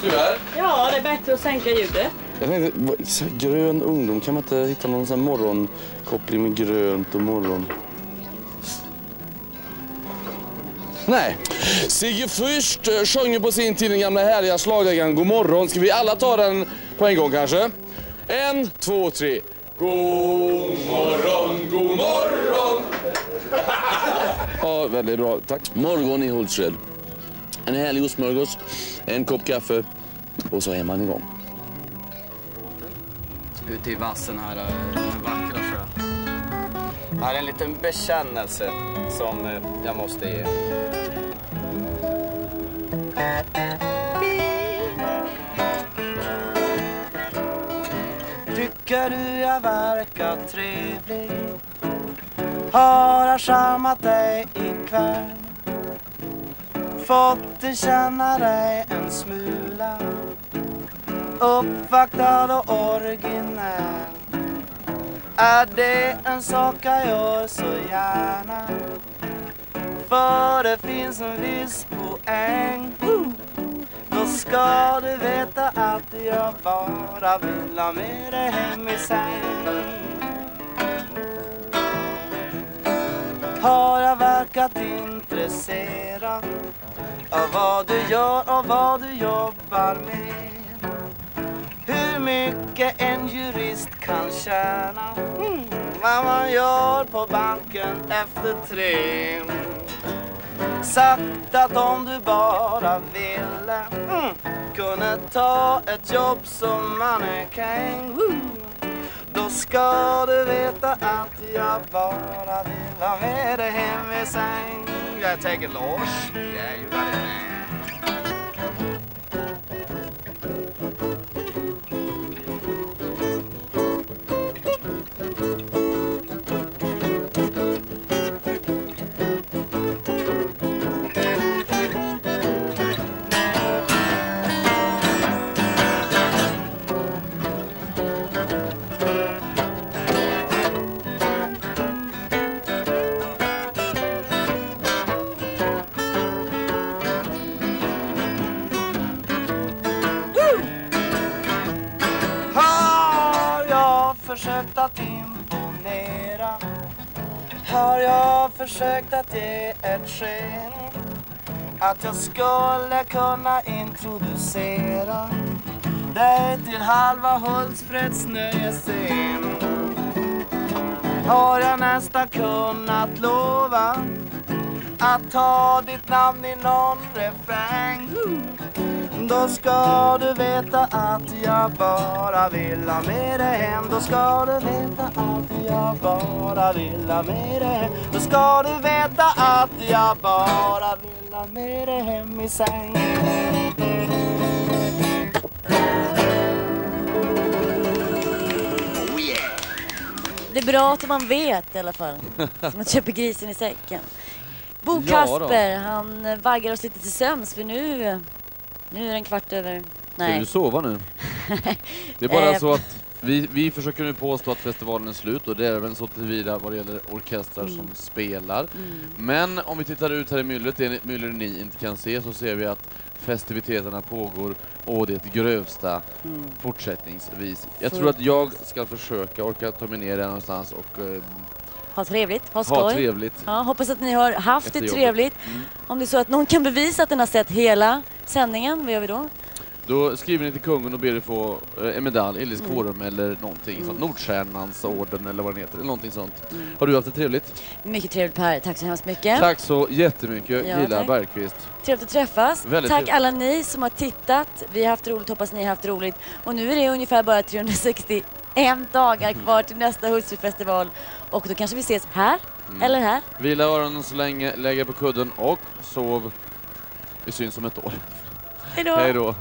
Tyvärr. Ja, det är bättre att sänka ljudet. Jag tänkte, grön ungdom, kan man inte hitta någon sån här morgonkoppling med grönt och morgon? Nej. Sigge Fürst eh, sjöng ju på sin tid den gamla härliga schlagern God morgon. Ska vi alla ta den på en gång kanske? En, två, tre. God morgon, god morgon. Ja, väldigt bra. Tack. Morgon i Hultsfred. En härlig ostsmörgås, en kopp kaffe och så är man igång. ute i vassen här, eh, den vackra sjön. Här är en liten bekännelse som eh, jag måste ge. Tycker du jag verkar trevlig? Har jag charmat dig ikväll? Fått känna dig en smula Uppvaktad och originell är det en sak jag gör så gärna? För det finns en viss poäng. Då ska du veta att jag bara vill ha med dig hem i säng. Har jag verkat intresserad av vad du gör och vad du jobbar med? Hur mycket en jurist kan tjäna. Mm, Vad man gör på banken efter tre. Sagt att om du bara ville mm, Kunde ta ett jobb som mannekäng mm, Då ska du veta att jag bara vill ha med dig hem i säng. Jag tänker Lars Yeah, you got it man försökt att imponera. Har jag försökt att ge ett sken? Att jag skulle kunna introducera dig till halva Hultsfreds nöjesscen Har jag nästan kunnat lova att ta ditt namn i någon refräng? Då ska du veta att jag bara vill ha med dig hem Då ska du veta att jag bara vill ha med dig hem Då ska du veta att jag bara vill ha med dig hem i säng Det är bra att man vet i alla fall. Som att köpa grisen i säcken. Bo Ja. Kasper, han vaggar oss lite till sömns för nu, nu är det en kvart över... Ska Nej. du sova nu? Det är bara Eh. så att vi, vi försöker nu påstå att festivalen är slut och det är väl så tillvida vad det gäller orkestrar Mm. som spelar. Men om vi tittar ut här i myllret, det myller ni inte kan se, så ser vi att festiviteterna pågår och det grövsta Mm. fortsättningsvis. Jag tror att jag ska försöka orka ta mig ner där någonstans och eh, Ha trevligt, ha Ha skoj. trevligt. Ja, hoppas att ni har haft Efter det trevligt. Mm. Om det är så att någon kan bevisa att den har sett hela sändningen, vad gör vi då? Då skriver ni till kungen och ber att få eh, en medalj, Elis Mm. Quorum eller någonting Mm. sånt. Nordstjärnans orden eller vad den heter, eller någonting sånt. Har du haft det trevligt? Mycket trevligt Per, tack så hemskt mycket. Tack så jättemycket, Ja, Gilla tack. Bergqvist. Trevligt att träffas. Väldigt Tack trevligt. alla ni som har tittat. Vi har haft roligt, hoppas ni har haft roligt. Och nu är det ungefär bara 361 dagar kvar till nästa Hultsfredsfestival. Och då kanske vi ses här, Mm. eller här. Vila öronen så länge, lägg er på kudden och sov. Vi syns om ett år. Hej då.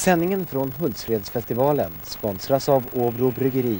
Sändningen från Hultsfredsfestivalen sponsras av Åbro Bryggeri.